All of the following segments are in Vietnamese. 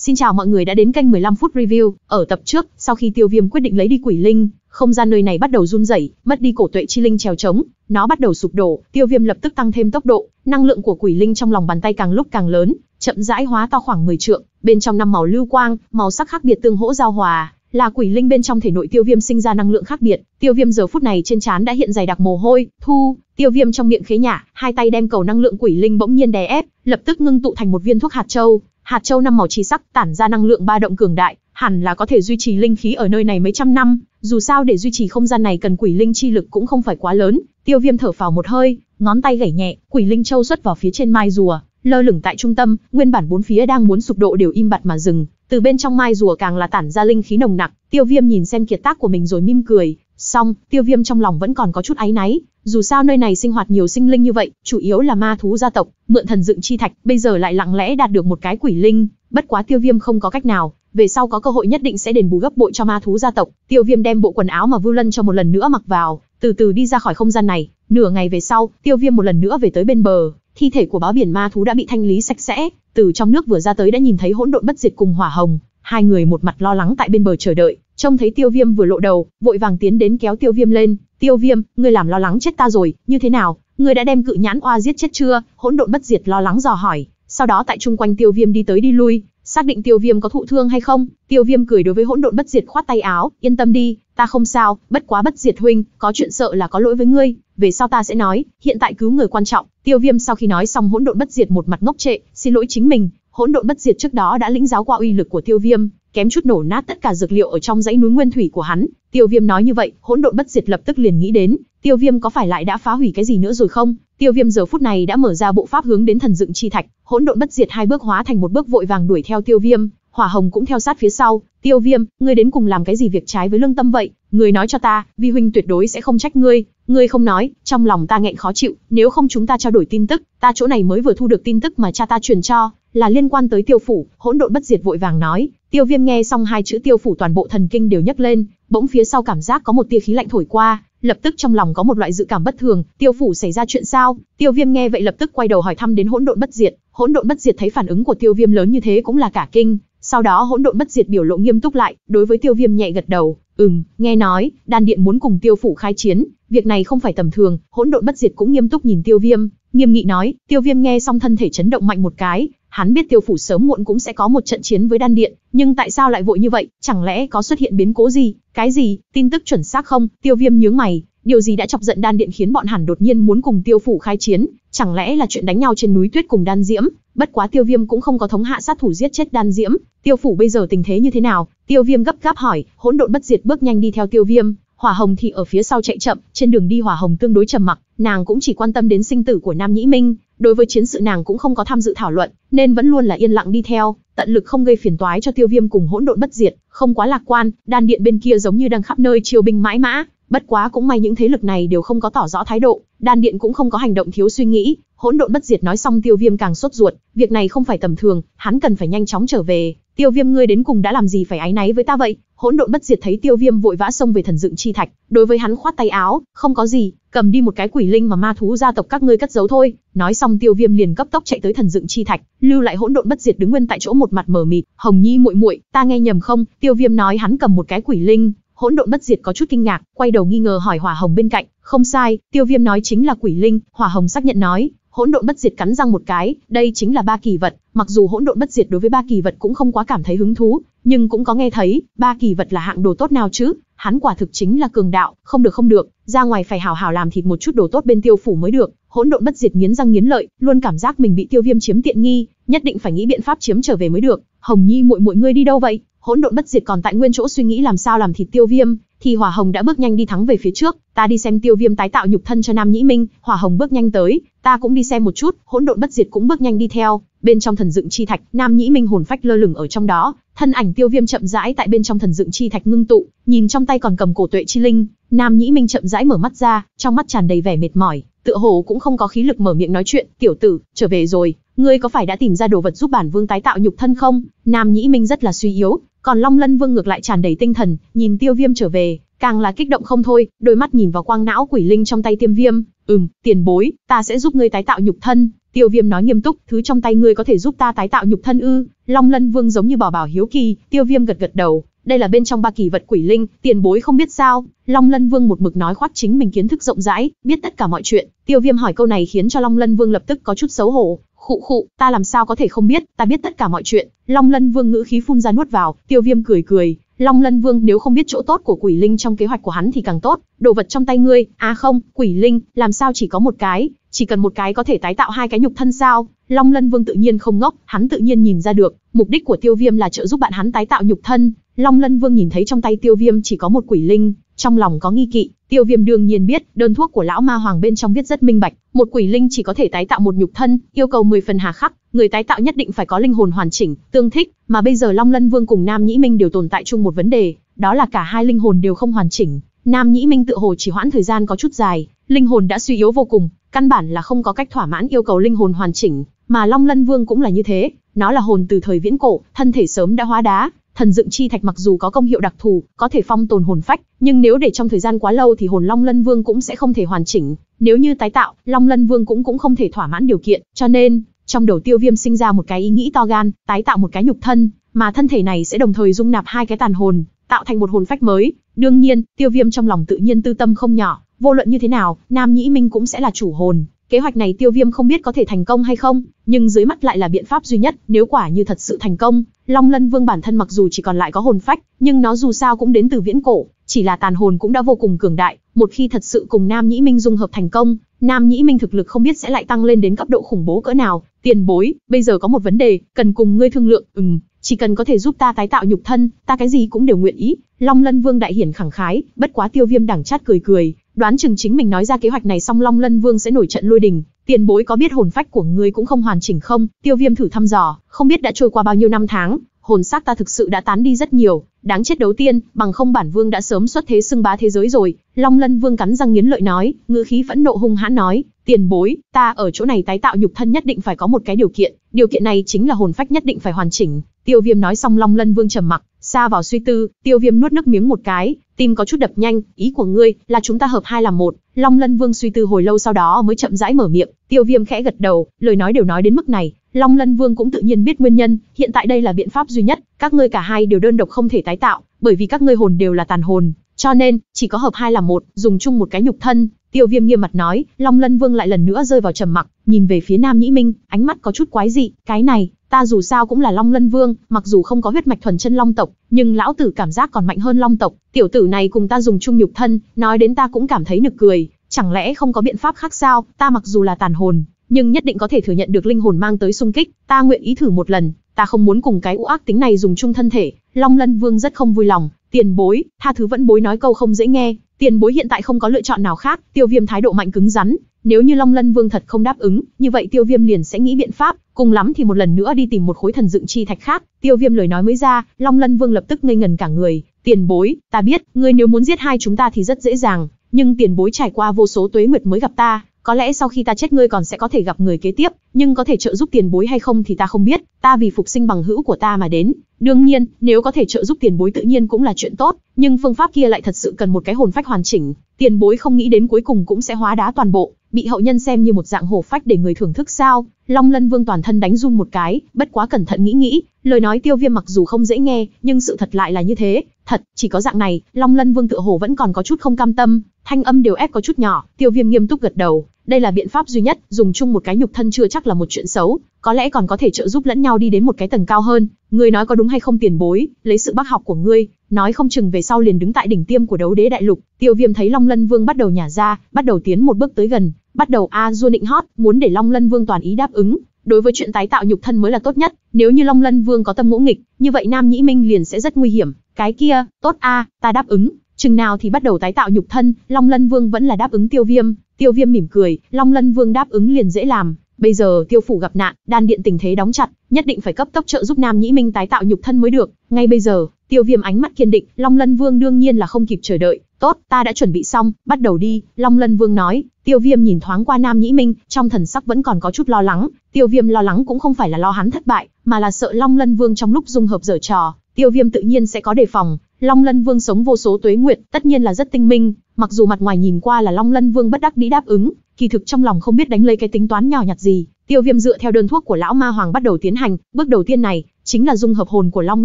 Xin chào mọi người đã đến kênh 15 phút review. Ở tập trước, sau khi Tiêu Viêm quyết định lấy đi quỷ linh, không gian nơi này bắt đầu run rẩy, mất đi cổ tuệ chi linh trèo trống, nó bắt đầu sụp đổ, Tiêu Viêm lập tức tăng thêm tốc độ, năng lượng của quỷ linh trong lòng bàn tay càng lúc càng lớn, chậm rãi hóa to khoảng 10 trượng, bên trong năm màu lưu quang, màu sắc khác biệt tương hỗ giao hòa, là quỷ linh bên trong thể nội Tiêu Viêm sinh ra năng lượng khác biệt. Tiêu Viêm giờ phút này trên trán đã hiện dày đặc mồ hôi, thu, Tiêu Viêm trong miệng khế nhả, hai tay đem cầu năng lượng quỷ linh bỗng nhiên đè ép, lập tức ngưng tụ thành một viên thuốc hạt châu, hạt châu năm màu chi sắc tản ra năng lượng ba động cường đại, hẳn là có thể duy trì linh khí ở nơi này mấy trăm năm, dù sao để duy trì không gian này cần quỷ linh chi lực cũng không phải quá lớn. Tiêu Viêm thở phào một hơi, ngón tay gảy nhẹ, quỷ linh châu xuất vào phía trên mai rùa, lơ lửng tại trung tâm, nguyên bản bốn phía đang muốn sụp đổ đều im bặt mà dừng, từ bên trong mai rùa càng là tản ra linh khí nồng nặc. Tiêu Viêm nhìn xem kiệt tác của mình rồi mỉm cười, xong, Tiêu Viêm trong lòng vẫn còn có chút áy náy, dù sao nơi này sinh hoạt nhiều sinh linh như vậy, chủ yếu là ma thú gia tộc, mượn thần dựng chi thạch, bây giờ lại lặng lẽ đạt được một cái quỷ linh, bất quá Tiêu Viêm không có cách nào, về sau có cơ hội nhất định sẽ đền bù gấp bội cho ma thú gia tộc. Tiêu Viêm đem bộ quần áo mà Vưu Lân cho một lần nữa mặc vào, từ từ đi ra khỏi không gian này. Nửa ngày về sau, Tiêu Viêm một lần nữa về tới bên bờ, thi thể của báo biển ma thú đã bị thanh lý sạch sẽ, từ trong nước vừa ra tới đã nhìn thấy hỗn độn bất diệt cùng hỏa hồng, hai người một mặt lo lắng tại bên bờ chờ đợi, trông thấy Tiêu Viêm vừa lộ đầu, vội vàng tiến đến kéo Tiêu Viêm lên. Tiêu Viêm, ngươi làm lo lắng chết ta rồi, như thế nào? Ngươi đã đem cự nhãn oa giết chết chưa? Hỗn độn bất diệt lo lắng dò hỏi. Sau đó tại trung quanh Tiêu Viêm đi tới đi lui, xác định Tiêu Viêm có thụ thương hay không. Tiêu Viêm cười đối với hỗn độn bất diệt khoát tay áo, yên tâm đi, ta không sao, bất quá bất diệt huynh, có chuyện sợ là có lỗi với ngươi, về sau ta sẽ nói, hiện tại cứu người quan trọng. Tiêu Viêm sau khi nói xong hỗn độn bất diệt một mặt ngốc trệ, xin lỗi chính mình, hỗn độn bất diệt trước đó đã lĩnh giáo qua uy lực của Tiêu Viêm, kém chút nổ nát tất cả dược liệu ở trong dãy núi nguyên thủy của hắn. Tiêu Viêm nói như vậy, hỗn độn bất diệt lập tức liền nghĩ đến, Tiêu Viêm có phải lại đã phá hủy cái gì nữa rồi không? Tiêu Viêm giờ phút này đã mở ra bộ pháp hướng đến thần dựng chi thạch, hỗn độn bất diệt hai bước hóa thành một bước vội vàng đuổi theo Tiêu Viêm, Hỏa Hồng cũng theo sát phía sau. Tiêu Viêm, ngươi đến cùng làm cái gì việc trái với lương tâm vậy? Ngươi nói cho ta, Vi huynh tuyệt đối sẽ không trách ngươi. Ngươi không nói, trong lòng ta nghẹn khó chịu. Nếu không chúng ta trao đổi tin tức, ta chỗ này mới vừa thu được tin tức mà cha ta truyền cho, là liên quan tới Tiêu phủ. Hỗn độn bất diệt vội vàng nói. Tiêu Viêm nghe xong hai chữ Tiêu phủ toàn bộ thần kinh đều nhấc lên, bỗng phía sau cảm giác có một tia khí lạnh thổi qua, lập tức trong lòng có một loại dự cảm bất thường, Tiêu phủ xảy ra chuyện sao? Tiêu Viêm nghe vậy lập tức quay đầu hỏi thăm đến Hỗn Độn Bất Diệt, Hỗn Độn Bất Diệt thấy phản ứng của Tiêu Viêm lớn như thế cũng là cả kinh, sau đó Hỗn Độn Bất Diệt biểu lộ nghiêm túc lại, đối với Tiêu Viêm nhẹ gật đầu, "Ừm, nghe nói, đan điện muốn cùng Tiêu phủ khai chiến, việc này không phải tầm thường." Hỗn Độn Bất Diệt cũng nghiêm túc nhìn Tiêu Viêm, nghiêm nghị nói, Tiêu Viêm nghe xong thân thể chấn động mạnh một cái, hắn biết Tiêu phủ sớm muộn cũng sẽ có một trận chiến với đan điện, nhưng tại sao lại vội như vậy, chẳng lẽ có xuất hiện biến cố gì? Cái gì? Tin tức chuẩn xác không? Tiêu Viêm nhướng mày, điều gì đã chọc giận đan điện khiến bọn hẳn đột nhiên muốn cùng Tiêu phủ khai chiến, chẳng lẽ là chuyện đánh nhau trên núi tuyết cùng đan diễm? Bất quá Tiêu Viêm cũng không có thống hạ sát thủ giết chết đan diễm, Tiêu phủ bây giờ tình thế như thế nào? Tiêu Viêm gấp gáp hỏi, hỗn độn bất diệt bước nhanh đi theo Tiêu Viêm, Hỏa Hồng thì ở phía sau chạy chậm, trên đường đi Hỏa Hồng tương đối trầm mặc, nàng cũng chỉ quan tâm đến sinh tử của Nam Nhĩ Minh, đối với chiến sự nàng cũng không có tham dự thảo luận, nên vẫn luôn là yên lặng đi theo, tận lực không gây phiền toái cho Tiêu Viêm cùng hỗn độn bất diệt, không quá lạc quan, đan điện bên kia giống như đang khắp nơi chiêu binh mãi mã, bất quá cũng may những thế lực này đều không có tỏ rõ thái độ, đan điện cũng không có hành động thiếu suy nghĩ, hỗn độn bất diệt nói xong Tiêu Viêm càng sốt ruột, việc này không phải tầm thường, hắn cần phải nhanh chóng trở về. Tiêu Viêm ngươi đến cùng đã làm gì phải áy náy với ta vậy? Hỗn độn bất diệt thấy Tiêu Viêm vội vã xông về thần dựng chi thạch, đối với hắn khoát tay áo, không có gì, cầm đi một cái quỷ linh mà ma thú gia tộc các ngươi cất giấu thôi. Nói xong Tiêu Viêm liền cấp tốc chạy tới thần dựng chi thạch, lưu lại hỗn độn bất diệt đứng nguyên tại chỗ một mặt mờ mịt. Hồng Nhi muội muội, ta nghe nhầm không? Tiêu Viêm nói hắn cầm một cái quỷ linh. Hỗn độn bất diệt có chút kinh ngạc, quay đầu nghi ngờ hỏi Hỏa Hồng bên cạnh, không sai, Tiêu Viêm nói chính là quỷ linh. Hỏa Hồng xác nhận nói, hỗn độn bất diệt cắn răng một cái, đây chính là ba kỳ vật, mặc dù hỗn độn bất diệt đối với ba kỳ vật cũng không quá cảm thấy hứng thú, nhưng cũng có nghe thấy, ba kỳ vật là hạng đồ tốt nào chứ, hắn quả thực chính là cường đạo, không được không được, ra ngoài phải hào hào làm thịt một chút đồ tốt bên tiêu phủ mới được. Hỗn độn bất diệt nghiến răng nghiến lợi, luôn cảm giác mình bị tiêu viêm chiếm tiện nghi, nhất định phải nghĩ biện pháp chiếm trở về mới được. Hồng Nhi muội muội ngươi đi đâu vậy? Hỗn độn bất diệt còn tại nguyên chỗ suy nghĩ làm sao làm thịt tiêu viêm, thì Hỏa Hồng đã bước nhanh đi thắng về phía trước, ta đi xem Tiêu Viêm tái tạo nhục thân cho Nam Nhĩ Minh, Hỏa Hồng bước nhanh tới, ta cũng đi xem một chút, Hỗn Độn Bất Diệt cũng bước nhanh đi theo, bên trong thần dựng chi thạch, Nam Nhĩ Minh hồn phách lơ lửng ở trong đó, thân ảnh Tiêu Viêm chậm rãi tại bên trong thần dựng chi thạch ngưng tụ, nhìn trong tay còn cầm cổ tuệ chi linh, Nam Nhĩ Minh chậm rãi mở mắt ra, trong mắt tràn đầy vẻ mệt mỏi, tựa hồ cũng không có khí lực mở miệng nói chuyện, "Tiểu tử, trở về rồi, ngươi có phải đã tìm ra đồ vật giúp bản vương tái tạo nhục thân không?" Nam Nhĩ Minh rất là suy yếu, còn Long Lân Vương ngược lại tràn đầy tinh thần, nhìn Tiêu Viêm trở về, càng là kích động không thôi, đôi mắt nhìn vào quang não quỷ linh trong tay Tiêm Viêm, "Ừm, tiền bối, ta sẽ giúp ngươi tái tạo nhục thân." Tiêu Viêm nói nghiêm túc, thứ trong tay ngươi có thể giúp ta tái tạo nhục thân ư? Long Lân Vương giống như bảo bảo hiếu kỳ, Tiêu Viêm gật gật đầu, đây là bên trong ba kỳ vật quỷ linh, tiền bối không biết sao? Long Lân Vương một mực nói khoác chính mình kiến thức rộng rãi, biết tất cả mọi chuyện. Tiêu Viêm hỏi câu này khiến cho Long Lân Vương lập tức có chút xấu hổ. Khụ khụ, ta làm sao có thể không biết, ta biết tất cả mọi chuyện. Long Lân Vương ngữ khí phun ra nuốt vào, Tiêu Viêm cười cười, Long Lân Vương nếu không biết chỗ tốt của quỷ linh trong kế hoạch của hắn thì càng tốt, đồ vật trong tay ngươi, à không, quỷ linh, làm sao chỉ có một cái, chỉ cần một cái có thể tái tạo hai cái nhục thân sao? Long Lân Vương tự nhiên không ngốc, hắn tự nhiên nhìn ra được, mục đích của Tiêu Viêm là trợ giúp bạn hắn tái tạo nhục thân. Long Lân Vương nhìn thấy trong tay Tiêu Viêm chỉ có một quỷ linh, trong lòng có nghi kỵ, Tiêu Viêm đương nhiên biết, đơn thuốc của lão ma hoàng bên trong viết rất minh bạch, một quỷ linh chỉ có thể tái tạo một nhục thân, yêu cầu 10 phần hà khắc, người tái tạo nhất định phải có linh hồn hoàn chỉnh, tương thích, mà bây giờ Long Lân Vương cùng Nam Nhĩ Minh đều tồn tại chung một vấn đề, đó là cả hai linh hồn đều không hoàn chỉnh. Nam Nhĩ Minh tự hồ chỉ hoãn thời gian có chút dài, linh hồn đã suy yếu vô cùng, căn bản là không có cách thỏa mãn yêu cầu linh hồn hoàn chỉnh, mà Long Lân Vương cũng là như thế, nó là hồn từ thời viễn cổ, thân thể sớm đã hóa đá, thần dựng chi thạch mặc dù có công hiệu đặc thù, có thể phong tồn hồn phách, nhưng nếu để trong thời gian quá lâu thì hồn Long Lân Vương cũng sẽ không thể hoàn chỉnh. Nếu như tái tạo, Long Lân Vương cũng cũng không thể thỏa mãn điều kiện, cho nên, trong đầu Tiêu Viêm sinh ra một cái ý nghĩ to gan, tái tạo một cái nhục thân, mà thân thể này sẽ đồng thời dung nạp hai cái tàn hồn, tạo thành một hồn phách mới. Đương nhiên, Tiêu Viêm trong lòng tự nhiên tư tâm không nhỏ, vô luận như thế nào, Nam Nhĩ Minh cũng sẽ là chủ hồn. Kế hoạch này Tiêu Viêm không biết có thể thành công hay không, nhưng dưới mắt lại là biện pháp duy nhất, nếu quả như thật sự thành công, Long Lân Vương bản thân mặc dù chỉ còn lại có hồn phách, nhưng nó dù sao cũng đến từ viễn cổ, chỉ là tàn hồn cũng đã vô cùng cường đại, một khi thật sự cùng Nam Nhĩ Minh dung hợp thành công, Nam Nhĩ Minh thực lực không biết sẽ lại tăng lên đến cấp độ khủng bố cỡ nào. Tiền bối, bây giờ có một vấn đề, cần cùng ngươi thương lượng, ừm, chỉ cần có thể giúp ta tái tạo nhục thân, ta cái gì cũng đều nguyện ý. Long Lân Vương đại hiển khẳng khái, bất quá Tiêu Viêm đẳng chát cười cười, đoán chừng chính mình nói ra kế hoạch này xong Long Lân Vương sẽ nổi trận lôi đình. Tiền bối có biết hồn phách của ngươi cũng không hoàn chỉnh không? Tiêu Viêm thử thăm dò, không biết đã trôi qua bao nhiêu năm tháng, hồn xác ta thực sự đã tán đi rất nhiều, đáng chết đấu tiên, bằng không bản vương đã sớm xuất thế xưng bá thế giới rồi. Long Lân Vương cắn răng nghiến lợi nói, ngữ khí phẫn nộ hung hãn nói, tiền bối, ta ở chỗ này tái tạo nhục thân nhất định phải có một cái điều kiện, điều kiện này chính là hồn phách nhất định phải hoàn chỉnh. Tiêu Viêm nói xong Long Lân Vương trầm mặc, xa vào suy tư, Tiêu Viêm nuốt nước miếng một cái, tim có chút đập nhanh, ý của ngươi là chúng ta hợp hai làm một. Long Lân Vương suy tư hồi lâu sau đó mới chậm rãi mở miệng, Tiêu Viêm khẽ gật đầu, lời nói đều nói đến mức này, Long Lân Vương cũng tự nhiên biết nguyên nhân, hiện tại đây là biện pháp duy nhất, các ngươi cả hai đều đơn độc không thể tái tạo, bởi vì các ngươi hồn đều là tàn hồn, cho nên chỉ có hợp hai làm một, dùng chung một cái nhục thân. Tiêu Viêm nghiêm mặt nói, Long Lân Vương lại lần nữa rơi vào trầm mặc, nhìn về phía Nam Nhĩ Minh, ánh mắt có chút quái dị, cái này, ta dù sao cũng là Long Lân Vương, mặc dù không có huyết mạch thuần chân Long tộc, nhưng lão tử cảm giác còn mạnh hơn Long tộc, tiểu tử này cùng ta dùng chung nhục thân, nói đến ta cũng cảm thấy nực cười, chẳng lẽ không có biện pháp khác sao? Ta mặc dù là tàn hồn, nhưng nhất định có thể thừa nhận được linh hồn mang tới xung kích, ta nguyện ý thử một lần, ta không muốn cùng cái u ác tính này dùng chung thân thể. Long Lân Vương rất không vui lòng, tiền bối, tha thứ vẫn bối nói câu không dễ nghe, tiền bối hiện tại không có lựa chọn nào khác, tiêu viêm thái độ mạnh cứng rắn, nếu như Long Lân Vương thật không đáp ứng, như vậy tiêu viêm liền sẽ nghĩ biện pháp, cùng lắm thì một lần nữa đi tìm một khối thần dựng chi thạch khác, tiêu viêm lời nói mới ra, Long Lân Vương lập tức ngây ngần cả người, tiền bối, ta biết, ngươi nếu muốn giết hai chúng ta thì rất dễ dàng, nhưng tiền bối trải qua vô số tuế nguyệt mới gặp ta, có lẽ sau khi ta chết ngươi còn sẽ có thể gặp người kế tiếp, nhưng có thể trợ giúp tiền bối hay không thì ta không biết, ta vì phục sinh bằng hữu của ta mà đến. Đương nhiên, nếu có thể trợ giúp tiền bối tự nhiên cũng là chuyện tốt, nhưng phương pháp kia lại thật sự cần một cái hồn phách hoàn chỉnh, tiền bối không nghĩ đến cuối cùng cũng sẽ hóa đá toàn bộ, bị hậu nhân xem như một dạng hổ phách để người thưởng thức sao? Long Lân Vương toàn thân đánh run một cái, bất quá cẩn thận nghĩ nghĩ, lời nói Tiêu Viêm mặc dù không dễ nghe, nhưng sự thật lại là như thế, thật, chỉ có dạng này, Long Lân Vương tựa hồ vẫn còn có chút không cam tâm, thanh âm đều ép có chút nhỏ, Tiêu Viêm nghiêm túc gật đầu, đây là biện pháp duy nhất, dùng chung một cái nhục thân chưa chắc là một chuyện xấu, có lẽ còn có thể trợ giúp lẫn nhau đi đến một cái tầng cao hơn. Ngươi nói có đúng hay không tiền bối, lấy sự bác học của ngươi, nói không chừng về sau liền đứng tại đỉnh tiêm của đấu đế đại lục. Tiêu Viêm thấy Long Lân Vương bắt đầu nhả ra, bắt đầu tiến một bước tới gần, bắt đầu a du nịnh hót, muốn để Long Lân Vương toàn ý đáp ứng. Đối với chuyện tái tạo nhục thân mới là tốt nhất, nếu như Long Lân Vương có tâm ngỗ nghịch, như vậy Nam Nhĩ Minh liền sẽ rất nguy hiểm. Cái kia, tốt a, ta đáp ứng, chừng nào thì bắt đầu tái tạo nhục thân, Long Lân Vương vẫn là đáp ứng Tiêu Viêm, Tiêu Viêm mỉm cười, Long Lân Vương đáp ứng liền dễ làm, bây giờ Tiêu phủ gặp nạn, đan điện tình thế đóng chặt, nhất định phải cấp tốc trợ giúp Nam Nhĩ Minh tái tạo nhục thân mới được, ngay bây giờ, Tiêu Viêm ánh mắt kiên định, Long Lân Vương đương nhiên là không kịp chờ đợi, tốt, ta đã chuẩn bị xong, bắt đầu đi, Long Lân Vương nói, Tiêu Viêm nhìn thoáng qua Nam Nhĩ Minh, trong thần sắc vẫn còn có chút lo lắng, Tiêu Viêm lo lắng cũng không phải là lo hắn thất bại, mà là sợ Long Lân Vương trong lúc dung hợp dở trò, Tiêu Viêm tự nhiên sẽ có đề phòng, Long Lân Vương sống vô số tuế nguyệt, tất nhiên là rất tinh minh, mặc dù mặt ngoài nhìn qua là Long Lân Vương bất đắc dĩ đáp ứng, kỳ thực trong lòng không biết đánh lấy cái tính toán nhỏ nhặt gì. Tiêu Viêm dựa theo đơn thuốc của lão ma hoàng bắt đầu tiến hành, bước đầu tiên này chính là dung hợp hồn của Long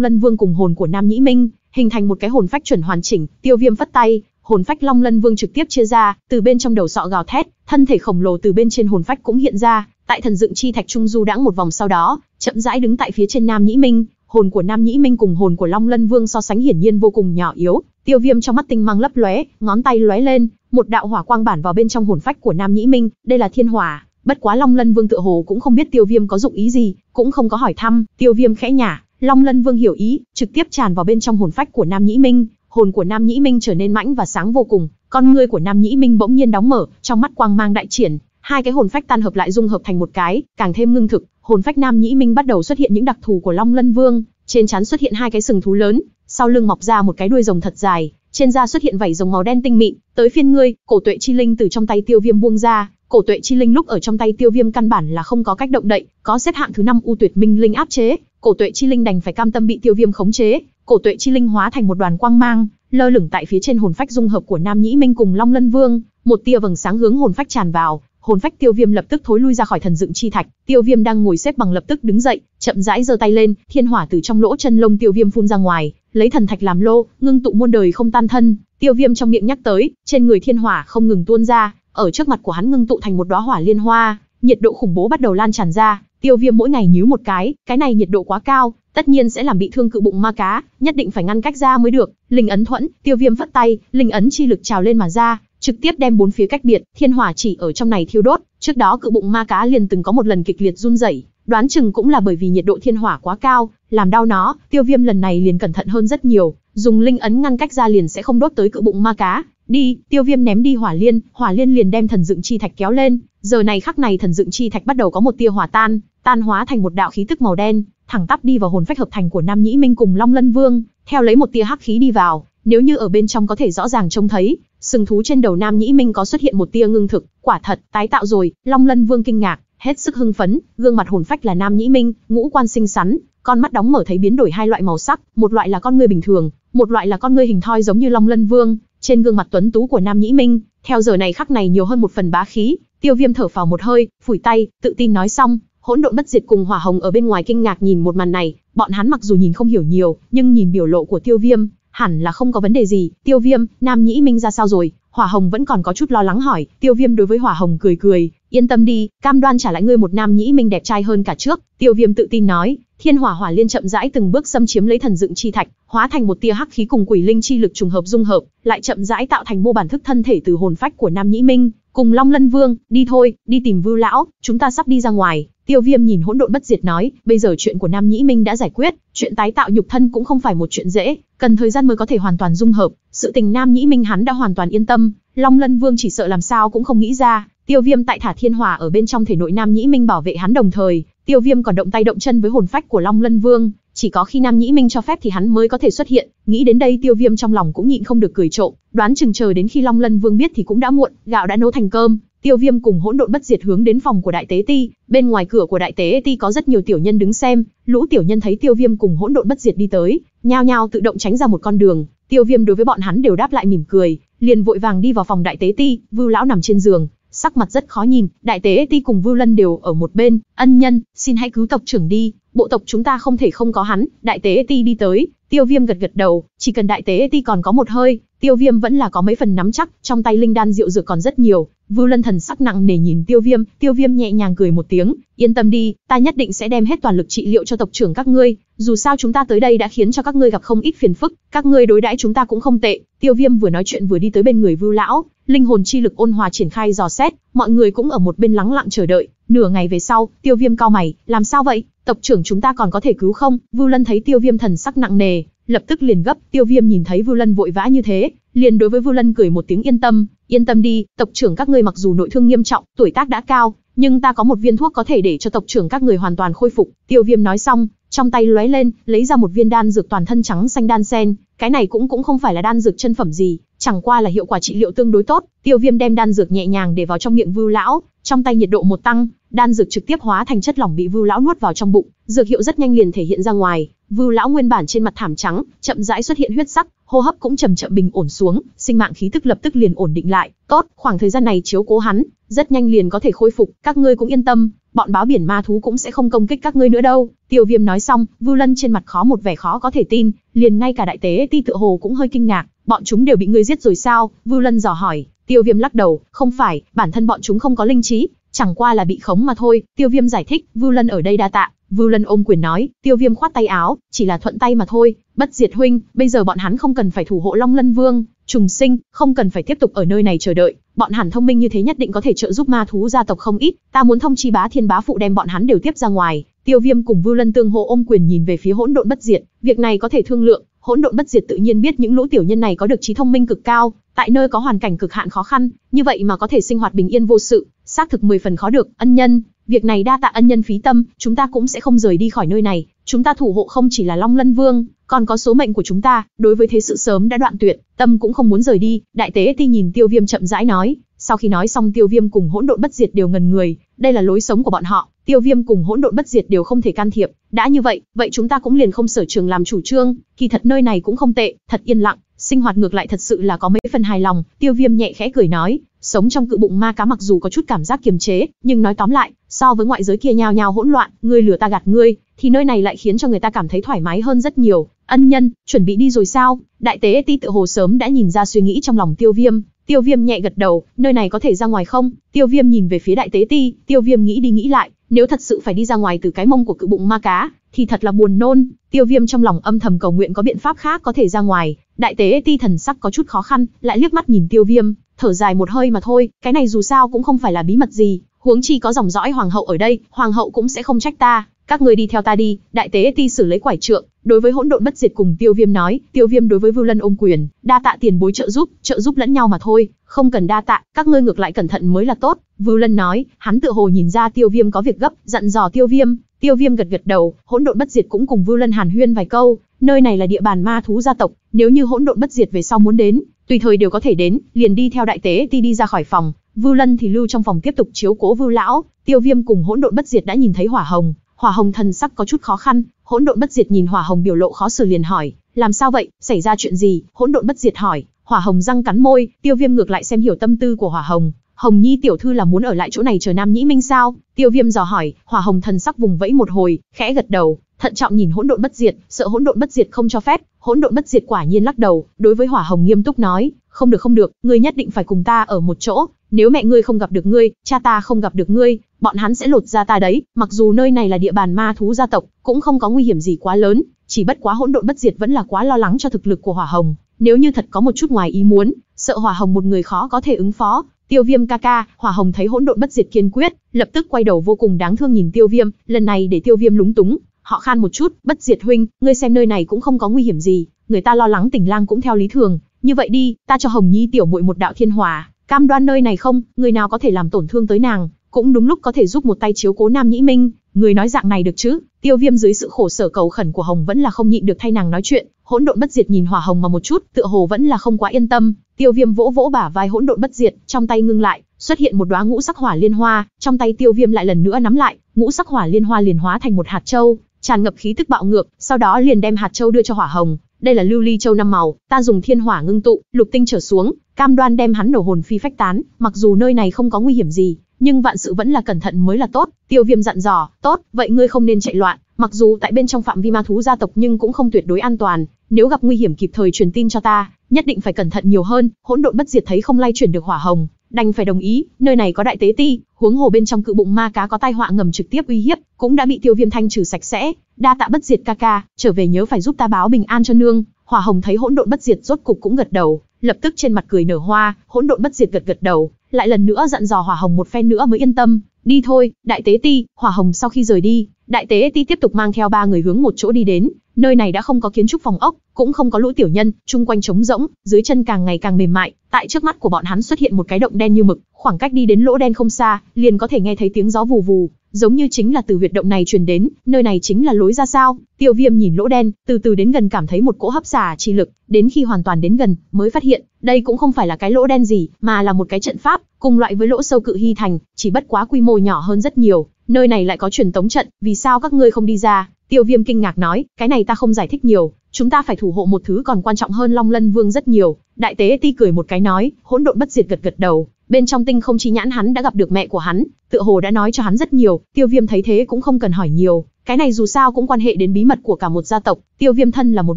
Lân Vương cùng hồn của Nam Nhĩ Minh, hình thành một cái hồn phách chuẩn hoàn chỉnh. Tiêu Viêm phất tay, hồn phách Long Lân Vương trực tiếp chia ra, từ bên trong đầu sọ gào thét, thân thể khổng lồ từ bên trên hồn phách cũng hiện ra, tại thần dựng chi thạch trung du đãng một vòng sau đó, chậm rãi đứng tại phía trên Nam Nhĩ Minh, hồn của Nam Nhĩ Minh cùng hồn của Long Lân Vương so sánh hiển nhiên vô cùng nhỏ yếu, Tiêu Viêm trong mắt tinh mang lấp lóe, ngón tay lóe lên, một đạo hỏa quang bản vào bên trong hồn phách của Nam Nhĩ Minh, đây là thiên hỏa. Bất quá Long Lân Vương tựa hồ cũng không biết Tiêu Viêm có dụng ý gì, cũng không có hỏi thăm, Tiêu Viêm khẽ nhả, Long Lân Vương hiểu ý, trực tiếp tràn vào bên trong hồn phách của Nam Nhĩ Minh, hồn của Nam Nhĩ Minh trở nên mãnh và sáng vô cùng, con ngươi của Nam Nhĩ Minh bỗng nhiên đóng mở, trong mắt quang mang đại triển, hai cái hồn phách tan hợp lại dung hợp thành một cái, càng thêm ngưng thực, hồn phách Nam Nhĩ Minh bắt đầu xuất hiện những đặc thù của Long Lân Vương, trên trán xuất hiện hai cái sừng thú lớn, sau lưng mọc ra một cái đuôi rồng thật dài, trên da xuất hiện vảy rồng màu đen tinh mịn, tới phiên ngươi, cổ tuệ chi linh từ trong tay Tiêu Viêm buông ra, cổ tuệ chi linh lúc ở trong tay Tiêu Viêm căn bản là không có cách động đậy, có xếp hạng thứ năm U Tuyệt Minh linh áp chế, cổ tuệ chi linh đành phải cam tâm bị Tiêu Viêm khống chế, cổ tuệ chi linh hóa thành một đoàn quang mang, lơ lửng tại phía trên hồn phách dung hợp của Nam Nhĩ Minh cùng Long Lân Vương, một tia vầng sáng hướng hồn phách tràn vào, hồn phách Tiêu Viêm lập tức thối lui ra khỏi thần dựng chi thạch, Tiêu Viêm đang ngồi xếp bằng lập tức đứng dậy, chậm rãi giơ tay lên, thiên hỏa từ trong lỗ chân lông Tiêu Viêm phun ra ngoài, lấy thần thạch làm lô, ngưng tụ muôn đời không tan thân. Tiêu Viêm trong miệng nhắc tới, trên người thiên hỏa không ngừng tuôn ra, ở trước mặt của hắn ngưng tụ thành một đóa hỏa liên hoa, nhiệt độ khủng bố bắt đầu lan tràn ra. Tiêu Viêm mỗi ngày nhíu một cái, cái này nhiệt độ quá cao, tất nhiên sẽ làm bị thương cự bụng ma cá, nhất định phải ngăn cách ra mới được. Linh ấn thuẫn, Tiêu Viêm phất tay, linh ấn chi lực trào lên mà ra, trực tiếp đem bốn phía cách biệt, thiên hỏa chỉ ở trong này thiêu đốt. Trước đó cự bụng ma cá liền từng có một lần kịch liệt run rẩy, đoán chừng cũng là bởi vì nhiệt độ thiên hỏa quá cao, làm đau nó. Tiêu Viêm lần này liền cẩn thận hơn rất nhiều, dùng linh ấn ngăn cách ra liền sẽ không đốt tới cự bụng ma cá. Đi, Tiêu Viêm ném đi hỏa liên, hỏa liên liền đem thần dựng chi thạch kéo lên. Giờ này khắc này thần dựng chi thạch bắt đầu có một tia hỏa tan, tan hóa thành một đạo khí tức màu đen, thẳng tắp đi vào hồn phách hợp thành của Nam Nhĩ Minh cùng Long Lân Vương, theo lấy một tia hắc khí đi vào, nếu như ở bên trong có thể rõ ràng trông thấy, sừng thú trên đầu Nam Nhĩ Minh có xuất hiện một tia ngưng thực, quả thật, tái tạo rồi, Long Lân Vương kinh ngạc, hết sức hưng phấn, gương mặt hồn phách là Nam Nhĩ Minh, ngũ quan xinh xắn, con mắt đóng mở thấy biến đổi hai loại màu sắc, một loại là con người bình thường, một loại là con người hình thoi giống như Long Lân Vương, trên gương mặt tuấn tú của Nam Nhĩ Minh, theo giờ này khắc này nhiều hơn một phần bá khí, Tiêu Viêm thở phào một hơi, phủi tay, tự tin nói xong, hỗn độn bất diệt cùng hỏa hồng ở bên ngoài kinh ngạc nhìn một màn này, bọn hắn mặc dù nhìn không hiểu nhiều, nhưng nhìn biểu lộ của Tiêu Viêm, hẳn là không có vấn đề gì. Tiêu Viêm, Nam Nhĩ Minh ra sao rồi? Hỏa Hồng vẫn còn có chút lo lắng hỏi. Tiêu Viêm đối với Hỏa Hồng cười cười, yên tâm đi, cam đoan trả lại ngươi một Nam Nhĩ Minh đẹp trai hơn cả trước. Tiêu Viêm tự tin nói. Thiên Hỏa Hỏa Liên chậm rãi từng bước xâm chiếm lấy thần dựng chi thạch, hóa thành một tia hắc khí cùng quỷ linh chi lực trùng hợp dung hợp, lại chậm rãi tạo thành mô bản thức thân thể từ hồn phách của Nam Nhĩ Minh, cùng Long Lân Vương, đi thôi, đi tìm Vưu lão, chúng ta sắp đi ra ngoài. Tiêu Viêm nhìn hỗn độn bất diệt nói, bây giờ chuyện của Nam Nhĩ Minh đã giải quyết, chuyện tái tạo nhục thân cũng không phải một chuyện dễ, cần thời gian mới có thể hoàn toàn dung hợp. Sự tình Nam Nhĩ Minh hắn đã hoàn toàn yên tâm, Long Lân Vương chỉ sợ làm sao cũng không nghĩ ra, Tiêu Viêm tại thả thiên hỏa ở bên trong thể nội Nam Nhĩ Minh bảo vệ hắn đồng thời, Tiêu Viêm còn động tay động chân với hồn phách của Long Lân Vương, chỉ có khi Nam Nhĩ Minh cho phép thì hắn mới có thể xuất hiện. Nghĩ đến đây Tiêu Viêm trong lòng cũng nhịn không được cười trộm, đoán chừng chờ đến khi Long Lân Vương biết thì cũng đã muộn, gạo đã nấu thành cơm. Tiêu Viêm cùng hỗn độn bất diệt hướng đến phòng của Đại Tế Ti, bên ngoài cửa của Đại Tế Ti có rất nhiều tiểu nhân đứng xem, lũ tiểu nhân thấy Tiêu Viêm cùng hỗn độn bất diệt đi tới, nhao nhao tự động tránh ra một con đường. Tiêu Viêm đối với bọn hắn đều đáp lại mỉm cười, liền vội vàng đi vào phòng Đại Tế Ti, Vưu lão nằm trên giường, sắc mặt rất khó nhìn, Đại Tế Ti cùng Vưu Lân đều ở một bên, ân nhân, xin hãy cứu tộc trưởng đi, bộ tộc chúng ta không thể không có hắn. Đại Tế Ti đi tới, Tiêu Viêm gật gật đầu, chỉ cần Đại Tế Ti còn có một hơi, Tiêu Viêm vẫn là có mấy phần nắm chắc, trong tay linh đan rượu dược còn rất nhiều. Vưu Lân thần sắc nặng nề nhìn Tiêu Viêm, Tiêu Viêm nhẹ nhàng cười một tiếng, yên tâm đi, ta nhất định sẽ đem hết toàn lực trị liệu cho tộc trưởng các ngươi. Dù sao chúng ta tới đây đã khiến cho các ngươi gặp không ít phiền phức, các ngươi đối đãi chúng ta cũng không tệ. Tiêu Viêm vừa nói chuyện vừa đi tới bên người Vưu lão, linh hồn chi lực ôn hòa triển khai dò xét, mọi người cũng ở một bên lắng lặng chờ đợi. Nửa ngày về sau, Tiêu Viêm cao mày, làm sao vậy? Tộc trưởng chúng ta còn có thể cứu không? Vưu Lân thấy Tiêu Viêm thần sắc nặng nề, lập tức liền gấp. Tiêu Viêm nhìn thấy Vưu Lân vội vã như thế, liền đối với Vưu Lân cười một tiếng yên tâm, yên tâm đi, tộc trưởng các ngươi mặc dù nội thương nghiêm trọng, tuổi tác đã cao, nhưng ta có một viên thuốc có thể để cho tộc trưởng các người hoàn toàn khôi phục. Tiêu Viêm nói xong, trong tay lóe lên, lấy ra một viên đan dược toàn thân trắng xanh đan sen, cái này cũng cũng không phải là đan dược chân phẩm gì, chẳng qua là hiệu quả trị liệu tương đối tốt. Tiêu Viêm đem đan dược nhẹ nhàng để vào trong miệng Vưu lão, trong tay nhiệt độ một tăng, đan dược trực tiếp hóa thành chất lỏng bị Vưu lão nuốt vào trong bụng, dược hiệu rất nhanh liền thể hiện ra ngoài. Vưu lão nguyên bản trên mặt thảm trắng, chậm rãi xuất hiện huyết sắc, hô hấp cũng chậm chậm bình ổn xuống, sinh mạng khí tức lập tức liền ổn định lại. Tốt, khoảng thời gian này chiếu cố hắn, rất nhanh liền có thể khôi phục, các ngươi cũng yên tâm, bọn báo biển ma thú cũng sẽ không công kích các ngươi nữa đâu. Tiêu Viêm nói xong, Vưu Lân trên mặt khó một vẻ khó có thể tin, liền ngay cả đại tế ti tự hồ cũng hơi kinh ngạc, bọn chúng đều bị ngươi giết rồi sao? Vưu Lân dò hỏi. Tiêu Viêm lắc đầu, không phải, bản thân bọn chúng không có linh trí, chẳng qua là bị khống mà thôi. Tiêu Viêm giải thích, Vưu Lân ở đây đa tạ. Vưu Lân ôm quyền nói, Tiêu Viêm khoát tay áo, chỉ là thuận tay mà thôi. Bất Diệt huynh, bây giờ bọn hắn không cần phải thủ hộ Long Lân Vương, trùng sinh, không cần phải tiếp tục ở nơi này chờ đợi. Bọn hắn thông minh như thế nhất định có thể trợ giúp ma thú gia tộc không ít. Ta muốn thông chi bá thiên bá phụ đem bọn hắn đều tiếp ra ngoài. Tiêu Viêm cùng Vưu Lân tương hộ ôm quyền nhìn về phía Hỗn Độn Bất Diệt, việc này có thể thương lượng. Hỗn Độn Bất Diệt tự nhiên biết những lũ tiểu nhân này có được trí thông minh cực cao, tại nơi có hoàn cảnh cực hạn khó khăn, như vậy mà có thể sinh hoạt bình yên vô sự, xác thực 10 phần khó được, ân nhân, việc này đa tạ ân nhân phí tâm, chúng ta cũng sẽ không rời đi khỏi nơi này, chúng ta thủ hộ không chỉ là Long Lân Vương, còn có số mệnh của chúng ta, đối với thế sự sớm đã đoạn tuyệt, tâm cũng không muốn rời đi, đại tế ti nhìn Tiêu Viêm chậm rãi nói, sau khi nói xong Tiêu Viêm cùng Hỗn Độn Bất Diệt đều ngần người, đây là lối sống của bọn họ, Tiêu Viêm cùng Hỗn Độn Bất Diệt đều không thể can thiệp, đã như vậy, vậy chúng ta cũng liền không sở trường làm chủ trương, kỳ thật nơi này cũng không tệ, thật yên lặng, sinh hoạt ngược lại thật sự là có mấy phần hài lòng, Tiêu Viêm nhẹ khẽ cười nói, sống trong cự bụng ma cá mặc dù có chút cảm giác kiềm chế, nhưng nói tóm lại, so với ngoại giới kia nhào nhào hỗn loạn, ngươi lừa ta gạt ngươi, thì nơi này lại khiến cho người ta cảm thấy thoải mái hơn rất nhiều. Ân nhân, chuẩn bị đi rồi sao? Đại tế Ti tự hồ sớm đã nhìn ra suy nghĩ trong lòng Tiêu Viêm, Tiêu Viêm nhẹ gật đầu, nơi này có thể ra ngoài không? Tiêu Viêm nhìn về phía Đại Tế Ti, Tiêu Viêm nghĩ đi nghĩ lại, nếu thật sự phải đi ra ngoài từ cái mông của cự bụng ma cá, thì thật là buồn nôn. Tiêu Viêm trong lòng âm thầm cầu nguyện có biện pháp khác có thể ra ngoài. Đại Tế Ti thần sắc có chút khó khăn, lại liếc mắt nhìn Tiêu Viêm, thở dài một hơi mà thôi, cái này dù sao cũng không phải là bí mật gì, huống chi có dòng dõi hoàng hậu ở đây, hoàng hậu cũng sẽ không trách ta, các người đi theo ta đi. Đại Tế Ti xử lấy quải trượng, đối với hỗn độn bất diệt cùng Tiêu Viêm nói, Tiêu Viêm đối với Vưu Lân ôm quyền, đa tạ tiền bối trợ giúp, trợ giúp lẫn nhau mà thôi, không cần đa tạ, các ngươi ngược lại cẩn thận mới là tốt. Vưu Lân nói, hắn tự hồ nhìn ra Tiêu Viêm có việc gấp, dặn dò Tiêu Viêm. Tiêu Viêm gật gật đầu, hỗn độn bất diệt cũng cùng Vưu Lân hàn huyên vài câu, nơi này là địa bàn ma thú gia tộc, nếu như hỗn độn bất diệt về sau muốn đến, tùy thời đều có thể đến, liền đi theo đại tế ti đi ra khỏi phòng. Vưu Lân thì lưu trong phòng tiếp tục chiếu cố Vưu lão. Tiêu Viêm cùng hỗn độn bất diệt đã nhìn thấy hỏa hồng, hỏa hồng thần sắc có chút khó khăn, hỗn độn bất diệt nhìn hỏa hồng biểu lộ khó xử liền hỏi, làm sao vậy, xảy ra chuyện gì? Hỗn độn bất diệt hỏi, hỏa hồng răng cắn môi, Tiêu Viêm ngược lại xem hiểu tâm tư của hỏa hồng. Hồng Nhi tiểu thư là muốn ở lại chỗ này chờ Nam Nhĩ Minh sao? Tiêu Viêm dò hỏi, Hỏa Hồng thần sắc vùng vẫy một hồi, khẽ gật đầu, thận trọng nhìn Hỗn Độn Bất Diệt, sợ Hỗn Độn Bất Diệt không cho phép. Hỗn Độn Bất Diệt quả nhiên lắc đầu, đối với Hỏa Hồng nghiêm túc nói, không được không được, ngươi nhất định phải cùng ta ở một chỗ, nếu mẹ ngươi không gặp được ngươi, cha ta không gặp được ngươi, bọn hắn sẽ lột ra ta đấy. Mặc dù nơi này là địa bàn ma thú gia tộc, cũng không có nguy hiểm gì quá lớn, chỉ bất quá Hỗn Độn Bất Diệt vẫn là quá lo lắng cho thực lực của Hỏa Hồng. Nếu như thật có một chút ngoài ý muốn, sợ Hỏa Hồng một người khó có thể ứng phó, Tiêu Viêm ca ca, Hỏa Hồng thấy hỗn độn bất diệt kiên quyết, lập tức quay đầu vô cùng đáng thương nhìn Tiêu Viêm, lần này để Tiêu Viêm lúng túng, họ khan một chút, bất diệt huynh, ngươi xem nơi này cũng không có nguy hiểm gì, người ta lo lắng Tình Lang cũng theo lý thường, như vậy đi, ta cho Hồng Nhi tiểu muội một đạo thiên hỏa, cam đoan nơi này không, người nào có thể làm tổn thương tới nàng, cũng đúng lúc có thể giúp một tay chiếu cố Nam Nhĩ Minh, người nói dạng này được chứ? Tiêu Viêm dưới sự khổ sở cầu khẩn của Hồng vẫn là không nhịn được thay nàng nói chuyện, hỗn độn bất diệt nhìn Hỏa Hồng mà một chút, tựa hồ vẫn là không quá yên tâm. Tiêu Viêm vỗ vỗ bả vai hỗn độn bất diệt, trong tay ngưng lại, xuất hiện một đóa ngũ sắc hỏa liên hoa, trong tay Tiêu Viêm lại lần nữa nắm lại, ngũ sắc hỏa liên hoa liền hóa thành một hạt châu, tràn ngập khí tức bạo ngược, sau đó liền đem hạt châu đưa cho Hỏa Hồng. Đây là lưu ly châu năm màu, ta dùng thiên hỏa ngưng tụ, lục tinh trở xuống, cam đoan đem hắn nổ hồn phi phách tán, mặc dù nơi này không có nguy hiểm gì, nhưng vạn sự vẫn là cẩn thận mới là tốt. Tiêu Viêm dặn dò, tốt, vậy ngươi không nên chạy loạn, mặc dù tại bên trong phạm vi ma thú gia tộc nhưng cũng không tuyệt đối an toàn, nếu gặp nguy hiểm kịp thời truyền tin cho ta, nhất định phải cẩn thận nhiều hơn. Hỗn độn bất diệt thấy không lay chuyển được hỏa hồng, đành phải đồng ý, nơi này có đại tế ti, huống hồ bên trong cự bụng ma cá có tai họa ngầm trực tiếp uy hiếp, cũng đã bị Tiêu Viêm thanh trừ sạch sẽ. Đa tạ bất diệt ca ca, trở về nhớ phải giúp ta báo bình an cho nương. Hỏa hồng thấy hỗn độn bất diệt rốt cục cũng gật đầu, lập tức trên mặt cười nở hoa, hỗn độn bất diệt gật gật đầu, lại lần nữa dặn dò hỏa hồng một phen nữa mới yên tâm. Đi thôi, đại tế ti, hỏa hồng sau khi rời đi, đại tế ti tiếp tục mang theo ba người hướng một chỗ đi đến. Nơi này đã không có kiến trúc phòng ốc, cũng không có lũ tiểu nhân, chung quanh trống rỗng, dưới chân càng ngày càng mềm mại. Tại trước mắt của bọn hắn xuất hiện một cái động đen như mực, khoảng cách đi đến lỗ đen không xa, liền có thể nghe thấy tiếng gió vù vù, giống như chính là từ huyệt động này truyền đến, nơi này chính là lối ra sao? Tiêu Viêm nhìn lỗ đen, từ từ đến gần cảm thấy một cỗ hấp xả chi lực, đến khi hoàn toàn đến gần, mới phát hiện, đây cũng không phải là cái lỗ đen gì, mà là một cái trận pháp, cùng loại với lỗ sâu cự hy thành, chỉ bất quá quy mô nhỏ hơn rất nhiều. Nơi này lại có truyền tống trận, vì sao các ngươi không đi ra? Tiêu Viêm kinh ngạc nói, cái này ta không giải thích nhiều, chúng ta phải thủ hộ một thứ còn quan trọng hơn Long Lân Vương rất nhiều. Đại tế ti cười một cái nói, hỗn độn bất diệt gật gật đầu, bên trong tinh không chi nhãn hắn đã gặp được mẹ của hắn, tựa hồ đã nói cho hắn rất nhiều, Tiêu Viêm thấy thế cũng không cần hỏi nhiều, cái này dù sao cũng quan hệ đến bí mật của cả một gia tộc, Tiêu Viêm thân là một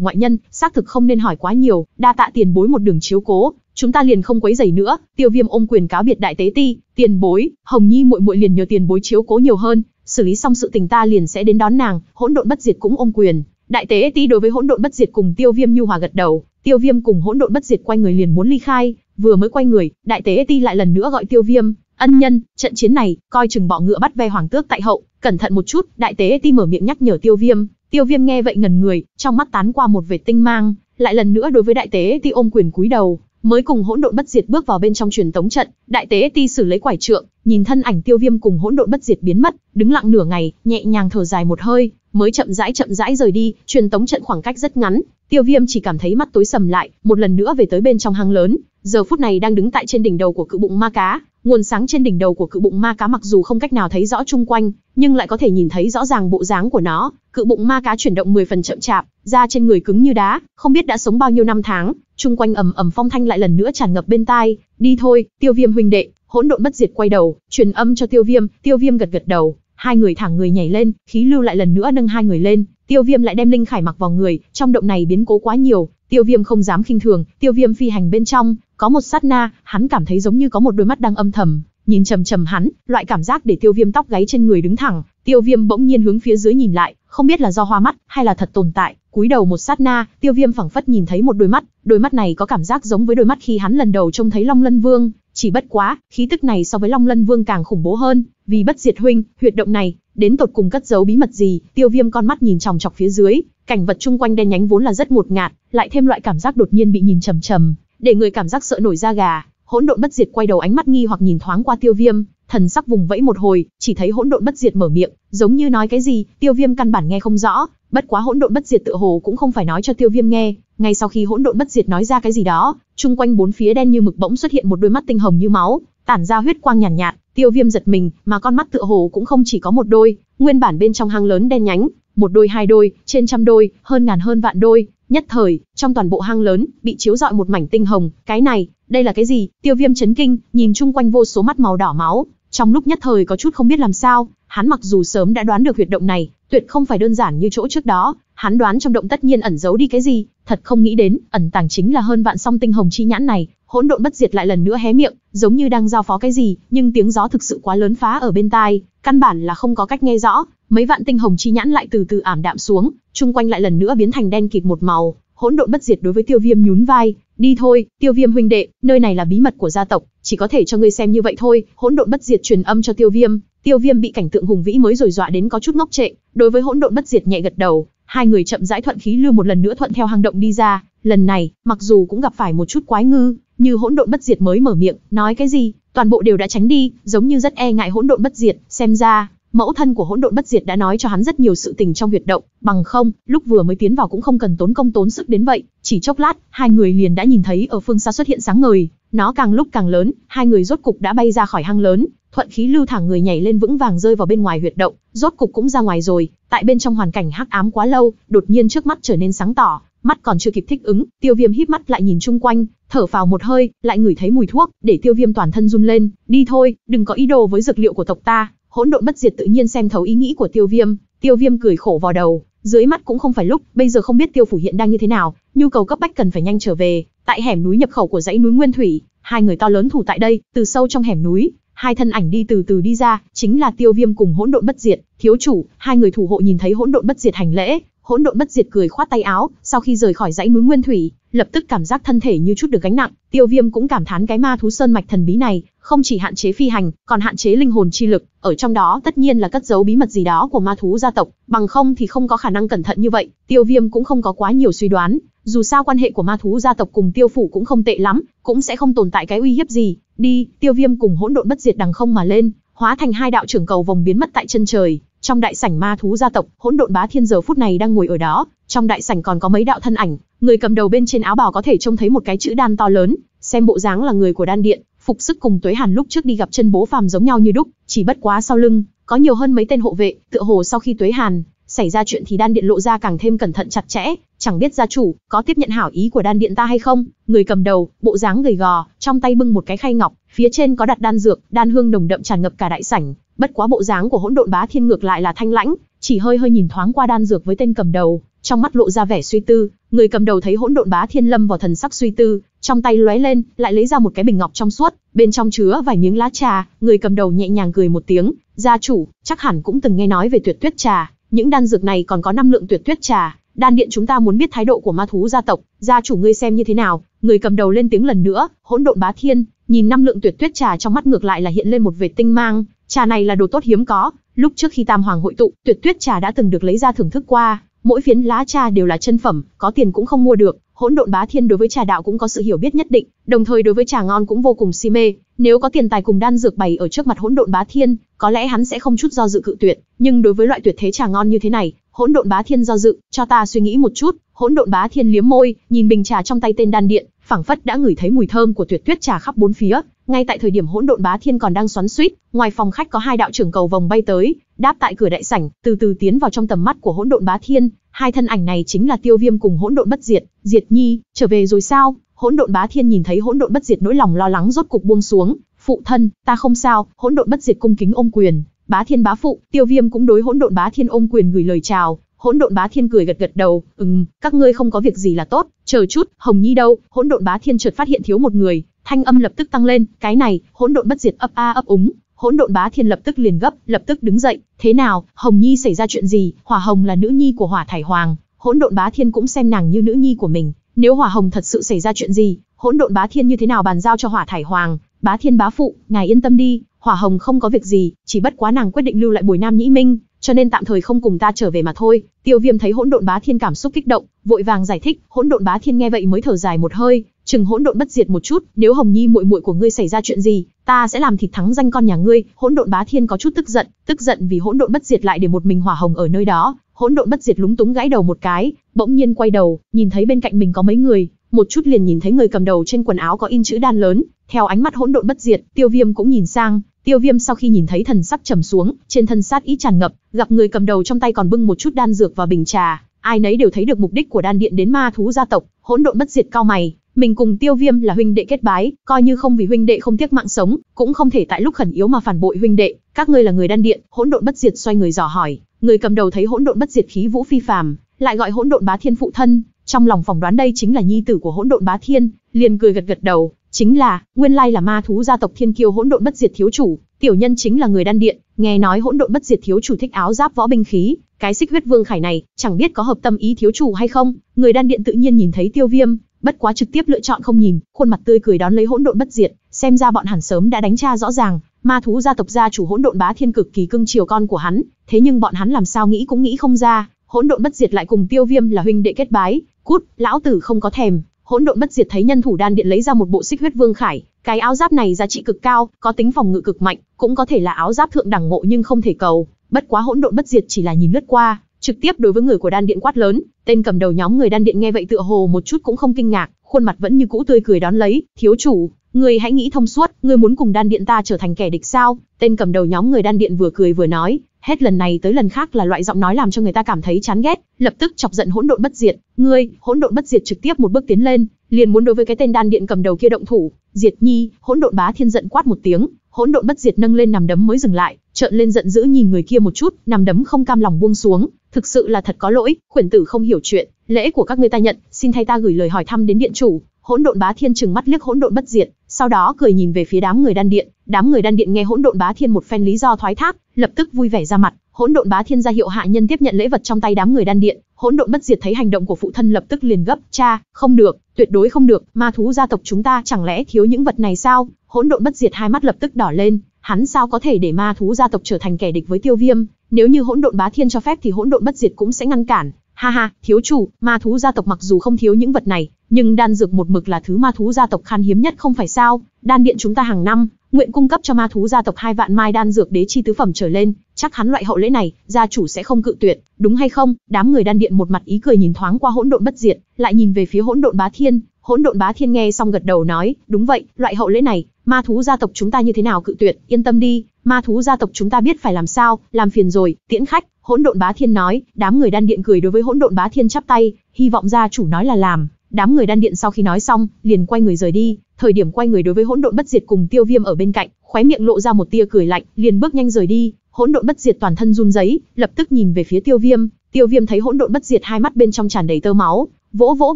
ngoại nhân, xác thực không nên hỏi quá nhiều, đa tạ tiền bối một đường chiếu cố, chúng ta liền không quấy rầy nữa. Tiêu Viêm ôm quyền cáo biệt đại tế ti, tiền bối, Hồng Nhi muội muội liền nhờ tiền bối chiếu cố nhiều hơn, xử lý xong sự tình ta liền sẽ đến đón nàng. Hỗn độn bất diệt cũng ôm quyền, đại tế ti đối với hỗn độn bất diệt cùng Tiêu Viêm nhu hòa gật đầu. Tiêu Viêm cùng hỗn độn bất diệt quay người liền muốn ly khai, vừa mới quay người, đại tế ti lại lần nữa gọi Tiêu Viêm, ân nhân, trận chiến này, coi chừng bọ ngựa bắt ve hoàng tước tại hậu, cẩn thận một chút. Đại tế ti mở miệng nhắc nhở Tiêu Viêm, Tiêu Viêm nghe vậy ngần người, trong mắt tán qua một vệt tinh mang, lại lần nữa đối với đại tế ti ôm quyền cúi đầu, mới cùng hỗn độn bất diệt bước vào bên trong truyền tống trận, đại tế ti xử lấy quải trượng, nhìn thân ảnh tiêu viêm cùng hỗn độn bất diệt biến mất, đứng lặng nửa ngày, nhẹ nhàng thở dài một hơi, mới chậm rãi chậm rãi rời đi, truyền tống trận khoảng cách rất ngắn, tiêu viêm chỉ cảm thấy mắt tối sầm lại, một lần nữa về tới bên trong hang lớn, giờ phút này đang đứng tại trên đỉnh đầu của cự bụng ma cá, nguồn sáng trên đỉnh đầu của cự bụng ma cá mặc dù không cách nào thấy rõ chung quanh, nhưng lại có thể nhìn thấy rõ ràng bộ dáng của nó, cự bụng ma cá chuyển động 10 phần chậm chạp, da trên người cứng như đá, không biết đã sống bao nhiêu năm tháng, chung quanh ầm ầm phong thanh lại lần nữa tràn ngập bên tai, đi thôi, tiêu viêm huynh đệ, hỗn độn bất diệt quay đầu, truyền âm cho tiêu viêm, tiêu viêm gật gật đầu, hai người thẳng người nhảy lên, khí lưu lại lần nữa nâng hai người lên, tiêu viêm lại đem linh khải mặc vào người, trong động này biến cố quá nhiều, tiêu viêm không dám khinh thường, tiêu viêm phi hành bên trong, có một sát na, hắn cảm thấy giống như có một đôi mắt đang âm thầm, nhìn trầm trầm hắn, loại cảm giác để tiêu viêm tóc gáy trên người đứng thẳng, tiêu viêm bỗng nhiên hướng phía dưới nhìn lại, không biết là do hoa mắt, hay là thật tồn tại, cúi đầu một sát na, tiêu viêm phẳng phất nhìn thấy một đôi mắt, đôi mắt này có cảm giác giống với đôi mắt khi hắn lần đầu trông thấy Long Lân Vương, chỉ bất quá, khí tức này so với Long Lân Vương càng khủng bố hơn, vì bất diệt huynh, huyệt động này, đến tột cùng cất giấu bí mật gì, tiêu viêm con mắt nhìn chòng chọc phía dưới, cảnh vật chung quanh đen nhánh vốn là rất ngột ngạt, lại thêm loại cảm giác đột nhiên bị nhìn trầm trầm, để người cảm giác sợ nổi da gà. Hỗn độn bất diệt quay đầu ánh mắt nghi hoặc nhìn thoáng qua tiêu viêm, thần sắc vùng vẫy một hồi, chỉ thấy hỗn độn bất diệt mở miệng, giống như nói cái gì, tiêu viêm căn bản nghe không rõ, bất quá hỗn độn bất diệt tựa hồ cũng không phải nói cho tiêu viêm nghe, ngay sau khi hỗn độn bất diệt nói ra cái gì đó, chung quanh bốn phía đen như mực bỗng xuất hiện một đôi mắt tinh hồng như máu, tản ra huyết quang nhàn nhạt, nhạt, tiêu viêm giật mình, mà con mắt tựa hồ cũng không chỉ có một đôi, nguyên bản bên trong hang lớn đen nhánh, một đôi hai đôi, trên trăm đôi, hơn ngàn hơn vạn đôi, nhất thời, trong toàn bộ hang lớn, bị chiếu rọi một mảnh tinh hồng, cái này, đây là cái gì? Tiêu Viêm chấn kinh, nhìn chung quanh vô số mắt màu đỏ máu, trong lúc nhất thời có chút không biết làm sao, hắn mặc dù sớm đã đoán được huyệt động này, tuyệt không phải đơn giản như chỗ trước đó, hắn đoán trong động tất nhiên ẩn giấu đi cái gì, thật không nghĩ đến, ẩn tàng chính là hơn vạn song tinh hồng chi nhãn này, hỗn độn bất diệt lại lần nữa hé miệng, giống như đang giao phó cái gì, nhưng tiếng gió thực sự quá lớn phá ở bên tai, căn bản là không có cách nghe rõ, mấy vạn tinh hồng chi nhãn lại từ từ ảm đạm xuống, chung quanh lại lần nữa biến thành đen kịt một màu, hỗn độn bất diệt đối với tiêu viêm nhún vai, đi thôi, tiêu viêm huynh đệ, nơi này là bí mật của gia tộc, chỉ có thể cho ngươi xem như vậy thôi, hỗn độn bất diệt truyền âm cho tiêu viêm, tiêu viêm bị cảnh tượng hùng vĩ mới rồi dọa đến có chút ngốc trệ, đối với hỗn độn bất diệt nhẹ gật đầu, hai người chậm rãi thuận khí lưu một lần nữa thuận theo hang động đi ra, lần này, mặc dù cũng gặp phải một chút quái ngư, như hỗn độn bất diệt mới mở miệng, nói cái gì, toàn bộ đều đã tránh đi, giống như rất e ngại hỗn độn bất diệt, xem ra, Mẫu thân của hỗn độn bất diệt đã nói cho hắn rất nhiều sự tình trong huyệt động, bằng không, lúc vừa mới tiến vào cũng không cần tốn công tốn sức đến vậy, chỉ chốc lát, hai người liền đã nhìn thấy ở phương xa xuất hiện sáng ngời, nó càng lúc càng lớn, hai người rốt cục đã bay ra khỏi hang lớn, thuận khí lưu thẳng người nhảy lên vững vàng rơi vào bên ngoài huyệt động, rốt cục cũng ra ngoài rồi, tại bên trong hoàn cảnh hắc ám quá lâu, đột nhiên trước mắt trở nên sáng tỏ, mắt còn chưa kịp thích ứng, Tiêu Viêm híp mắt lại nhìn chung quanh, thở phào một hơi, lại ngửi thấy mùi thuốc, để Tiêu Viêm toàn thân run lên, đi thôi, đừng có ý đồ với dược liệu của tộc ta, hỗn độn bất diệt tự nhiên xem thấu ý nghĩ của tiêu viêm, tiêu viêm cười khổ vào đầu, dưới mắt cũng không phải lúc, bây giờ không biết tiêu phủ hiện đang như thế nào, nhu cầu cấp bách cần phải nhanh trở về, tại hẻm núi nhập khẩu của dãy núi Nguyên Thủy, hai người to lớn thủ tại đây, từ sâu trong hẻm núi, hai thân ảnh đi từ từ đi ra, chính là tiêu viêm cùng hỗn độn bất diệt, thiếu chủ, hai người thủ hộ nhìn thấy hỗn độn bất diệt hành lễ, hỗn độn bất diệt cười khoát tay áo, sau khi rời khỏi dãy núi Nguyên Thủy, lập tức cảm giác thân thể như chút được gánh nặng, Tiêu Viêm cũng cảm thán cái ma thú sơn mạch thần bí này, không chỉ hạn chế phi hành, còn hạn chế linh hồn chi lực, ở trong đó tất nhiên là cất giấu bí mật gì đó của ma thú gia tộc, bằng không thì không có khả năng cẩn thận như vậy. Tiêu Viêm cũng không có quá nhiều suy đoán, dù sao quan hệ của ma thú gia tộc cùng Tiêu phủ cũng không tệ lắm, cũng sẽ không tồn tại cái uy hiếp gì. Đi, Tiêu Viêm cùng hỗn độn bất diệt đằng không mà lên, hóa thành hai đạo trưởng cầu vòng biến mất tại chân trời. Trong đại sảnh ma thú gia tộc, hỗn độn bá thiên giờ phút này đang ngồi ở đó, trong đại sảnh còn có mấy đạo thân ảnh, người cầm đầu bên trên áo bào có thể trông thấy một cái chữ đan to lớn, xem bộ dáng là người của đan điện, phục sức cùng Tuế Hàn lúc trước đi gặp chân bố phàm giống nhau như đúc, chỉ bất quá sau lưng có nhiều hơn mấy tên hộ vệ, tựa hồ sau khi Tuế Hàn xảy ra chuyện thì đan điện lộ ra càng thêm cẩn thận chặt chẽ, chẳng biết gia chủ có tiếp nhận hảo ý của đan điện ta hay không. Người cầm đầu, bộ dáng gầy gò, trong tay bưng một cái khay ngọc, phía trên có đặt đan dược, đan hương nồng đậm tràn ngập cả đại sảnh. Bất quá bộ dáng của hỗn độn bá thiên ngược lại là thanh lãnh, chỉ hơi hơi nhìn thoáng qua đan dược với tên cầm đầu, trong mắt lộ ra vẻ suy tư. Người cầm đầu thấy hỗn độn bá thiên lâm vào thần sắc suy tư, trong tay lóe lên, lại lấy ra một cái bình ngọc trong suốt, bên trong chứa vài miếng lá trà. Người cầm đầu nhẹ nhàng cười một tiếng, gia chủ, chắc hẳn cũng từng nghe nói về tuyệt tuyết trà, những đan dược này còn có năm lượng tuyệt tuyết trà, đan điện chúng ta muốn biết thái độ của ma thú gia tộc, gia chủ ngươi xem như thế nào? Người cầm đầu lên tiếng lần nữa, hỗn độn bá thiên, nhìn năm lượng tuyệt tuyết trà trong mắt ngược lại là hiện lên một vệt tinh mang, trà này là đồ tốt hiếm có, lúc trước khi tam hoàng hội tụ, tuyệt tuyết trà đã từng được lấy ra thưởng thức qua, mỗi phiến lá trà đều là chân phẩm, có tiền cũng không mua được. Hỗn độn bá thiên đối với trà đạo cũng có sự hiểu biết nhất định, đồng thời đối với trà ngon cũng vô cùng si mê. Nếu có tiền tài cùng đan dược bày ở trước mặt hỗn độn bá thiên, có lẽ hắn sẽ không chút do dự cự tuyệt. Nhưng đối với loại tuyệt thế trà ngon như thế này, hỗn độn bá thiên do dự, cho ta suy nghĩ một chút. Hỗn độn bá thiên liếm môi, nhìn bình trà trong tay tên đan điện, phảng phất đã ngửi thấy mùi thơm của tuyệt tuyết trà khắp bốn phía. Ngay tại thời điểm hỗn độn bá thiên còn đang xoắn xuýt, ngoài phòng khách có hai đạo trưởng cầu vòng bay tới, đáp tại cửa đại sảnh, từ từ tiến vào trong tầm mắt của hỗn độn bá thiên. Hai thân ảnh này chính là Tiêu Viêm cùng hỗn độn bất diệt. Diệt Nhi, trở về rồi sao? Hỗn độn bá thiên nhìn thấy hỗn độn bất diệt nỗi lòng lo lắng rốt cục buông xuống. Phụ thân, ta không sao. Hỗn độn bất diệt cung kính ôm quyền. Bá thiên bá phụ, Tiêu Viêm cũng đối hỗn độn bá thiên ôm quyền gửi lời chào. Hỗn độn bá thiên cười gật gật đầu, ừm, các ngươi không có việc gì là tốt. Chờ chút, Hồng Nhi đâu? Hỗn độn bá thiên chợt phát hiện thiếu một người, thanh âm lập tức tăng lên. Cái này, hỗn độn bất diệt ấp a ấp úng, hỗn độn bá thiên lập tức liền gấp, lập tức đứng dậy. Thế nào, Hồng Nhi xảy ra chuyện gì? Hỏa Hồng là nữ nhi của Hỏa Thải Hoàng, hỗn độn bá thiên cũng xem nàng như nữ nhi của mình. Nếu Hỏa Hồng thật sự xảy ra chuyện gì, hỗn độn bá thiên như thế nào bàn giao cho Hỏa Thải Hoàng? Bá thiên bá phụ, ngài yên tâm đi, Hỏa Hồng không có việc gì, chỉ bất quá nàng quyết định lưu lại Bùi Nam Nhĩ Minh, cho nên tạm thời không cùng ta trở về mà thôi. Tiêu Viêm thấy hỗn độn bá thiên cảm xúc kích động, vội vàng giải thích. Hỗn độn bá thiên nghe vậy mới thở dài một hơi, chừng hỗn độn bất diệt một chút. Nếu Hồng Nhi muội muội của ngươi xảy ra chuyện gì, ta sẽ làm thịt thắng danh con nhà ngươi. Hỗn độn bá thiên có chút tức giận, tức giận vì hỗn độn bất diệt lại để một mình hỏa hồng ở nơi đó. Hỗn độn bất diệt lúng túng gãi đầu một cái, bỗng nhiên quay đầu, nhìn thấy bên cạnh mình có mấy người, một chút liền nhìn thấy người cầm đầu trên quần áo có in chữ đan lớn. Theo ánh mắt hỗn độn bất diệt, Tiêu Viêm cũng nhìn sang, Tiêu Viêm sau khi nhìn thấy thần sắc trầm xuống, trên thân sát ý tràn ngập, gặp người cầm đầu trong tay còn bưng một chút đan dược và bình trà, ai nấy đều thấy được mục đích của đan điện đến ma thú gia tộc, hỗn độn bất diệt cao mày, mình cùng Tiêu Viêm là huynh đệ kết bái, coi như không vì huynh đệ không tiếc mạng sống, cũng không thể tại lúc khẩn yếu mà phản bội huynh đệ, các ngươi là người đan điện, hỗn độn bất diệt xoay người dò hỏi, người cầm đầu thấy hỗn độn bất diệt khí vũ phi phàm, lại gọi hỗn độn bá thiên phụ thân, trong lòng phỏng đoán đây chính là nhi tử của hỗn độn bá thiên, liền cười gật gật đầu, chính là, nguyên lai là ma thú gia tộc thiên kiêu hỗn độn bất diệt thiếu chủ, tiểu nhân chính là người đan điện, nghe nói hỗn độn bất diệt thiếu chủ thích áo giáp võ binh khí, cái xích huyết vương khải này, chẳng biết có hợp tâm ý thiếu chủ hay không, người đan điện tự nhiên nhìn thấy tiêu viêm, bất quá trực tiếp lựa chọn không nhìn, khuôn mặt tươi cười đón lấy hỗn độn bất diệt, xem ra bọn hẳn sớm đã đánh tra rõ ràng, ma thú gia tộc gia chủ hỗn độn bá thiên cực kỳ cưng chiều con của hắn, thế nhưng bọn hắn làm sao nghĩ cũng nghĩ không ra, hỗn độn bất diệt lại cùng tiêu viêm là huynh đệ kết bái, cút, lão tử không có thèm, hỗn độn bất diệt thấy nhân thủ đan điện lấy ra một bộ xích huyết vương khải, cái áo giáp này giá trị cực cao, có tính phòng ngự cực mạnh, cũng có thể là áo giáp thượng đẳng ngộ nhưng không thể cầu. Bất quá hỗn độn bất diệt chỉ là nhìn lướt qua, trực tiếp đối với người của đan điện quát lớn, tên cầm đầu nhóm người đan điện nghe vậy tựa hồ một chút cũng không kinh ngạc, khuôn mặt vẫn như cũ tươi cười đón lấy, thiếu chủ, người hãy nghĩ thông suốt, ngươi muốn cùng đan điện ta trở thành kẻ địch sao? Tên cầm đầu nhóm người đan điện vừa cười vừa nói, hết lần này tới lần khác là loại giọng nói làm cho người ta cảm thấy chán ghét, lập tức chọc giận hỗn độn bất diệt, ngươi, hỗn độn bất diệt trực tiếp một bước tiến lên, liền muốn đối với cái tên đan điện cầm đầu kia động thủ, diệt nhi, hỗn độn bá thiên giận quát một tiếng, hỗn độn bất diệt nâng lên nằm đấm mới dừng lại, trợn lên giận dữ nhìn người kia một chút, nằm đấm không cam lòng buông xuống, thực sự là thật có lỗi, khuyển tử không hiểu chuyện, lễ của các ngươi ta nhận, xin thay ta gửi lời hỏi thăm đến điện chủ. Hỗn độn bá thiên trừng mắt liếc hỗn độn bất diệt, sau đó cười nhìn về phía đám người đan điện, đám người đan điện nghe hỗn độn bá thiên một phen lý do thoái thác, lập tức vui vẻ ra mặt, hỗn độn bá thiên ra hiệu hạ nhân tiếp nhận lễ vật trong tay đám người đan điện, hỗn độn bất diệt thấy hành động của phụ thân lập tức liền gấp, cha, không được, tuyệt đối không được, ma thú gia tộc chúng ta chẳng lẽ thiếu những vật này sao? Hỗn độn bất diệt hai mắt lập tức đỏ lên, hắn sao có thể để ma thú gia tộc trở thành kẻ địch với tiêu viêm? Nếu như hỗn độn bá thiên cho phép thì hỗn độn bất diệt cũng sẽ ngăn cản. Ha ha, thiếu chủ, ma thú gia tộc mặc dù không thiếu những vật này, nhưng đan dược một mực là thứ ma thú gia tộc khan hiếm nhất không phải sao? Đan điện chúng ta hàng năm nguyện cung cấp cho ma thú gia tộc hai vạn mai đan dược đế chi tứ phẩm trở lên, chắc hắn loại hậu lễ này, gia chủ sẽ không cự tuyệt, đúng hay không? Đám người đan điện một mặt ý cười nhìn thoáng qua hỗn độn bất diệt, lại nhìn về phía hỗn độn bá thiên, hỗn độn bá thiên nghe xong gật đầu nói, đúng vậy, loại hậu lễ này, ma thú gia tộc chúng ta như thế nào cự tuyệt, yên tâm đi, ma thú gia tộc chúng ta biết phải làm sao, làm phiền rồi, tiễn khách. Hỗn độn bá thiên nói, đám người đan điện cười đối với hỗn độn bá thiên chắp tay, hy vọng gia chủ nói là làm. Đám người đan điện sau khi nói xong, liền quay người rời đi. Thời điểm quay người đối với hỗn độn bất diệt cùng tiêu viêm ở bên cạnh, khóe miệng lộ ra một tia cười lạnh, liền bước nhanh rời đi. Hỗn độn bất diệt toàn thân run rẩy, lập tức nhìn về phía tiêu viêm. Tiêu viêm thấy hỗn độn bất diệt hai mắt bên trong tràn đầy tơ máu, vỗ vỗ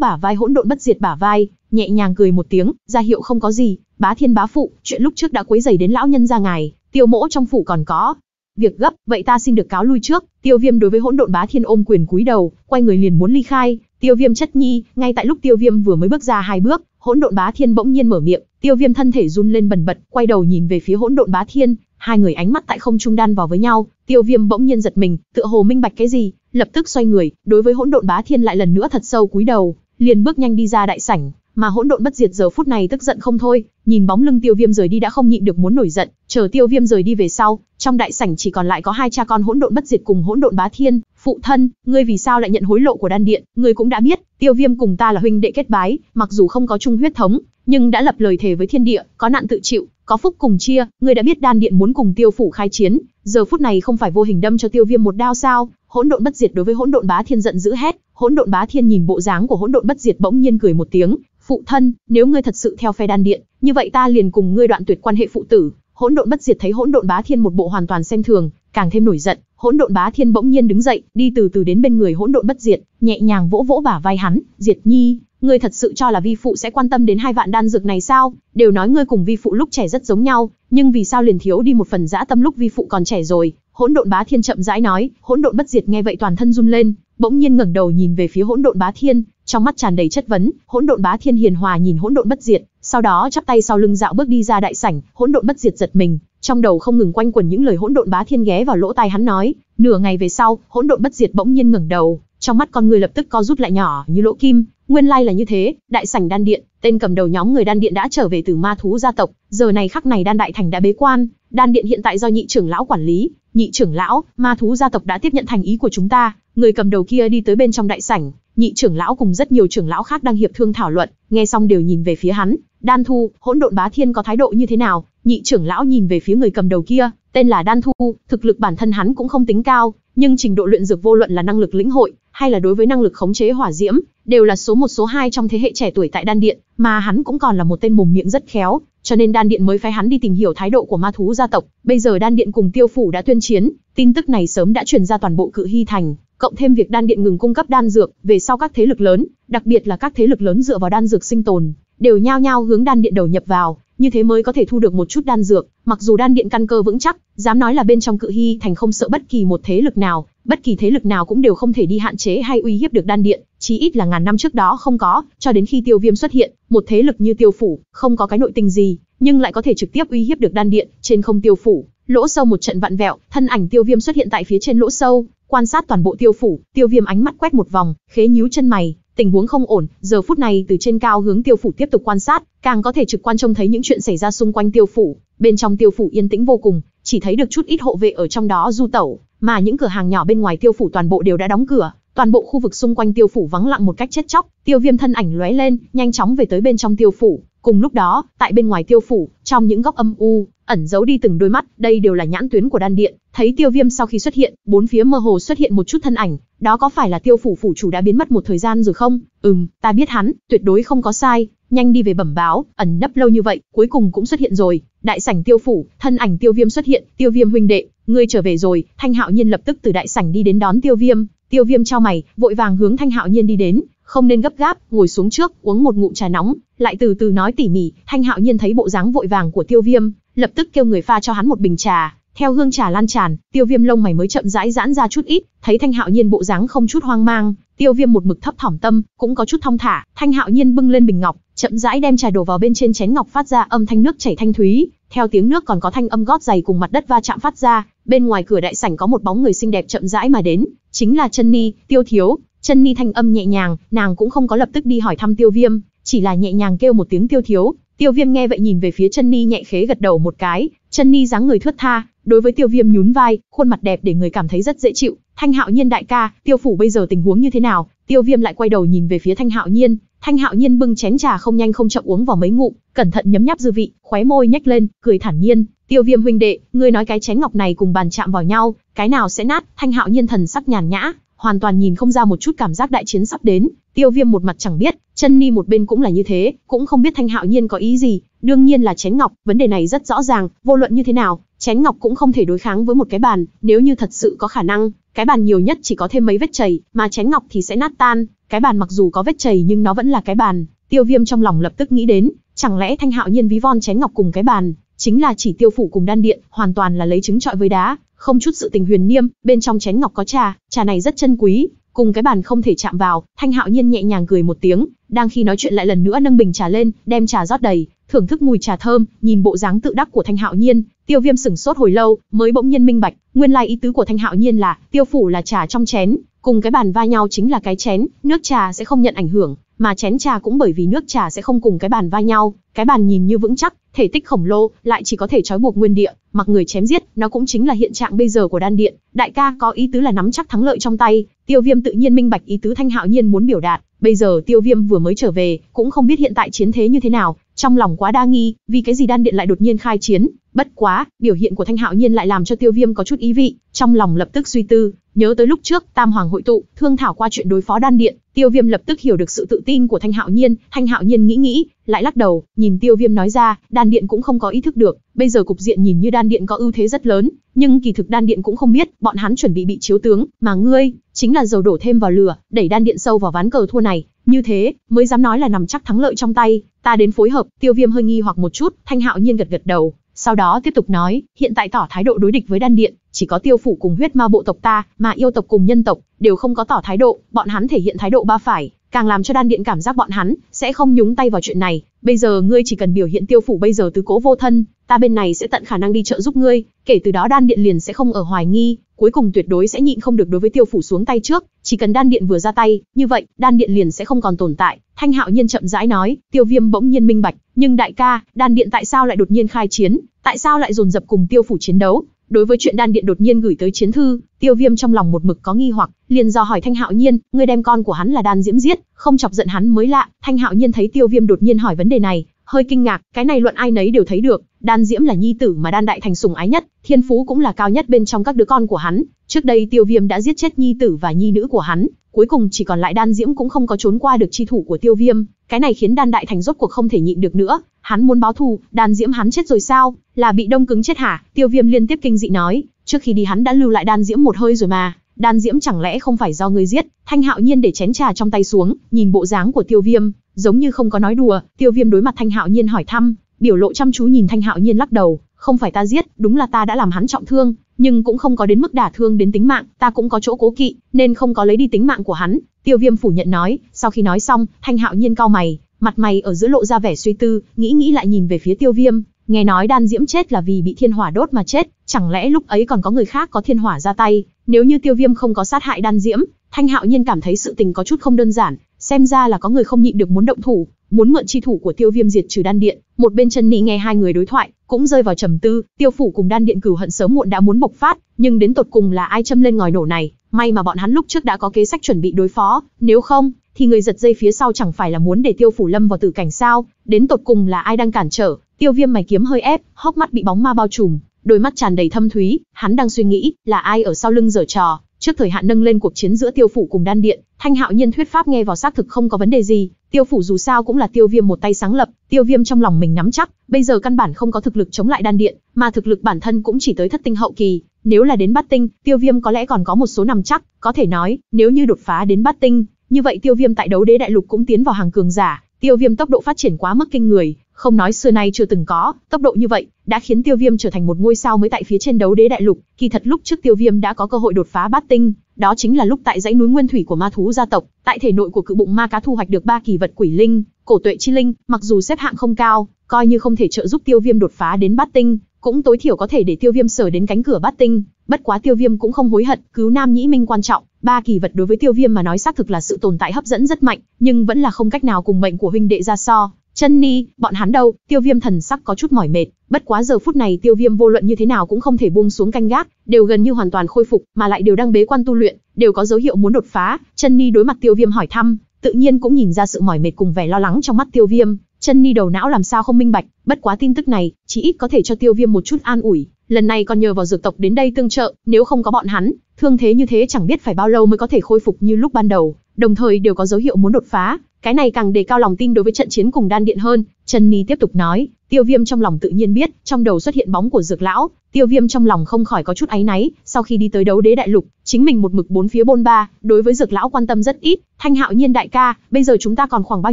bả vai hỗn độn bất diệt bả vai, nhẹ nhàng cười một tiếng, ra hiệu không có gì. Bá thiên bá phụ, chuyện lúc trước đã quấy rầy đến lão nhân gia ngài, tiêu mỗ trong phủ còn có, việc gấp, vậy ta xin được cáo lui trước. Tiêu Viêm đối với Hỗn Độn Bá Thiên ôm quyền cúi đầu, quay người liền muốn ly khai. Tiêu Viêm chất nhi, ngay tại lúc Tiêu Viêm vừa mới bước ra hai bước, Hỗn Độn Bá Thiên bỗng nhiên mở miệng, Tiêu Viêm thân thể run lên bần bật, quay đầu nhìn về phía Hỗn Độn Bá Thiên, hai người ánh mắt tại không trung đan vào với nhau, Tiêu Viêm bỗng nhiên giật mình, tựa hồ minh bạch cái gì, lập tức xoay người, đối với Hỗn Độn Bá Thiên lại lần nữa thật sâu cúi đầu, liền bước nhanh đi ra đại sảnh, mà hỗn độn bất diệt giờ phút này tức giận không thôi, nhìn bóng lưng Tiêu Viêm rời đi đã không nhịn được muốn nổi giận, chờ Tiêu Viêm rời đi về sau, trong đại sảnh chỉ còn lại có hai cha con hỗn độn bất diệt cùng hỗn độn bá thiên, phụ thân, ngươi vì sao lại nhận hối lộ của đan điện, ngươi cũng đã biết, Tiêu Viêm cùng ta là huynh đệ kết bái, mặc dù không có chung huyết thống, nhưng đã lập lời thề với thiên địa, có nạn tự chịu, có phúc cùng chia, ngươi đã biết đan điện muốn cùng Tiêu phủ khai chiến, giờ phút này không phải vô hình đâm cho Tiêu Viêm một đao sao? Hỗn độn bất diệt đối với hỗn độn bá thiên giận dữ hét, hỗn độn bá thiên nhìn bộ dáng của hỗn độn bất diệt bỗng nhiên cười một tiếng, phụ thân, nếu ngươi thật sự theo phe đan điện, như vậy ta liền cùng ngươi đoạn tuyệt quan hệ phụ tử. Hỗn độn bất diệt thấy hỗn độn bá thiên một bộ hoàn toàn xem thường, càng thêm nổi giận. Hỗn độn bá thiên bỗng nhiên đứng dậy, đi từ từ đến bên người hỗn độn bất diệt, nhẹ nhàng vỗ vỗ bả vai hắn, diệt nhi, ngươi thật sự cho là vi phụ sẽ quan tâm đến hai vạn đan dược này sao? Đều nói ngươi cùng vi phụ lúc trẻ rất giống nhau, nhưng vì sao liền thiếu đi một phần dã tâm lúc vi phụ còn trẻ rồi? Hỗn độn bá thiên chậm rãi nói, hỗn độn bất diệt nghe vậy toàn thân run lên, bỗng nhiên ngẩng đầu nhìn về phía hỗn độn bá thiên, trong mắt tràn đầy chất vấn, hỗn độn bá thiên hiền hòa nhìn hỗn độn bất diệt, sau đó chắp tay sau lưng dạo bước đi ra đại sảnh, hỗn độn bất diệt giật mình, trong đầu không ngừng quanh quẩn những lời hỗn độn bá thiên ghé vào lỗ tai hắn nói, nửa ngày về sau, hỗn độn bất diệt bỗng nhiên ngẩng đầu, trong mắt con người lập tức co rút lại nhỏ như lỗ kim, nguyên lai là như thế, đại sảnh đan điện, tên cầm đầu nhóm người đan điện đã trở về từ ma thú gia tộc, giờ này khắc này đan đại thành đã bế quan, đan điện hiện tại do nhị trưởng lão quản lý, nhị trưởng lão, ma thú gia tộc đã tiếp nhận thành ý của chúng ta, người cầm đầu kia đi tới bên trong đại sảnh, nhị trưởng lão cùng rất nhiều trưởng lão khác đang hiệp thương thảo luận, nghe xong đều nhìn về phía hắn. Đan Thu, hỗn độn bá thiên có thái độ như thế nào? Nhị trưởng lão nhìn về phía người cầm đầu kia, tên là Đan Thu, thực lực bản thân hắn cũng không tính cao, nhưng trình độ luyện dược vô luận là năng lực lĩnh hội, hay là đối với năng lực khống chế hỏa diễm, đều là số một số hai trong thế hệ trẻ tuổi tại đan điện, mà hắn cũng còn là một tên mồm miệng rất khéo, cho nên đan điện mới phái hắn đi tìm hiểu thái độ của ma thú gia tộc. Bây giờ đan điện cùng tiêu phủ đã tuyên chiến, tin tức này sớm đã truyền ra toàn bộ cự hy thành, cộng thêm việc đan điện ngừng cung cấp đan dược, về sau các thế lực lớn, đặc biệt là các thế lực lớn dựa vào đan dược sinh tồn, đều nhao nhao hướng đan điện đầu nhập vào, như thế mới có thể thu được một chút đan dược, mặc dù đan điện căn cơ vững chắc, dám nói là bên trong cự hy thành không sợ bất kỳ một thế lực nào, bất kỳ thế lực nào cũng đều không thể đi hạn chế hay uy hiếp được đan điện, chí ít là ngàn năm trước đó không có, cho đến khi tiêu viêm xuất hiện, một thế lực như tiêu phủ, không có cái nội tình gì, nhưng lại có thể trực tiếp uy hiếp được đan điện, trên không tiêu phủ, lỗ sâu một trận vặn vẹo, thân ảnh tiêu viêm xuất hiện tại phía trên lỗ sâu, quan sát toàn bộ tiêu phủ, tiêu viêm ánh mắt quét một vòng, khế nhíu chân mày, tình huống không ổn, giờ phút này từ trên cao hướng tiêu phủ tiếp tục quan sát, càng có thể trực quan trông thấy những chuyện xảy ra xung quanh tiêu phủ, bên trong tiêu phủ yên tĩnh vô cùng, chỉ thấy được chút ít hộ vệ ở trong đó du tẩu, mà những cửa hàng nhỏ bên ngoài tiêu phủ toàn bộ đều đã đóng cửa, toàn bộ khu vực xung quanh tiêu phủ vắng lặng một cách chết chóc, tiêu viêm thân ảnh lóe lên, nhanh chóng về tới bên trong tiêu phủ, cùng lúc đó, tại bên ngoài tiêu phủ, trong những góc âm u, ẩn giấu đi từng đôi mắt, đây đều là nhãn tuyến của đan điện, thấy tiêu viêm sau khi xuất hiện, bốn phía mơ hồ xuất hiện một chút thân ảnh, đó có phải là tiêu phủ phủ chủ đã biến mất một thời gian rồi không? Ừm, ta biết hắn, tuyệt đối không có sai, nhanh đi về bẩm báo, ẩn nấp lâu như vậy, cuối cùng cũng xuất hiện rồi. Đại sảnh tiêu phủ, thân ảnh tiêu viêm xuất hiện, tiêu viêm huynh đệ, ngươi trở về rồi, thanh hạo nhiên lập tức từ đại sảnh đi đến đón tiêu viêm, tiêu viêm trao mày, vội vàng hướng thanh hạo nhiên đi đến, không nên gấp gáp, ngồi xuống trước, uống một ngụm trà nóng, lại từ từ nói tỉ mỉ, thanh hạo nhiên thấy bộ dáng vội vàng của tiêu viêm, lập tức kêu người pha cho hắn một bình trà, theo hương trà lan tràn, tiêu viêm lông mày mới chậm rãi giãn ra chút ít, thấy thanh hạo nhiên bộ dáng không chút hoang mang, tiêu viêm một mực thấp thỏm tâm, cũng có chút thong thả, thanh hạo nhiên bưng lên bình ngọc, chậm rãi đem trà đổ vào bên trên chén ngọc phát ra âm thanh nước chảy thanh thúy, theo tiếng nước còn có thanh âm gót giày cùng mặt đất va chạm phát ra, bên ngoài cửa đại sảnh có một bóng người xinh đẹp chậm rãi mà đến, chính là chân ni, tiêu thiếu, chân ni thanh âm nhẹ nhàng, nàng cũng không có lập tức đi hỏi thăm tiêu viêm, chỉ là nhẹ nhàng kêu một tiếng tiêu thiếu, tiêu viêm nghe vậy nhìn về phía chân ni nhẹ khế gật đầu một cái, chân ni dáng người thướt tha, đối với tiêu viêm nhún vai, khuôn mặt đẹp để người cảm thấy rất dễ chịu, thanh hạo nhiên đại ca, tiêu phủ bây giờ tình huống như thế nào, tiêu viêm lại quay đầu nhìn về phía thanh hạo nhiên, thanh hạo nhiên bưng chén trà không nhanh không chậm uống vào mấy ngụm, cẩn thận nhấm nháp dư vị, khóe môi nhếch lên, cười thản nhiên, Tiêu Viêm huynh đệ, ngươi nói cái chén ngọc này cùng bàn chạm vào nhau, cái nào sẽ nát? Thanh Hạo Nhiên thần sắc nhàn nhã, hoàn toàn nhìn không ra một chút cảm giác đại chiến sắp đến. Tiêu Viêm một mặt chẳng biết, chân ni một bên cũng là như thế, cũng không biết Thanh Hạo Nhiên có ý gì. Đương nhiên là chén ngọc, vấn đề này rất rõ ràng, vô luận như thế nào, chén ngọc cũng không thể đối kháng với một cái bàn. Nếu như thật sự có khả năng, cái bàn nhiều nhất chỉ có thêm mấy vết chảy, mà chén ngọc thì sẽ nát tan. Cái bàn mặc dù có vết chảy nhưng nó vẫn là cái bàn. Tiêu Viêm trong lòng lập tức nghĩ đến, chẳng lẽ Thanh Hạo Nhiên ví von chén ngọc cùng cái bàn, chính là chỉ tiêu phủ cùng đan điện, hoàn toàn là lấy trứng trọi với đá, không chút sự tình huyền niêm, bên trong chén ngọc có trà, trà này rất chân quý, cùng cái bàn không thể chạm vào, Thanh Hạo Nhiên nhẹ nhàng cười một tiếng, đang khi nói chuyện lại lần nữa nâng bình trà lên, đem trà rót đầy, thưởng thức mùi trà thơm, nhìn bộ dáng tự đắc của Thanh Hạo Nhiên, Tiêu Viêm sửng sốt hồi lâu, mới bỗng nhiên minh bạch, nguyên lai ý tứ của Thanh Hạo Nhiên là, tiêu phủ là trà trong chén, cùng cái bàn va nhau chính là cái chén, nước trà sẽ không nhận ảnh hưởng, mà chén trà cũng bởi vì nước trà sẽ không cùng cái bàn va nhau, cái bàn nhìn như vững chắc, thể tích khổng lồ, lại chỉ có thể trói buộc nguyên địa, mặc người chém giết, nó cũng chính là hiện trạng bây giờ của đan điện. Đại ca có ý tứ là nắm chắc thắng lợi trong tay, Tiêu Viêm tự nhiên minh bạch ý tứ Thanh Hạo Nhiên muốn biểu đạt, bây giờ Tiêu Viêm vừa mới trở về, cũng không biết hiện tại chiến thế như thế nào, trong lòng quá đa nghi, vì cái gì đan điện lại đột nhiên khai chiến, bất quá, biểu hiện của Thanh Hạo Nhiên lại làm cho Tiêu Viêm có chút ý vị, trong lòng lập tức suy tư, nhớ tới lúc trước Tam Hoàng hội tụ, thương thảo qua chuyện đối phó đan điện, Tiêu Viêm lập tức hiểu được sự tự tin của Thanh Hạo Nhiên, Thanh Hạo Nhiên nghĩ nghĩ, lại lắc đầu, nhìn Tiêu Viêm nói ra, đan điện cũng không có ý thức được, bây giờ cục diện nhìn như đan điện có ưu thế rất lớn, nhưng kỳ thực đan điện cũng không biết, bọn hắn chuẩn bị bị chiếu tướng, mà ngươi, chính là dầu đổ thêm vào lửa, đẩy đan điện sâu vào ván cờ thua này, như thế, mới dám nói là nằm chắc thắng lợi trong tay, ta đến phối hợp, Tiêu Viêm hơi nghi hoặc một chút, Thanh Hạo Nhiên gật gật đầu, sau đó tiếp tục nói, hiện tại tỏ thái độ đối địch với đan điện, chỉ có tiêu phủ cùng huyết ma bộ tộc ta, mà yêu tộc cùng nhân tộc, đều không có tỏ thái độ, bọn hắn thể hiện thái độ ba phải, càng làm cho đan điện cảm giác bọn hắn, sẽ không nhúng tay vào chuyện này. Bây giờ ngươi chỉ cần biểu hiện tiêu phủ bây giờ tứ cố vô thân, ta bên này sẽ tận khả năng đi trợ giúp ngươi, kể từ đó đan điện liền sẽ không ở hoài nghi, cuối cùng tuyệt đối sẽ nhịn không được đối với tiêu phủ xuống tay trước, chỉ cần đan điện vừa ra tay, như vậy, đan điện liền sẽ không còn tồn tại. Thanh hạo nhiên chậm rãi nói, tiêu viêm bỗng nhiên minh bạch, nhưng đại ca, đan điện tại sao lại đột nhiên khai chiến, tại sao lại dồn dập cùng tiêu phủ chiến đấu? Đối với chuyện đan điện đột nhiên gửi tới chiến thư, tiêu viêm trong lòng một mực có nghi hoặc, liền do hỏi thanh hạo nhiên, ngươi đem con của hắn là đan diễm giết, không chọc giận hắn mới lạ. Thanh hạo nhiên thấy tiêu viêm đột nhiên hỏi vấn đề này, hơi kinh ngạc, cái này luận ai nấy đều thấy được, đan diễm là nhi tử mà đan đại thành sủng ái nhất, thiên phú cũng là cao nhất bên trong các đứa con của hắn. Trước đây tiêu viêm đã giết chết nhi tử và nhi nữ của hắn, cuối cùng chỉ còn lại đan diễm cũng không có trốn qua được chi thủ của tiêu viêm, cái này khiến đan đại thành rốt cuộc không thể nhịn được nữa, hắn muốn báo thù, đan diễm hắn chết rồi sao, là bị đông cứng chết hả? Tiêu viêm liên tiếp kinh dị nói, trước khi đi hắn đã lưu lại đan diễm một hơi rồi mà, đan diễm chẳng lẽ không phải do ngươi giết? Thanh hạo nhiên để chén trà trong tay xuống, nhìn bộ dáng của tiêu viêm, giống như không có nói đùa, tiêu viêm đối mặt thanh hạo nhiên hỏi thăm, biểu lộ chăm chú nhìn thanh hạo nhiên lắc đầu, không phải ta giết, đúng là ta đã làm hắn trọng thương, nhưng cũng không có đến mức đả thương đến tính mạng, ta cũng có chỗ cố kỵ, nên không có lấy đi tính mạng của hắn. Tiêu Viêm phủ nhận nói, sau khi nói xong, Thanh Hạo Nhiên cau mày, mặt mày ở giữa lộ ra vẻ suy tư, nghĩ nghĩ lại nhìn về phía Tiêu Viêm, nghe nói Đan Diễm chết là vì bị thiên hỏa đốt mà chết, chẳng lẽ lúc ấy còn có người khác có thiên hỏa ra tay? Nếu như Tiêu Viêm không có sát hại Đan Diễm, Thanh Hạo Nhiên cảm thấy sự tình có chút không đơn giản, xem ra là có người không nhịn được muốn động thủ, muốn mượn chi thủ của Tiêu Viêm diệt trừ đan điện. Một bên chân Nị nghe hai người đối thoại, cũng rơi vào trầm tư, Tiêu phủ cùng đan điện cửu hận sớm muộn đã muốn bộc phát, nhưng đến tột cùng là ai châm lên ngòi nổ này, may mà bọn hắn lúc trước đã có kế sách chuẩn bị đối phó, nếu không, thì người giật dây phía sau chẳng phải là muốn để Tiêu phủ lâm vào tử cảnh sao? Đến tột cùng là ai đang cản trở? Tiêu Viêm mày kiếm hơi ép, hốc mắt bị bóng ma bao trùm, đôi mắt tràn đầy thâm thúy, hắn đang suy nghĩ, là ai ở sau lưng giở trò, Trước thời hạn nâng lên cuộc chiến giữa Tiêu phủ cùng Đan Điện, Thanh Hạo Nhiên thuyết pháp nghe vào xác thực không có vấn đề gì, Tiêu phủ dù sao cũng là Tiêu Viêm một tay sáng lập, Tiêu Viêm trong lòng mình nắm chắc, bây giờ căn bản không có thực lực chống lại Đan Điện, mà thực lực bản thân cũng chỉ tới thất tinh hậu kỳ, nếu là đến bát tinh, Tiêu Viêm có lẽ còn có một số nằm chắc, có thể nói, nếu như đột phá đến bát tinh, như vậy Tiêu Viêm tại đấu đế đại lục cũng tiến vào hàng cường giả, Tiêu Viêm tốc độ phát triển quá mức kinh người, không nói xưa nay chưa từng có, tốc độ như vậy, đã khiến Tiêu Viêm trở thành một ngôi sao mới tại phía trên đấu đế đại lục, kỳ thật lúc trước Tiêu Viêm đã có cơ hội đột phá bát tinh, đó chính là lúc tại dãy núi nguyên thủy của ma thú gia tộc, tại thể nội của cự bụng ma cá thu hoạch được ba kỳ vật quỷ linh, cổ tuệ chi linh, mặc dù xếp hạng không cao, coi như không thể trợ giúp Tiêu Viêm đột phá đến bát tinh, cũng tối thiểu có thể để Tiêu Viêm sở đến cánh cửa bát tinh, bất quá Tiêu Viêm cũng không hối hận, cứu Nam Nhĩ Minh quan trọng, ba kỳ vật đối với Tiêu Viêm mà nói xác thực là sự tồn tại hấp dẫn rất mạnh, nhưng vẫn là không cách nào cùng mệnh của huynh đệ ra so. Chân Ni, bọn hắn đâu? Tiêu Viêm thần sắc có chút mỏi mệt, bất quá giờ phút này Tiêu Viêm vô luận như thế nào cũng không thể buông xuống canh gác, đều gần như hoàn toàn khôi phục, mà lại đều đang bế quan tu luyện, đều có dấu hiệu muốn đột phá. Chân Ni đối mặt Tiêu Viêm hỏi thăm, tự nhiên cũng nhìn ra sự mỏi mệt cùng vẻ lo lắng trong mắt Tiêu Viêm, Chân Ni đầu não làm sao không minh bạch, bất quá tin tức này, chỉ ít có thể cho Tiêu Viêm một chút an ủi, lần này còn nhờ vào dược tộc đến đây tương trợ, nếu không có bọn hắn, thương thế như thế chẳng biết phải bao lâu mới có thể khôi phục như lúc ban đầu, đồng thời đều có dấu hiệu muốn đột phá, cái này càng đề cao lòng tin đối với trận chiến cùng đan điện hơn. Trần Ni tiếp tục nói, Tiêu Viêm trong lòng tự nhiên biết, trong đầu xuất hiện bóng của Dược lão, Tiêu Viêm trong lòng không khỏi có chút áy náy, sau khi đi tới đấu đế đại lục, chính mình một mực bốn phía bôn ba, đối với Dược lão quan tâm rất ít, Thanh Hạo Nhiên đại ca, bây giờ chúng ta còn khoảng bao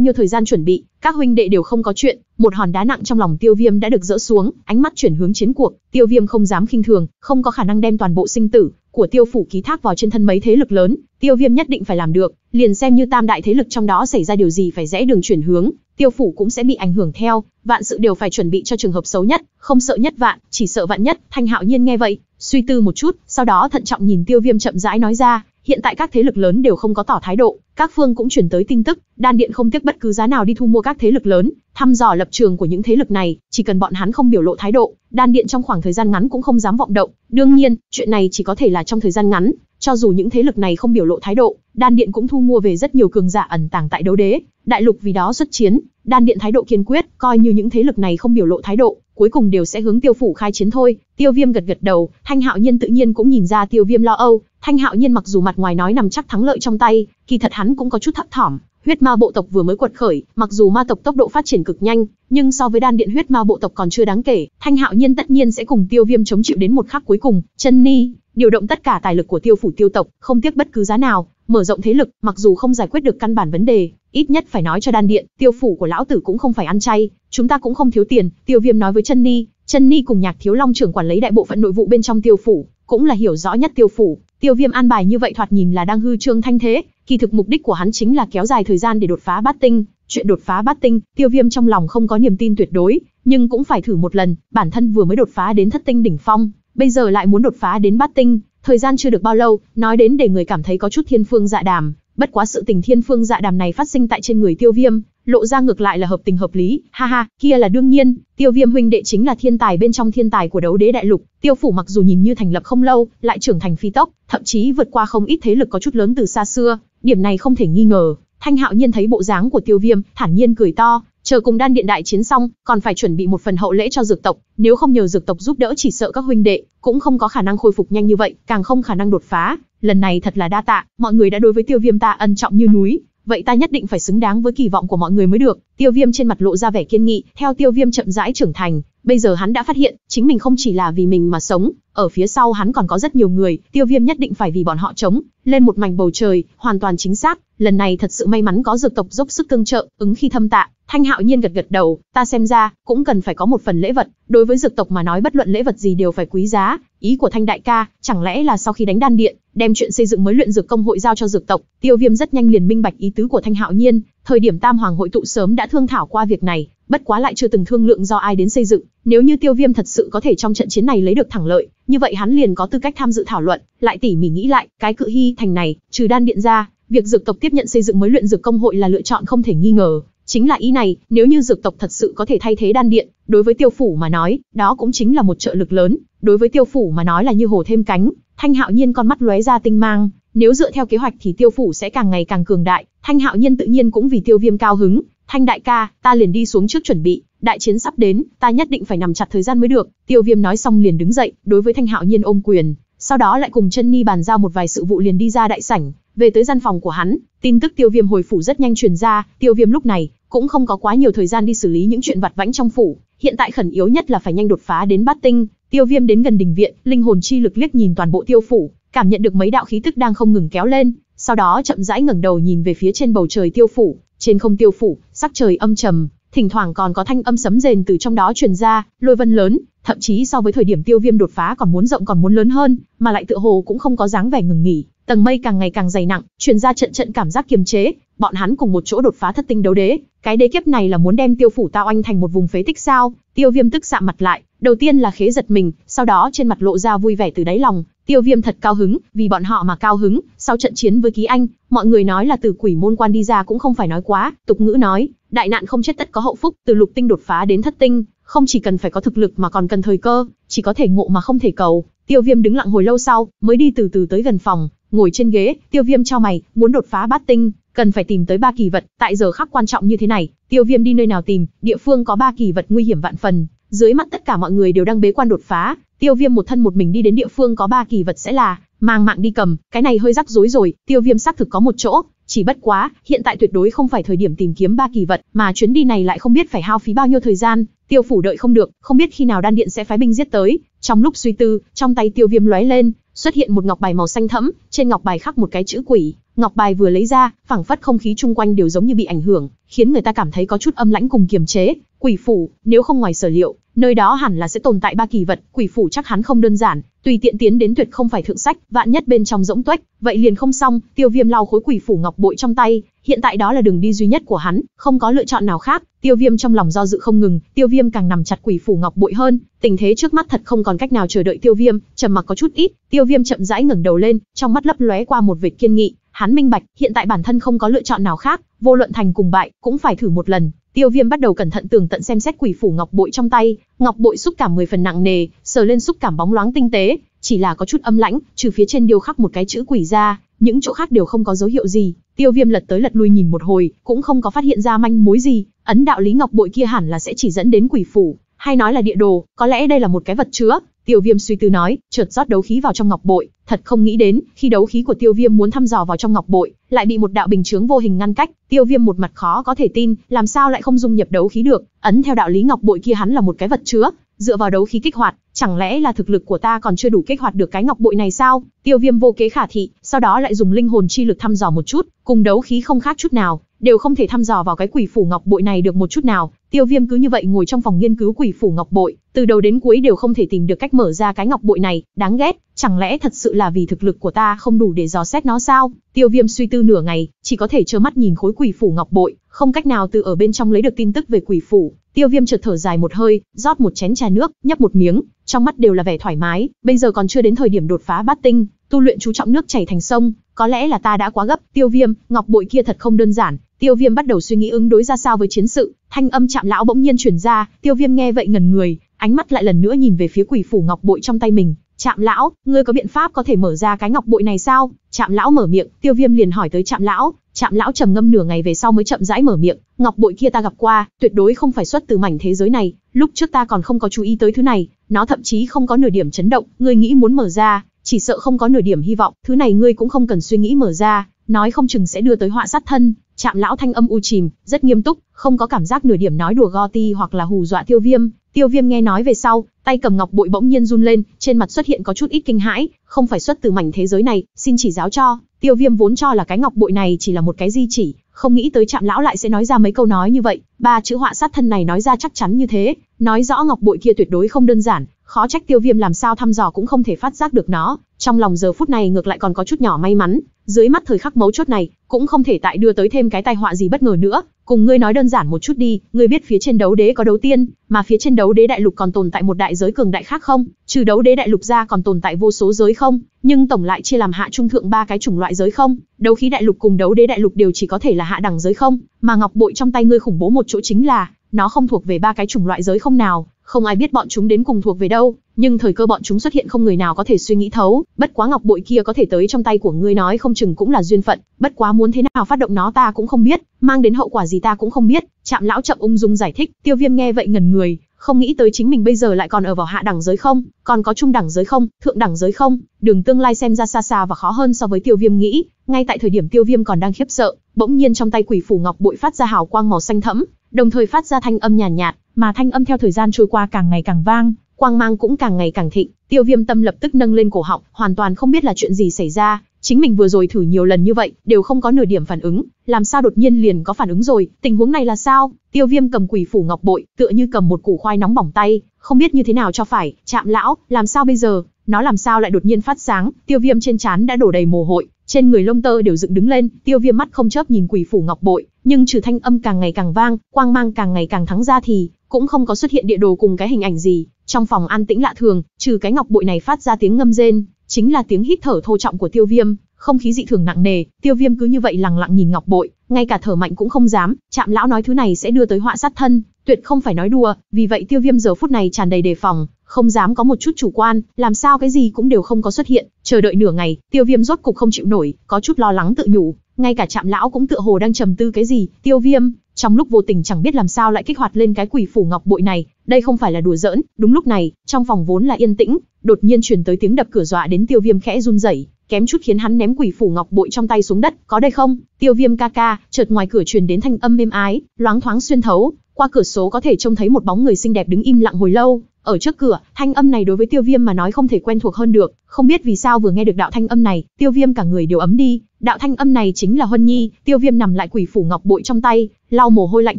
nhiêu thời gian chuẩn bị, các huynh đệ đều không có chuyện, một hòn đá nặng trong lòng Tiêu Viêm đã được dỡ xuống, ánh mắt chuyển hướng chiến cuộc, Tiêu Viêm không dám khinh thường, không có khả năng đem toàn bộ sinh tử của Tiêu phủ ký thác vào trên thân mấy thế lực lớn, Tiêu Viêm nhất định phải làm được, liền xem như tam đại thế lực trong đó xảy ra điều gì phải rẽ đường chuyển hướng, Tiêu phủ cũng sẽ bị ảnh hưởng theo, vạn sự đều phải chuẩn bị cho trường hợp xấu nhất, không sợ nhất vạn, chỉ sợ vạn nhất. Thanh Hạo Nhiên nghe vậy, suy tư một chút, sau đó thận trọng nhìn Tiêu Viêm chậm rãi nói ra, hiện tại các thế lực lớn đều không có tỏ thái độ, các phương cũng chuyển tới tin tức, đan điện không tiếc bất cứ giá nào đi thu mua các thế lực lớn, thăm dò lập trường của những thế lực này, chỉ cần bọn hắn không biểu lộ thái độ, đan điện trong khoảng thời gian ngắn cũng không dám vọng động. đương nhiên, chuyện này chỉ có thể là trong thời gian ngắn, cho dù những thế lực này không biểu lộ thái độ, đan điện cũng thu mua về rất nhiều cường giả ẩn tàng tại đấu đế, đại lục vì đó xuất chiến, đan điện thái độ kiên quyết, coi như những thế lực này không biểu lộ thái độ, cuối cùng đều sẽ hướng tiêu phủ khai chiến thôi. Tiêu Viêm gật gật đầu, Thanh Hạo Nhiên tự nhiên cũng nhìn ra Tiêu Viêm lo âu. Thanh Hạo Nhiên mặc dù mặt ngoài nói nằm chắc thắng lợi trong tay, kỳ thật hắn cũng có chút thấp thỏm. Huyết ma bộ tộc vừa mới quật khởi, mặc dù ma tộc tốc độ phát triển cực nhanh, nhưng so với đan điện huyết ma bộ tộc còn chưa đáng kể. Thanh Hạo Nhiên tất nhiên sẽ cùng Tiêu Viêm chống chịu đến một khắc cuối cùng. Chân Ni, điều động tất cả tài lực của Tiêu phủ Tiêu tộc, không tiếc bất cứ giá nào, mở rộng thế lực, mặc dù không giải quyết được căn bản vấn đề, ít nhất phải nói cho đan điện, tiêu phủ của lão tử cũng không phải ăn chay, chúng ta cũng không thiếu tiền, tiêu viêm nói với chân ni, chân ni cùng nhạc thiếu long trưởng quản lý đại bộ phận nội vụ bên trong tiêu phủ, cũng là hiểu rõ nhất tiêu phủ, tiêu viêm an bài như vậy thoạt nhìn là đang hư trương thanh thế, kỳ thực mục đích của hắn chính là kéo dài thời gian để đột phá bát tinh, chuyện đột phá bát tinh, tiêu viêm trong lòng không có niềm tin tuyệt đối, nhưng cũng phải thử một lần, bản thân vừa mới đột phá đến thất tinh đỉnh phong, bây giờ lại muốn đột phá đến bát tinh, thời gian chưa được bao lâu, nói đến để người cảm thấy có chút thiên phương dạ đàm, Bất quá sự tình thiên phương dạ đàm này phát sinh tại trên người tiêu viêm, lộ ra ngược lại là hợp tình hợp lý, ha ha, kia là đương nhiên, tiêu viêm huynh đệ chính là thiên tài bên trong thiên tài của đấu đế đại lục, tiêu phủ mặc dù nhìn như thành lập không lâu, lại trưởng thành phi tốc, thậm chí vượt qua không ít thế lực có chút lớn từ xa xưa, điểm này không thể nghi ngờ. Thanh hạo nhiên thấy bộ dáng của tiêu viêm, thản nhiên cười to, chờ cùng đan điện đại chiến xong, còn phải chuẩn bị một phần hậu lễ cho dược tộc, nếu không nhờ dược tộc giúp đỡ chỉ sợ các huynh đệ cũng không có khả năng khôi phục nhanh như vậy, càng không khả năng đột phá. Lần này thật là đa tạ, mọi người đã đối với Tiêu Viêm ta ân trọng như núi, vậy ta nhất định phải xứng đáng với kỳ vọng của mọi người mới được. Tiêu Viêm trên mặt lộ ra vẻ kiên nghị, theo Tiêu Viêm chậm rãi trưởng thành, bây giờ hắn đã phát hiện, chính mình không chỉ là vì mình mà sống, ở phía sau hắn còn có rất nhiều người, Tiêu Viêm nhất định phải vì bọn họ chống lên một mảnh bầu trời, hoàn toàn chính xác, lần này thật sự may mắn có dược tộc dốc sức tương trợ, ứng khi thâm tạ. Thanh Hạo Nhiên gật gật đầu, ta xem ra cũng cần phải có một phần lễ vật, đối với dược tộc mà nói bất luận lễ vật gì đều phải quý giá, ý của Thanh đại ca, chẳng lẽ là sau khi đánh đan điện, đem chuyện xây dựng mới luyện dược công hội giao cho dược tộc? Tiêu Viêm rất nhanh liền minh bạch ý tứ của Thanh Hạo Nhiên, thời điểm Tam Hoàng hội tụ sớm đã thương thảo qua việc này, bất quá lại chưa từng thương lượng do ai đến xây dựng, nếu như Tiêu Viêm thật sự có thể trong trận chiến này lấy được thắng lợi, như vậy hắn liền có tư cách tham dự thảo luận, lại tỉ mỉ nghĩ lại, cái cự hy thành này, trừ đan điện ra, việc dược tộc tiếp nhận xây dựng mới luyện dược công hội là lựa chọn không thể nghi ngờ. Chính là ý này, nếu như dược tộc thật sự có thể thay thế đan điện, đối với tiêu phủ mà nói, đó cũng chính là một trợ lực lớn, đối với tiêu phủ mà nói là như hồ thêm cánh. Thanh Hạo Nhiên con mắt lóe ra tinh mang, nếu dựa theo kế hoạch thì tiêu phủ sẽ càng ngày càng cường đại, Thanh Hạo Nhiên tự nhiên cũng vì tiêu viêm cao hứng, Thanh đại ca, ta liền đi xuống trước chuẩn bị, đại chiến sắp đến, ta nhất định phải nằm chặt thời gian mới được. Tiêu Viêm nói xong liền đứng dậy, đối với Thanh Hạo Nhiên ôm quyền, sau đó lại cùng chân Ni bàn giao một vài sự vụ liền đi ra đại sảnh, về tới gian phòng của hắn, tin tức Tiêu Viêm hồi phủ rất nhanh truyền ra, Tiêu Viêm lúc này cũng không có quá nhiều thời gian đi xử lý những chuyện vặt vãnh trong phủ, hiện tại khẩn yếu nhất là phải nhanh đột phá đến bát tinh. Tiêu Viêm đến gần đình viện, linh hồn chi lực liếc nhìn toàn bộ tiêu phủ, cảm nhận được mấy đạo khí tức đang không ngừng kéo lên, sau đó chậm rãi ngẩng đầu nhìn về phía trên bầu trời tiêu phủ, trên không tiêu phủ, sắc trời âm trầm, thỉnh thoảng còn có thanh âm sấm rền từ trong đó truyền ra, lôi vân lớn, thậm chí so với thời điểm tiêu viêm đột phá còn muốn rộng còn muốn lớn hơn, mà lại tựa hồ cũng không có dáng vẻ ngừng nghỉ, tầng mây càng ngày càng dày nặng, truyền ra trận trận cảm giác kiềm chế, bọn hắn cùng một chỗ đột phá thất tinh đấu đế, cái đế kiếp này là muốn đem tiêu phủ tao anh thành một vùng phế tích sao? Tiêu viêm tức sạm mặt lại, đầu tiên là khế giật mình, sau đó trên mặt lộ ra vui vẻ từ đáy lòng, Tiêu Viêm thật cao hứng, vì bọn họ mà cao hứng, sau trận chiến với Ký Anh, mọi người nói là từ quỷ môn quan đi ra cũng không phải nói quá, tục ngữ nói, đại nạn không chết tất có hậu phúc, từ lục tinh đột phá đến thất tinh, không chỉ cần phải có thực lực mà còn cần thời cơ, chỉ có thể ngộ mà không thể cầu. Tiêu Viêm đứng lặng hồi lâu sau, mới đi từ từ tới gần phòng, ngồi trên ghế, Tiêu Viêm cho mày, muốn đột phá bát tinh, cần phải tìm tới ba kỳ vật, tại giờ khắc quan trọng như thế này, Tiêu Viêm đi nơi nào tìm, địa phương có ba kỳ vật nguy hiểm vạn phần, dưới mắt tất cả mọi người đều đang bế quan đột phá, Tiêu Viêm một thân một mình đi đến địa phương có ba kỳ vật sẽ là mang mạng đi cầm, cái này hơi rắc rối rồi, Tiêu Viêm xác thực có một chỗ, chỉ bất quá, hiện tại tuyệt đối không phải thời điểm tìm kiếm ba kỳ vật, mà chuyến đi này lại không biết phải hao phí bao nhiêu thời gian, Tiêu phủ đợi không được, không biết khi nào đan điện sẽ phái binh giết tới. Trong lúc suy tư, trong tay Tiêu Viêm lóe lên, xuất hiện một ngọc bài màu xanh thẫm, trên ngọc bài khắc một cái chữ quỷ, ngọc bài vừa lấy ra, phảng phất không khí chung quanh đều giống như bị ảnh hưởng, khiến người ta cảm thấy có chút âm lãnh cùng kiềm chế. Quỷ phủ, nếu không ngoài sở liệu, nơi đó hẳn là sẽ tồn tại ba kỳ vật, quỷ phủ chắc hắn không đơn giản, tùy tiện tiến đến tuyệt không phải thượng sách, vạn nhất bên trong rỗng tuếch, vậy liền không xong. Tiêu Viêm lau khối quỷ phủ ngọc bội trong tay, hiện tại đó là đường đi duy nhất của hắn, không có lựa chọn nào khác. Tiêu Viêm trong lòng do dự không ngừng, Tiêu Viêm càng nằm chặt quỷ phủ ngọc bội hơn, tình thế trước mắt thật không còn cách nào chờ đợi Tiêu Viêm, trầm mặc có chút ít, Tiêu Viêm chậm rãi ngẩng đầu lên, trong mắt lấp lóe qua một vệt kiên nghị, hắn minh bạch, hiện tại bản thân không có lựa chọn nào khác, vô luận thành cùng bại, cũng phải thử một lần. Tiêu Viêm bắt đầu cẩn thận tường tận xem xét quỷ phủ ngọc bội trong tay, ngọc bội xúc cảm 10 phần nặng nề, sờ lên xúc cảm bóng loáng tinh tế, chỉ là có chút âm lãnh, trừ phía trên điêu khắc một cái chữ quỷ ra, những chỗ khác đều không có dấu hiệu gì. Tiêu Viêm lật tới lật lui nhìn một hồi, cũng không có phát hiện ra manh mối gì, ấn đạo lý ngọc bội kia hẳn là sẽ chỉ dẫn đến quỷ phủ, hay nói là địa đồ, có lẽ đây là một cái vật chứa. Tiêu Viêm suy tư nói, chợt rót đấu khí vào trong ngọc bội, thật không nghĩ đến, khi đấu khí của Tiêu Viêm muốn thăm dò vào trong ngọc bội, lại bị một đạo bình chướng vô hình ngăn cách. Tiêu Viêm một mặt khó có thể tin, làm sao lại không dung nhập đấu khí được? Ấn theo đạo lý ngọc bội kia hắn là một cái vật chứa, dựa vào đấu khí kích hoạt, chẳng lẽ là thực lực của ta còn chưa đủ kích hoạt được cái ngọc bội này sao? Tiêu Viêm vô kế khả thị, sau đó lại dùng linh hồn chi lực thăm dò một chút, cùng đấu khí không khác chút nào, đều không thể thăm dò vào cái quỷ phủ ngọc bội này được một chút nào. Tiêu Viêm cứ như vậy ngồi trong phòng nghiên cứu quỷ phủ ngọc bội, từ đầu đến cuối đều không thể tìm được cách mở ra cái ngọc bội này, đáng ghét, chẳng lẽ thật sự là vì thực lực của ta không đủ để dò xét nó sao? Tiêu Viêm suy tư nửa ngày, chỉ có thể trơ mắt nhìn khối quỷ phủ ngọc bội, không cách nào từ ở bên trong lấy được tin tức về quỷ phủ. Tiêu Viêm chợt thở dài một hơi, rót một chén trà nước, nhấp một miếng, trong mắt đều là vẻ thoải mái, bây giờ còn chưa đến thời điểm đột phá bát tinh, tu luyện chú trọng nước chảy thành sông, có lẽ là ta đã quá gấp, Tiêu Viêm, ngọc bội kia thật không đơn giản. Tiêu Viêm bắt đầu suy nghĩ ứng đối ra sao với chiến sự, thanh âm chạm lão bỗng nhiên chuyển ra, Tiêu Viêm nghe vậy ngẩn người, ánh mắt lại lần nữa nhìn về phía quỷ phủ ngọc bội trong tay mình. chạm lão, ngươi có biện pháp có thể mở ra cái ngọc bội này sao? chạm lão mở miệng, Tiêu Viêm liền hỏi tới chạm lão, Trạm lão trầm ngâm nửa ngày về sau mới chậm rãi mở miệng, ngọc bội kia ta gặp qua, tuyệt đối không phải xuất từ mảnh thế giới này, lúc trước ta còn không có chú ý tới thứ này, nó thậm chí không có nửa điểm chấn động, ngươi nghĩ muốn mở ra, chỉ sợ không có nửa điểm hy vọng, thứ này ngươi cũng không cần suy nghĩ mở ra, nói không chừng sẽ đưa tới họa sát thân. Trạm lão thanh âm u chìm, rất nghiêm túc, không có cảm giác nửa điểm nói đùa go ti hoặc là hù dọa Tiêu Viêm. Tiêu Viêm nghe nói về sau, tay cầm ngọc bội bỗng nhiên run lên, trên mặt xuất hiện có chút ít kinh hãi, không phải xuất từ mảnh thế giới này, xin chỉ giáo cho. Tiêu Viêm vốn cho là cái ngọc bội này chỉ là một cái di chỉ, không nghĩ tới Trạm lão lại sẽ nói ra mấy câu nói như vậy, ba chữ họa sát thân này nói ra chắc chắn như thế, nói rõ ngọc bội kia tuyệt đối không đơn giản, khó trách Tiêu Viêm làm sao thăm dò cũng không thể phát giác được nó, trong lòng giờ phút này ngược lại còn có chút nhỏ may mắn, dưới mắt thời khắc mấu chốt này, cũng không thể tại đưa tới thêm cái tai họa gì bất ngờ nữa. Cùng ngươi nói đơn giản một chút đi, ngươi biết phía trên đấu đế có đấu tiên, mà phía trên đấu đế đại lục còn tồn tại một đại giới cường đại khác không? Trừ đấu đế đại lục ra còn tồn tại vô số giới không? Nhưng tổng lại chia làm hạ trung thượng ba cái chủng loại giới không? Đấu khí đại lục cùng đấu đế đại lục đều chỉ có thể là hạ đẳng giới không? Mà ngọc bội trong tay ngươi khủng bố một chỗ chính là, nó không thuộc về ba cái chủng loại giới không nào, không ai biết bọn chúng đến cùng thuộc về đâu, nhưng thời cơ bọn chúng xuất hiện không người nào có thể suy nghĩ thấu, bất quá ngọc bội kia có thể tới trong tay của ngươi nói không chừng cũng là duyên phận, bất quá muốn thế nào phát động nó ta cũng không biết, mang đến hậu quả gì ta cũng không biết. chạm lão chậm ung dung giải thích, Tiêu Viêm nghe vậy ngẩn người, không nghĩ tới chính mình bây giờ lại còn ở vào hạ đẳng giới không, còn có trung đẳng giới không, thượng đẳng giới không, đường tương lai xem ra xa xa và khó hơn so với Tiêu Viêm nghĩ. Ngay tại thời điểm Tiêu Viêm còn đang khiếp sợ, bỗng nhiên trong tay quỷ phủ ngọc bội phát ra hào quang màu xanh thẫm, đồng thời phát ra thanh âm nhàn nhạt, nhạt, mà thanh âm theo thời gian trôi qua càng ngày càng vang, quang mang cũng càng ngày càng thịnh. Tiêu Viêm tâm lập tức nâng lên cổ họng, hoàn toàn không biết là chuyện gì xảy ra. Chính mình vừa rồi thử nhiều lần như vậy, đều không có nửa điểm phản ứng, làm sao đột nhiên liền có phản ứng rồi? Tình huống này là sao? Tiêu Viêm cầm quỷ phủ ngọc bội, tựa như cầm một củ khoai nóng bỏng tay, không biết như thế nào cho phải. Chạm lão, làm sao bây giờ? Nó làm sao lại đột nhiên phát sáng? Tiêu Viêm trên trán đã đổ đầy mồ hôi, trên người lông tơ đều dựng đứng lên. Tiêu Viêm mắt không chớp nhìn quỷ phủ ngọc bội, nhưng trừ thanh âm càng ngày càng vang, quang mang càng ngày càng thắng ra thì cũng không có xuất hiện địa đồ cùng cái hình ảnh gì. Trong phòng an tĩnh lạ thường, trừ cái ngọc bội này phát ra tiếng ngâm rên, chính là tiếng hít thở thô trọng của Tiêu Viêm, không khí dị thường nặng nề, Tiêu Viêm cứ như vậy lặng lặng nhìn ngọc bội, ngay cả thở mạnh cũng không dám, Trạm lão nói thứ này sẽ đưa tới họa sát thân, tuyệt không phải nói đùa, vì vậy Tiêu Viêm giờ phút này tràn đầy đề phòng, không dám có một chút chủ quan, làm sao cái gì cũng đều không có xuất hiện, chờ đợi nửa ngày, Tiêu Viêm rốt cục không chịu nổi, có chút lo lắng tự nhủ, ngay cả Trạm lão cũng tựa hồ đang trầm tư cái gì, Tiêu Viêm, trong lúc vô tình chẳng biết làm sao lại kích hoạt lên cái quỷ phủ ngọc bội này, đây không phải là đùa giỡn, đúng lúc này, trong phòng vốn là yên tĩnh, đột nhiên truyền tới tiếng đập cửa dọa đến Tiêu Viêm khẽ run rẩy, kém chút khiến hắn ném quỷ phủ ngọc bội trong tay xuống đất, có đây không? Tiêu Viêm ca ca, chợt ngoài cửa truyền đến thanh âm êm ái, loáng thoáng xuyên thấu, qua cửa sổ có thể trông thấy một bóng người xinh đẹp đứng im lặng hồi lâu, ở trước cửa, thanh âm này đối với Tiêu Viêm mà nói không thể quen thuộc hơn được, không biết vì sao vừa nghe được đạo thanh âm này, Tiêu Viêm cả người đều ấm đi, đạo thanh âm này chính là Huân Nhi, Tiêu Viêm nằm lại quỷ phủ ngọc bội trong tay, lau mồ hôi lạnh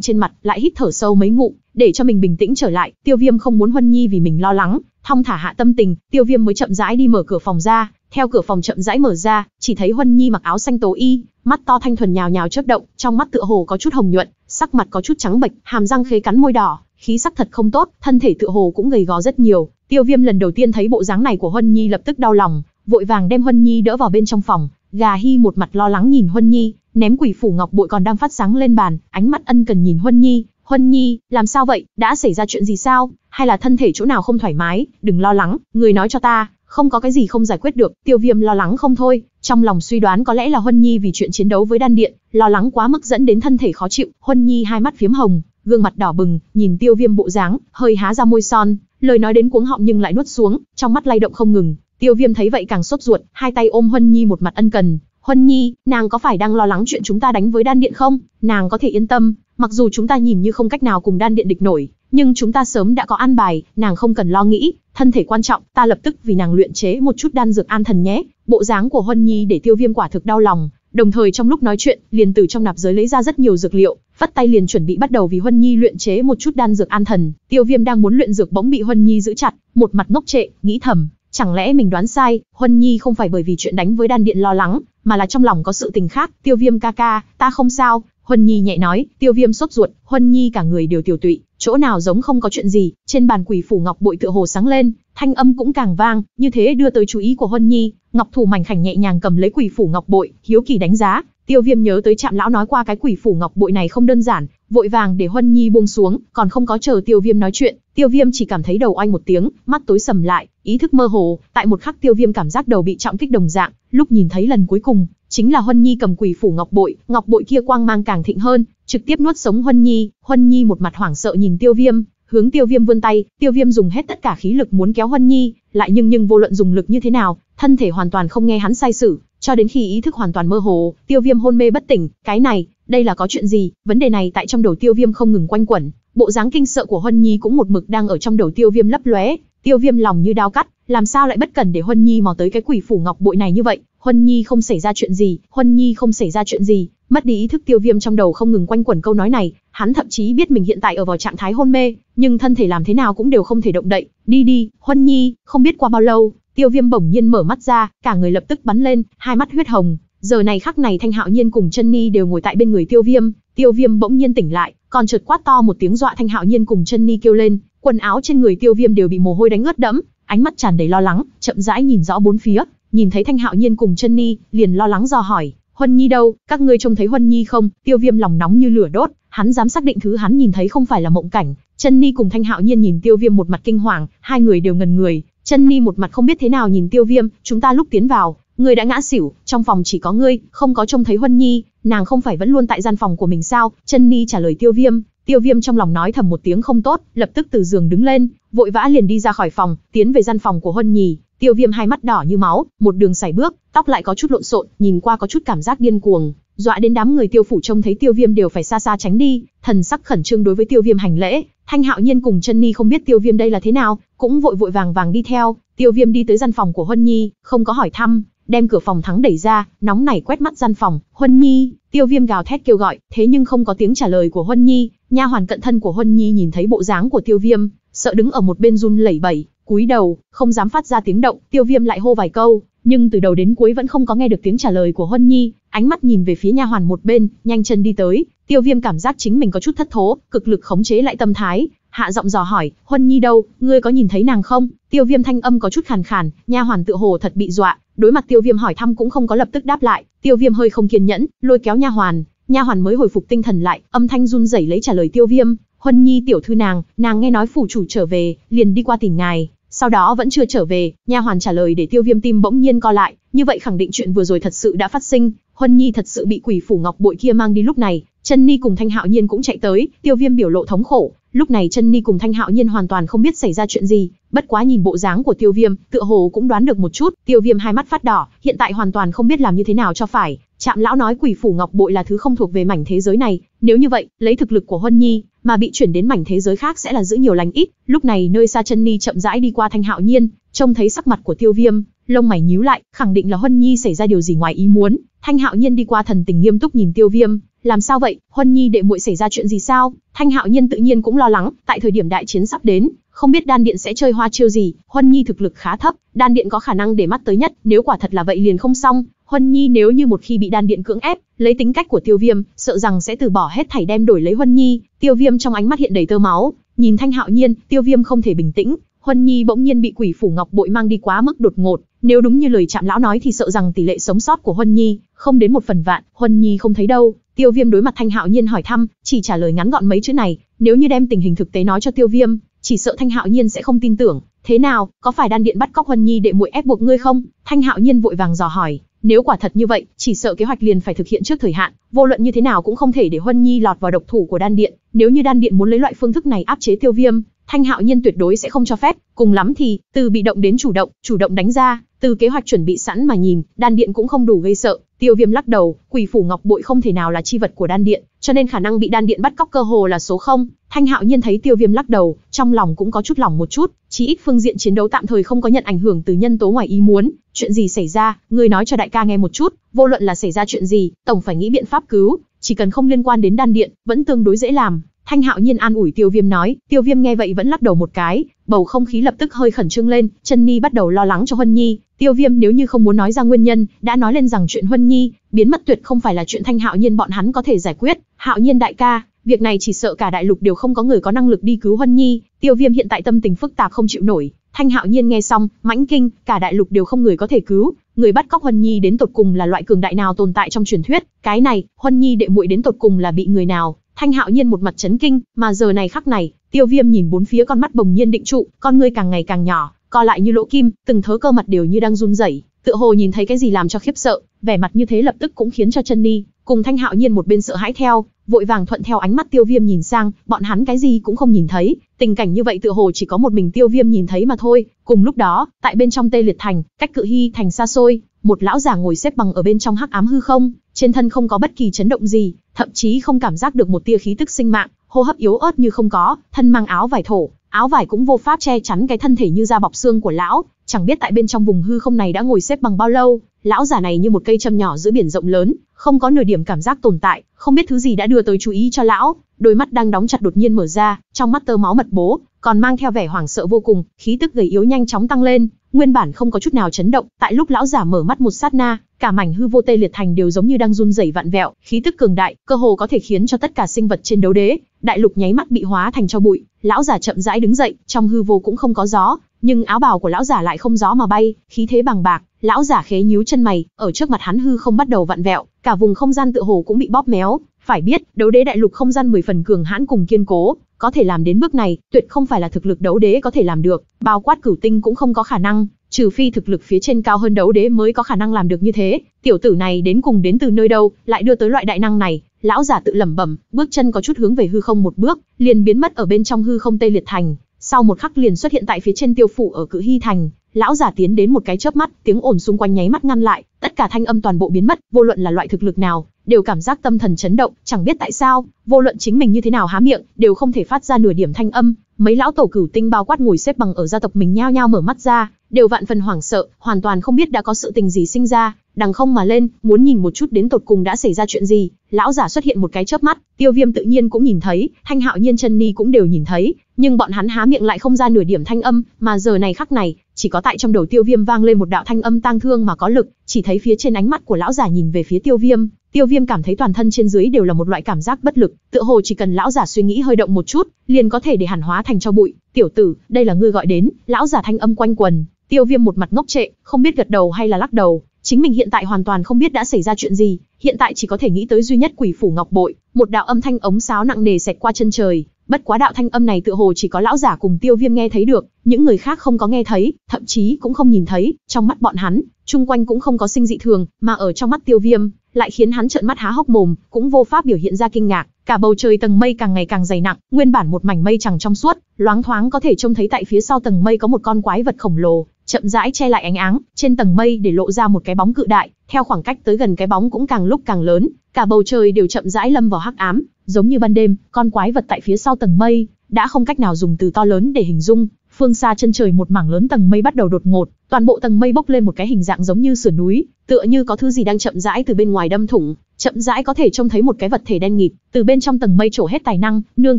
trên mặt, lại hít thở sâu mấy ngụm, để cho mình bình tĩnh trở lại, Tiêu Viêm không muốn Huân Nhi vì mình lo lắng, thong thả hạ tâm tình, Tiêu Viêm mới chậm rãi đi mở cửa phòng ra, theo cửa phòng chậm rãi mở ra, chỉ thấy Huân Nhi mặc áo xanh tố y, mắt to thanh thuần nhào nhào chớp động, trong mắt tựa hồ có chút hồng nhuận, sắc mặt có chút trắng bệch, hàm răng khế cắn môi đỏ, khí sắc thật không tốt, thân thể tựa hồ cũng gầy gò rất nhiều. Tiêu Viêm lần đầu tiên thấy bộ dáng này của Huân Nhi lập tức đau lòng, vội vàng đem Huân Nhi đỡ vào bên trong phòng. Gà Hi một mặt lo lắng nhìn Huân Nhi, ném quỷ phủ ngọc bội còn đang phát sáng lên bàn, ánh mắt ân cần nhìn Huân Nhi. Huân Nhi, làm sao vậy? Đã xảy ra chuyện gì sao? Hay là thân thể chỗ nào không thoải mái? Đừng lo lắng, người nói cho ta, không có cái gì không giải quyết được. Tiêu Viêm lo lắng không thôi, trong lòng suy đoán có lẽ là Huân Nhi vì chuyện chiến đấu với đan điện, lo lắng quá mức dẫn đến thân thể khó chịu. Huân Nhi hai mắt phiếm hồng, gương mặt đỏ bừng, nhìn Tiêu Viêm bộ dáng, hơi há ra môi son, lời nói đến cuống họng nhưng lại nuốt xuống, trong mắt lay động không ngừng. Tiêu Viêm thấy vậy càng sốt ruột, hai tay ôm Huân Nhi một mặt ân cần. Huân Nhi, nàng có phải đang lo lắng chuyện chúng ta đánh với đan điện không? Nàng có thể yên tâm, mặc dù chúng ta nhìn như không cách nào cùng đan điện địch nổi, nhưng chúng ta sớm đã có an bài, nàng không cần lo nghĩ, thân thể quan trọng, ta lập tức vì nàng luyện chế một chút đan dược an thần nhé. Bộ dáng của Huân Nhi để Tiêu Viêm quả thực đau lòng, đồng thời trong lúc nói chuyện, liền từ trong nạp giới lấy ra rất nhiều dược liệu, vắt tay liền chuẩn bị bắt đầu vì Huân Nhi luyện chế một chút đan dược an thần. Tiêu Viêm đang muốn luyện dược bỗng bị Huân Nhi giữ chặt, một mặt ngốc trệ, nghĩ thầm, chẳng lẽ mình đoán sai, Huân Nhi không phải bởi vì chuyện đánh với đan điện lo lắng, mà là trong lòng có sự tình khác. Tiêu Viêm ca ca, ta không sao. Huân Nhi nhẹ nói, Tiêu Viêm sốt ruột, Huân Nhi cả người đều tiểu tụy, chỗ nào giống không có chuyện gì, trên bàn quỷ phủ ngọc bội tựa hồ sáng lên, thanh âm cũng càng vang, như thế đưa tới chú ý của Huân Nhi, Ngọc thủ mảnh khảnh nhẹ nhàng cầm lấy quỷ phủ ngọc bội, hiếu kỳ đánh giá, Tiêu Viêm nhớ tới Trạm lão nói qua cái quỷ phủ ngọc bội này không đơn giản, vội vàng để Huân Nhi buông xuống, còn không có chờ Tiêu Viêm nói chuyện, Tiêu Viêm chỉ cảm thấy đầu oanh một tiếng, mắt tối sầm lại, ý thức mơ hồ, tại một khắc Tiêu Viêm cảm giác đầu bị trọng kích đồng dạng, lúc nhìn thấy lần cuối cùng, chính là Huân Nhi cầm quỷ phủ ngọc bội, ngọc bội kia quang mang càng thịnh hơn, trực tiếp nuốt sống Huân Nhi, Huân Nhi một mặt hoảng sợ nhìn Tiêu Viêm, hướng Tiêu Viêm vươn tay, Tiêu Viêm dùng hết tất cả khí lực muốn kéo Huân Nhi, lại nhưng nhưng vô luận dùng lực như thế nào, thân thể hoàn toàn không nghe hắn sai sử, cho đến khi ý thức hoàn toàn mơ hồ, Tiêu Viêm hôn mê bất tỉnh, cái này, đây là có chuyện gì? Vấn đề này tại trong đầu Tiêu Viêm không ngừng quanh quẩn, bộ dáng kinh sợ của Huân Nhi cũng một mực đang ở trong đầu Tiêu Viêm lấp lóe, Tiêu Viêm lòng như đao cắt, làm sao lại bất cần để Huân Nhi mò tới cái quỷ phủ ngọc bội này như vậy? Huân Nhi không xảy ra chuyện gì, Huân Nhi không xảy ra chuyện gì, mất đi ý thức Tiêu Viêm trong đầu không ngừng quanh quẩn câu nói này, hắn thậm chí biết mình hiện tại ở vào trạng thái hôn mê, nhưng thân thể làm thế nào cũng đều không thể động đậy. Đi đi, Huân Nhi, không biết qua bao lâu, Tiêu Viêm bỗng nhiên mở mắt ra, cả người lập tức bắn lên, hai mắt huyết hồng. Giờ này khắc này Thanh Hạo Nhiên cùng Chân Ni đều ngồi tại bên người Tiêu Viêm, Tiêu Viêm bỗng nhiên tỉnh lại, còn chợt quát to một tiếng dọa Thanh Hạo Nhiên cùng Chân Ni kêu lên, quần áo trên người Tiêu Viêm đều bị mồ hôi đánh ướt đẫm, ánh mắt tràn đầy lo lắng, chậm rãi nhìn rõ bốn phía, nhìn thấy Thanh Hạo Nhiên cùng Chân Ni, liền lo lắng dò hỏi, Huân Nhi đâu, các ngươi trông thấy Huân Nhi không? Tiêu Viêm lòng nóng như lửa đốt, hắn dám xác định thứ hắn nhìn thấy không phải là mộng cảnh. Chân Ni cùng Thanh Hạo Nhiên nhìn Tiêu Viêm một mặt kinh hoàng, hai người đều ngần người. Chân Ni một mặt không biết thế nào nhìn Tiêu Viêm, chúng ta lúc tiến vào, ngươi đã ngã xỉu, trong phòng chỉ có ngươi, không có trông thấy Huân Nhi, nàng không phải vẫn luôn tại gian phòng của mình sao? Chân Ni trả lời Tiêu Viêm, Tiêu Viêm trong lòng nói thầm một tiếng không tốt, lập tức từ giường đứng lên, vội vã liền đi ra khỏi phòng, tiến về gian phòng của Huân Nhi. Tiêu Viêm hai mắt đỏ như máu, một đường sải bước, tóc lại có chút lộn xộn, nhìn qua có chút cảm giác điên cuồng, dọa đến đám người Tiêu phủ trông thấy Tiêu Viêm đều phải xa xa tránh đi, thần sắc khẩn trương đối với Tiêu Viêm hành lễ. Thanh Hạo Nhiên cùng Chân Ni không biết Tiêu Viêm đây là thế nào, cũng vội vội vàng vàng đi theo. Tiêu Viêm đi tới gian phòng của Huân Nhi, không có hỏi thăm, đem cửa phòng thắng đẩy ra, nóng nảy quét mắt gian phòng. Huân Nhi, Tiêu Viêm gào thét kêu gọi, thế nhưng không có tiếng trả lời của Huân Nhi. Nha hoàn cận thân của Huân Nhi nhìn thấy bộ dáng của Tiêu Viêm, sợ đứng ở một bên run lẩy bẩy, cúi đầu, không dám phát ra tiếng động. Tiêu Viêm lại hô vài câu, nhưng từ đầu đến cuối vẫn không có nghe được tiếng trả lời của Huân Nhi. Ánh mắt nhìn về phía nha hoàn một bên, nhanh chân đi tới. Tiêu Viêm cảm giác chính mình có chút thất thố, cực lực khống chế lại tâm thái, hạ giọng dò hỏi, Huân Nhi đâu, ngươi có nhìn thấy nàng không? Tiêu Viêm thanh âm có chút khàn khàn, nha hoàn tự hồ thật bị dọa, đối mặt Tiêu Viêm hỏi thăm cũng không có lập tức đáp lại. Tiêu Viêm hơi không kiên nhẫn, lôi kéo nha hoàn, nha hoàn mới hồi phục tinh thần lại, âm thanh run rẩy lấy trả lời Tiêu Viêm, Huân Nhi tiểu thư nàng, nàng nghe nói phủ chủ trở về, liền đi qua tìm ngài, sau đó vẫn chưa trở về, nha hoàn trả lời để Tiêu Viêm tim bỗng nhiên co lại, như vậy khẳng định chuyện vừa rồi thật sự đã phát sinh, Huân Nhi thật sự bị quỷ phủ ngọc bội kia mang đi lúc này, Chân Ni cùng Thanh Hạo Nhiên cũng chạy tới, Tiêu Viêm biểu lộ thống khổ, lúc này Chân Ni cùng Thanh Hạo Nhiên hoàn toàn không biết xảy ra chuyện gì, bất quá nhìn bộ dáng của Tiêu Viêm, tựa hồ cũng đoán được một chút, Tiêu Viêm hai mắt phát đỏ, hiện tại hoàn toàn không biết làm như thế nào cho phải. Trạm lão nói quỷ phủ ngọc bội là thứ không thuộc về mảnh thế giới này, nếu như vậy, lấy thực lực của Huân Nhi, mà bị chuyển đến mảnh thế giới khác sẽ là giữ nhiều lành ít. Lúc này nơi xa chân Ni chậm rãi đi qua Thanh Hạo Nhiên, trông thấy sắc mặt của Tiêu Viêm, lông mày nhíu lại, khẳng định là Huân Nhi xảy ra điều gì ngoài ý muốn. Thanh Hạo Nhiên đi qua thần tình nghiêm túc nhìn Tiêu Viêm, làm sao vậy, Huân Nhi đệ muội xảy ra chuyện gì sao? Thanh Hạo Nhiên tự nhiên cũng lo lắng, tại thời điểm đại chiến sắp đến, không biết đan điện sẽ chơi hoa chiêu gì, Huân Nhi thực lực khá thấp, đan điện có khả năng để mắt tới nhất, nếu quả thật là vậy liền không xong, Huân Nhi nếu như một khi bị đan điện cưỡng ép, lấy tính cách của Tiêu Viêm, sợ rằng sẽ từ bỏ hết thảy đem đổi lấy Huân Nhi. Tiêu Viêm trong ánh mắt hiện đầy tơ máu, nhìn Thanh Hạo Nhiên, Tiêu Viêm không thể bình tĩnh. Huân Nhi bỗng nhiên bị quỷ phủ ngọc bội mang đi quá mức đột ngột, nếu đúng như lời Trạm lão nói thì sợ rằng tỷ lệ sống sót của Huân Nhi không đến một phần vạn, Huân Nhi không thấy đâu. Tiêu Viêm đối mặt Thanh Hạo Nhiên hỏi thăm, chỉ trả lời ngắn gọn mấy chữ này, nếu như đem tình hình thực tế nói cho Tiêu Viêm, chỉ sợ Thanh Hạo Nhiên sẽ không tin tưởng. Thế nào, có phải đan điện bắt cóc Huân Nhi đệ muội ép buộc ngươi không? Thanh Hạo Nhiên vội vàng dò hỏi, nếu quả thật như vậy, chỉ sợ kế hoạch liền phải thực hiện trước thời hạn, vô luận như thế nào cũng không thể để Huân Nhi lọt vào độc thủ của đan điện, nếu như đan điện muốn lấy loại phương thức này áp chế Tiêu Viêm, Thanh Hạo Nhiên tuyệt đối sẽ không cho phép, cùng lắm thì từ bị động đến chủ động, chủ động đánh ra, từ kế hoạch chuẩn bị sẵn mà nhìn, đan điện cũng không đủ gây sợ. Tiêu Viêm lắc đầu, quỷ phủ ngọc bội không thể nào là chi vật của đan điện, cho nên khả năng bị đan điện bắt cóc cơ hồ là số không. Thanh Hạo Nhiên thấy Tiêu Viêm lắc đầu, trong lòng cũng có chút lòng một chút, chí ít phương diện chiến đấu tạm thời không có nhận ảnh hưởng từ nhân tố ngoài ý muốn. Chuyện gì xảy ra, ngươi nói cho đại ca nghe một chút, vô luận là xảy ra chuyện gì, tổng phải nghĩ biện pháp cứu, chỉ cần không liên quan đến đan điện, vẫn tương đối dễ làm. Thanh Hạo Nhiên an ủi Tiêu Viêm nói, Tiêu Viêm nghe vậy vẫn lắc đầu một cái, bầu không khí lập tức hơi khẩn trương lên, Chân Ni bắt đầu lo lắng cho Huân Nhi, Tiêu Viêm nếu như không muốn nói ra nguyên nhân, đã nói lên rằng chuyện Huân Nhi biến mất tuyệt không phải là chuyện Thanh Hạo Nhiên bọn hắn có thể giải quyết. Hạo Nhiên đại ca, việc này chỉ sợ cả đại lục đều không có người có năng lực đi cứu Huân Nhi. Tiêu Viêm hiện tại tâm tình phức tạp không chịu nổi. Thanh Hạo Nhiên nghe xong, mãnh kinh, cả đại lục đều không người có thể cứu. Người bắt cóc Huân Nhi đến tột cùng là loại cường đại nào tồn tại trong truyền thuyết? Cái này, Huân Nhi đệ muội đến tột cùng là bị người nào? Thanh Hạo Nhiên một mặt chấn kinh, mà giờ này khắc này, Tiêu Viêm nhìn bốn phía con mắt bồng nhiên định trụ, con ngươi càng ngày càng nhỏ, co lại như lỗ kim, từng thớ cơ mặt đều như đang run rẩy, tựa hồ nhìn thấy cái gì làm cho khiếp sợ, vẻ mặt như thế lập tức cũng khiến cho chân ni cùng Thanh Hạo Nhiên một bên sợ hãi theo, vội vàng thuận theo ánh mắt Tiêu Viêm nhìn sang, bọn hắn cái gì cũng không nhìn thấy, tình cảnh như vậy tựa hồ chỉ có một mình Tiêu Viêm nhìn thấy mà thôi. Cùng lúc đó, tại bên trong Tê Liệt Thành, cách Cự Hy thành xa xôi, một lão già ngồi xếp bằng ở bên trong hắc ám hư không, trên thân không có bất kỳ chấn động gì, thậm chí không cảm giác được một tia khí tức sinh mạng, hô hấp yếu ớt như không có, thân mang áo vải thổ, áo vải cũng vô pháp che chắn cái thân thể như da bọc xương của lão, chẳng biết tại bên trong vùng hư không này đã ngồi xếp bằng bao lâu, lão già này như một cây châm nhỏ giữa biển rộng lớn, không có nửa điểm cảm giác tồn tại, không biết thứ gì đã đưa tới chú ý cho lão, đôi mắt đang đóng chặt đột nhiên mở ra, trong mắt tơ máu mật bố, còn mang theo vẻ hoảng sợ vô cùng, khí tức gầy yếu nhanh chóng tăng lên, nguyên bản không có chút nào chấn động, tại lúc lão giả mở mắt một sát na, cả mảnh hư vô tê liệt thành đều giống như đang run rẩy vạn vẹo, khí tức cường đại, cơ hồ có thể khiến cho tất cả sinh vật trên đấu đế, đại lục nháy mắt bị hóa thành cho bụi. Lão giả chậm rãi đứng dậy, trong hư vô cũng không có gió, nhưng áo bào của lão giả lại không gió mà bay, khí thế bằng bạc. Lão giả khế nhíu chân mày, ở trước mặt hắn hư không bắt đầu vặn vẹo, cả vùng không gian tựa hồ cũng bị bóp méo. Phải biết, đấu đế đại lục không gian 10 phần cường hãn cùng kiên cố, có thể làm đến bước này, tuyệt không phải là thực lực đấu đế có thể làm được, bao quát cửu tinh cũng không có khả năng, trừ phi thực lực phía trên cao hơn đấu đế mới có khả năng làm được như thế. Tiểu tử này đến cùng đến từ nơi đâu, lại đưa tới loại đại năng này? Lão giả tự lẩm bẩm, bước chân có chút hướng về hư không một bước, liền biến mất ở bên trong hư không tây liệt thành. Sau một khắc liền xuất hiện tại phía trên tiêu phủ ở cự hy thành. Lão giả tiến đến một cái chớp mắt, tiếng ồn xung quanh nháy mắt ngăn lại, tất cả thanh âm toàn bộ biến mất, vô luận là loại thực lực nào, đều cảm giác tâm thần chấn động, chẳng biết tại sao, vô luận chính mình như thế nào há miệng, đều không thể phát ra nửa điểm thanh âm. Mấy lão tổ cửu tinh bao quát ngồi xếp bằng ở gia tộc mình nhao nhao mở mắt ra, đều vạn phần hoảng sợ, hoàn toàn không biết đã có sự tình gì sinh ra, đằng không mà lên, muốn nhìn một chút đến tột cùng đã xảy ra chuyện gì. Lão giả xuất hiện một cái chớp mắt, Tiêu Viêm tự nhiên cũng nhìn thấy, Thanh Hạo Nhiên chân ni cũng đều nhìn thấy, nhưng bọn hắn há miệng lại không ra nửa điểm thanh âm, mà giờ này khắc này, chỉ có tại trong đầu Tiêu Viêm vang lên một đạo thanh âm tang thương mà có lực, chỉ thấy phía trên ánh mắt của lão giả nhìn về phía Tiêu Viêm, Tiêu Viêm cảm thấy toàn thân trên dưới đều là một loại cảm giác bất lực, tựa hồ chỉ cần lão giả suy nghĩ hơi động một chút, liền có thể để hàn hóa thành cho bụi. "Tiểu tử, đây là ngươi gọi đến?" Lão giả thanh âm quanh quần, Tiêu Viêm một mặt ngốc trệ, không biết gật đầu hay là lắc đầu, chính mình hiện tại hoàn toàn không biết đã xảy ra chuyện gì, hiện tại chỉ có thể nghĩ tới duy nhất quỷ phủ ngọc bội, một đạo âm thanh ống sáo nặng nề xẹt qua chân trời, Bất quá đạo thanh âm này tựa hồ chỉ có lão giả cùng Tiêu Viêm nghe thấy được, những người khác không có nghe thấy, thậm chí cũng không nhìn thấy, trong mắt bọn hắn, chung quanh cũng không có sinh dị thường, mà ở trong mắt Tiêu Viêm, lại khiến hắn trợn mắt há hốc mồm, cũng vô pháp biểu hiện ra kinh ngạc. Cả bầu trời tầng mây càng ngày càng dày nặng, nguyên bản một mảnh mây chẳng trong suốt, loáng thoáng có thể trông thấy tại phía sau tầng mây có một con quái vật khổng lồ, chậm rãi che lại ánh áng, trên tầng mây để lộ ra một cái bóng cự đại, theo khoảng cách tới gần cái bóng cũng càng lúc càng lớn, cả bầu trời đều chậm rãi lâm vào hắc ám, giống như ban đêm, con quái vật tại phía sau tầng mây đã không cách nào dùng từ to lớn để hình dung, phương xa chân trời một mảng lớn tầng mây bắt đầu đột ngột, toàn bộ tầng mây bốc lên một cái hình dạng giống như sườn núi, tựa như có thứ gì đang chậm rãi từ bên ngoài đâm thủng, chậm rãi có thể trông thấy một cái vật thể đen nghịt, từ bên trong tầng mây trổ hết tài năng, nương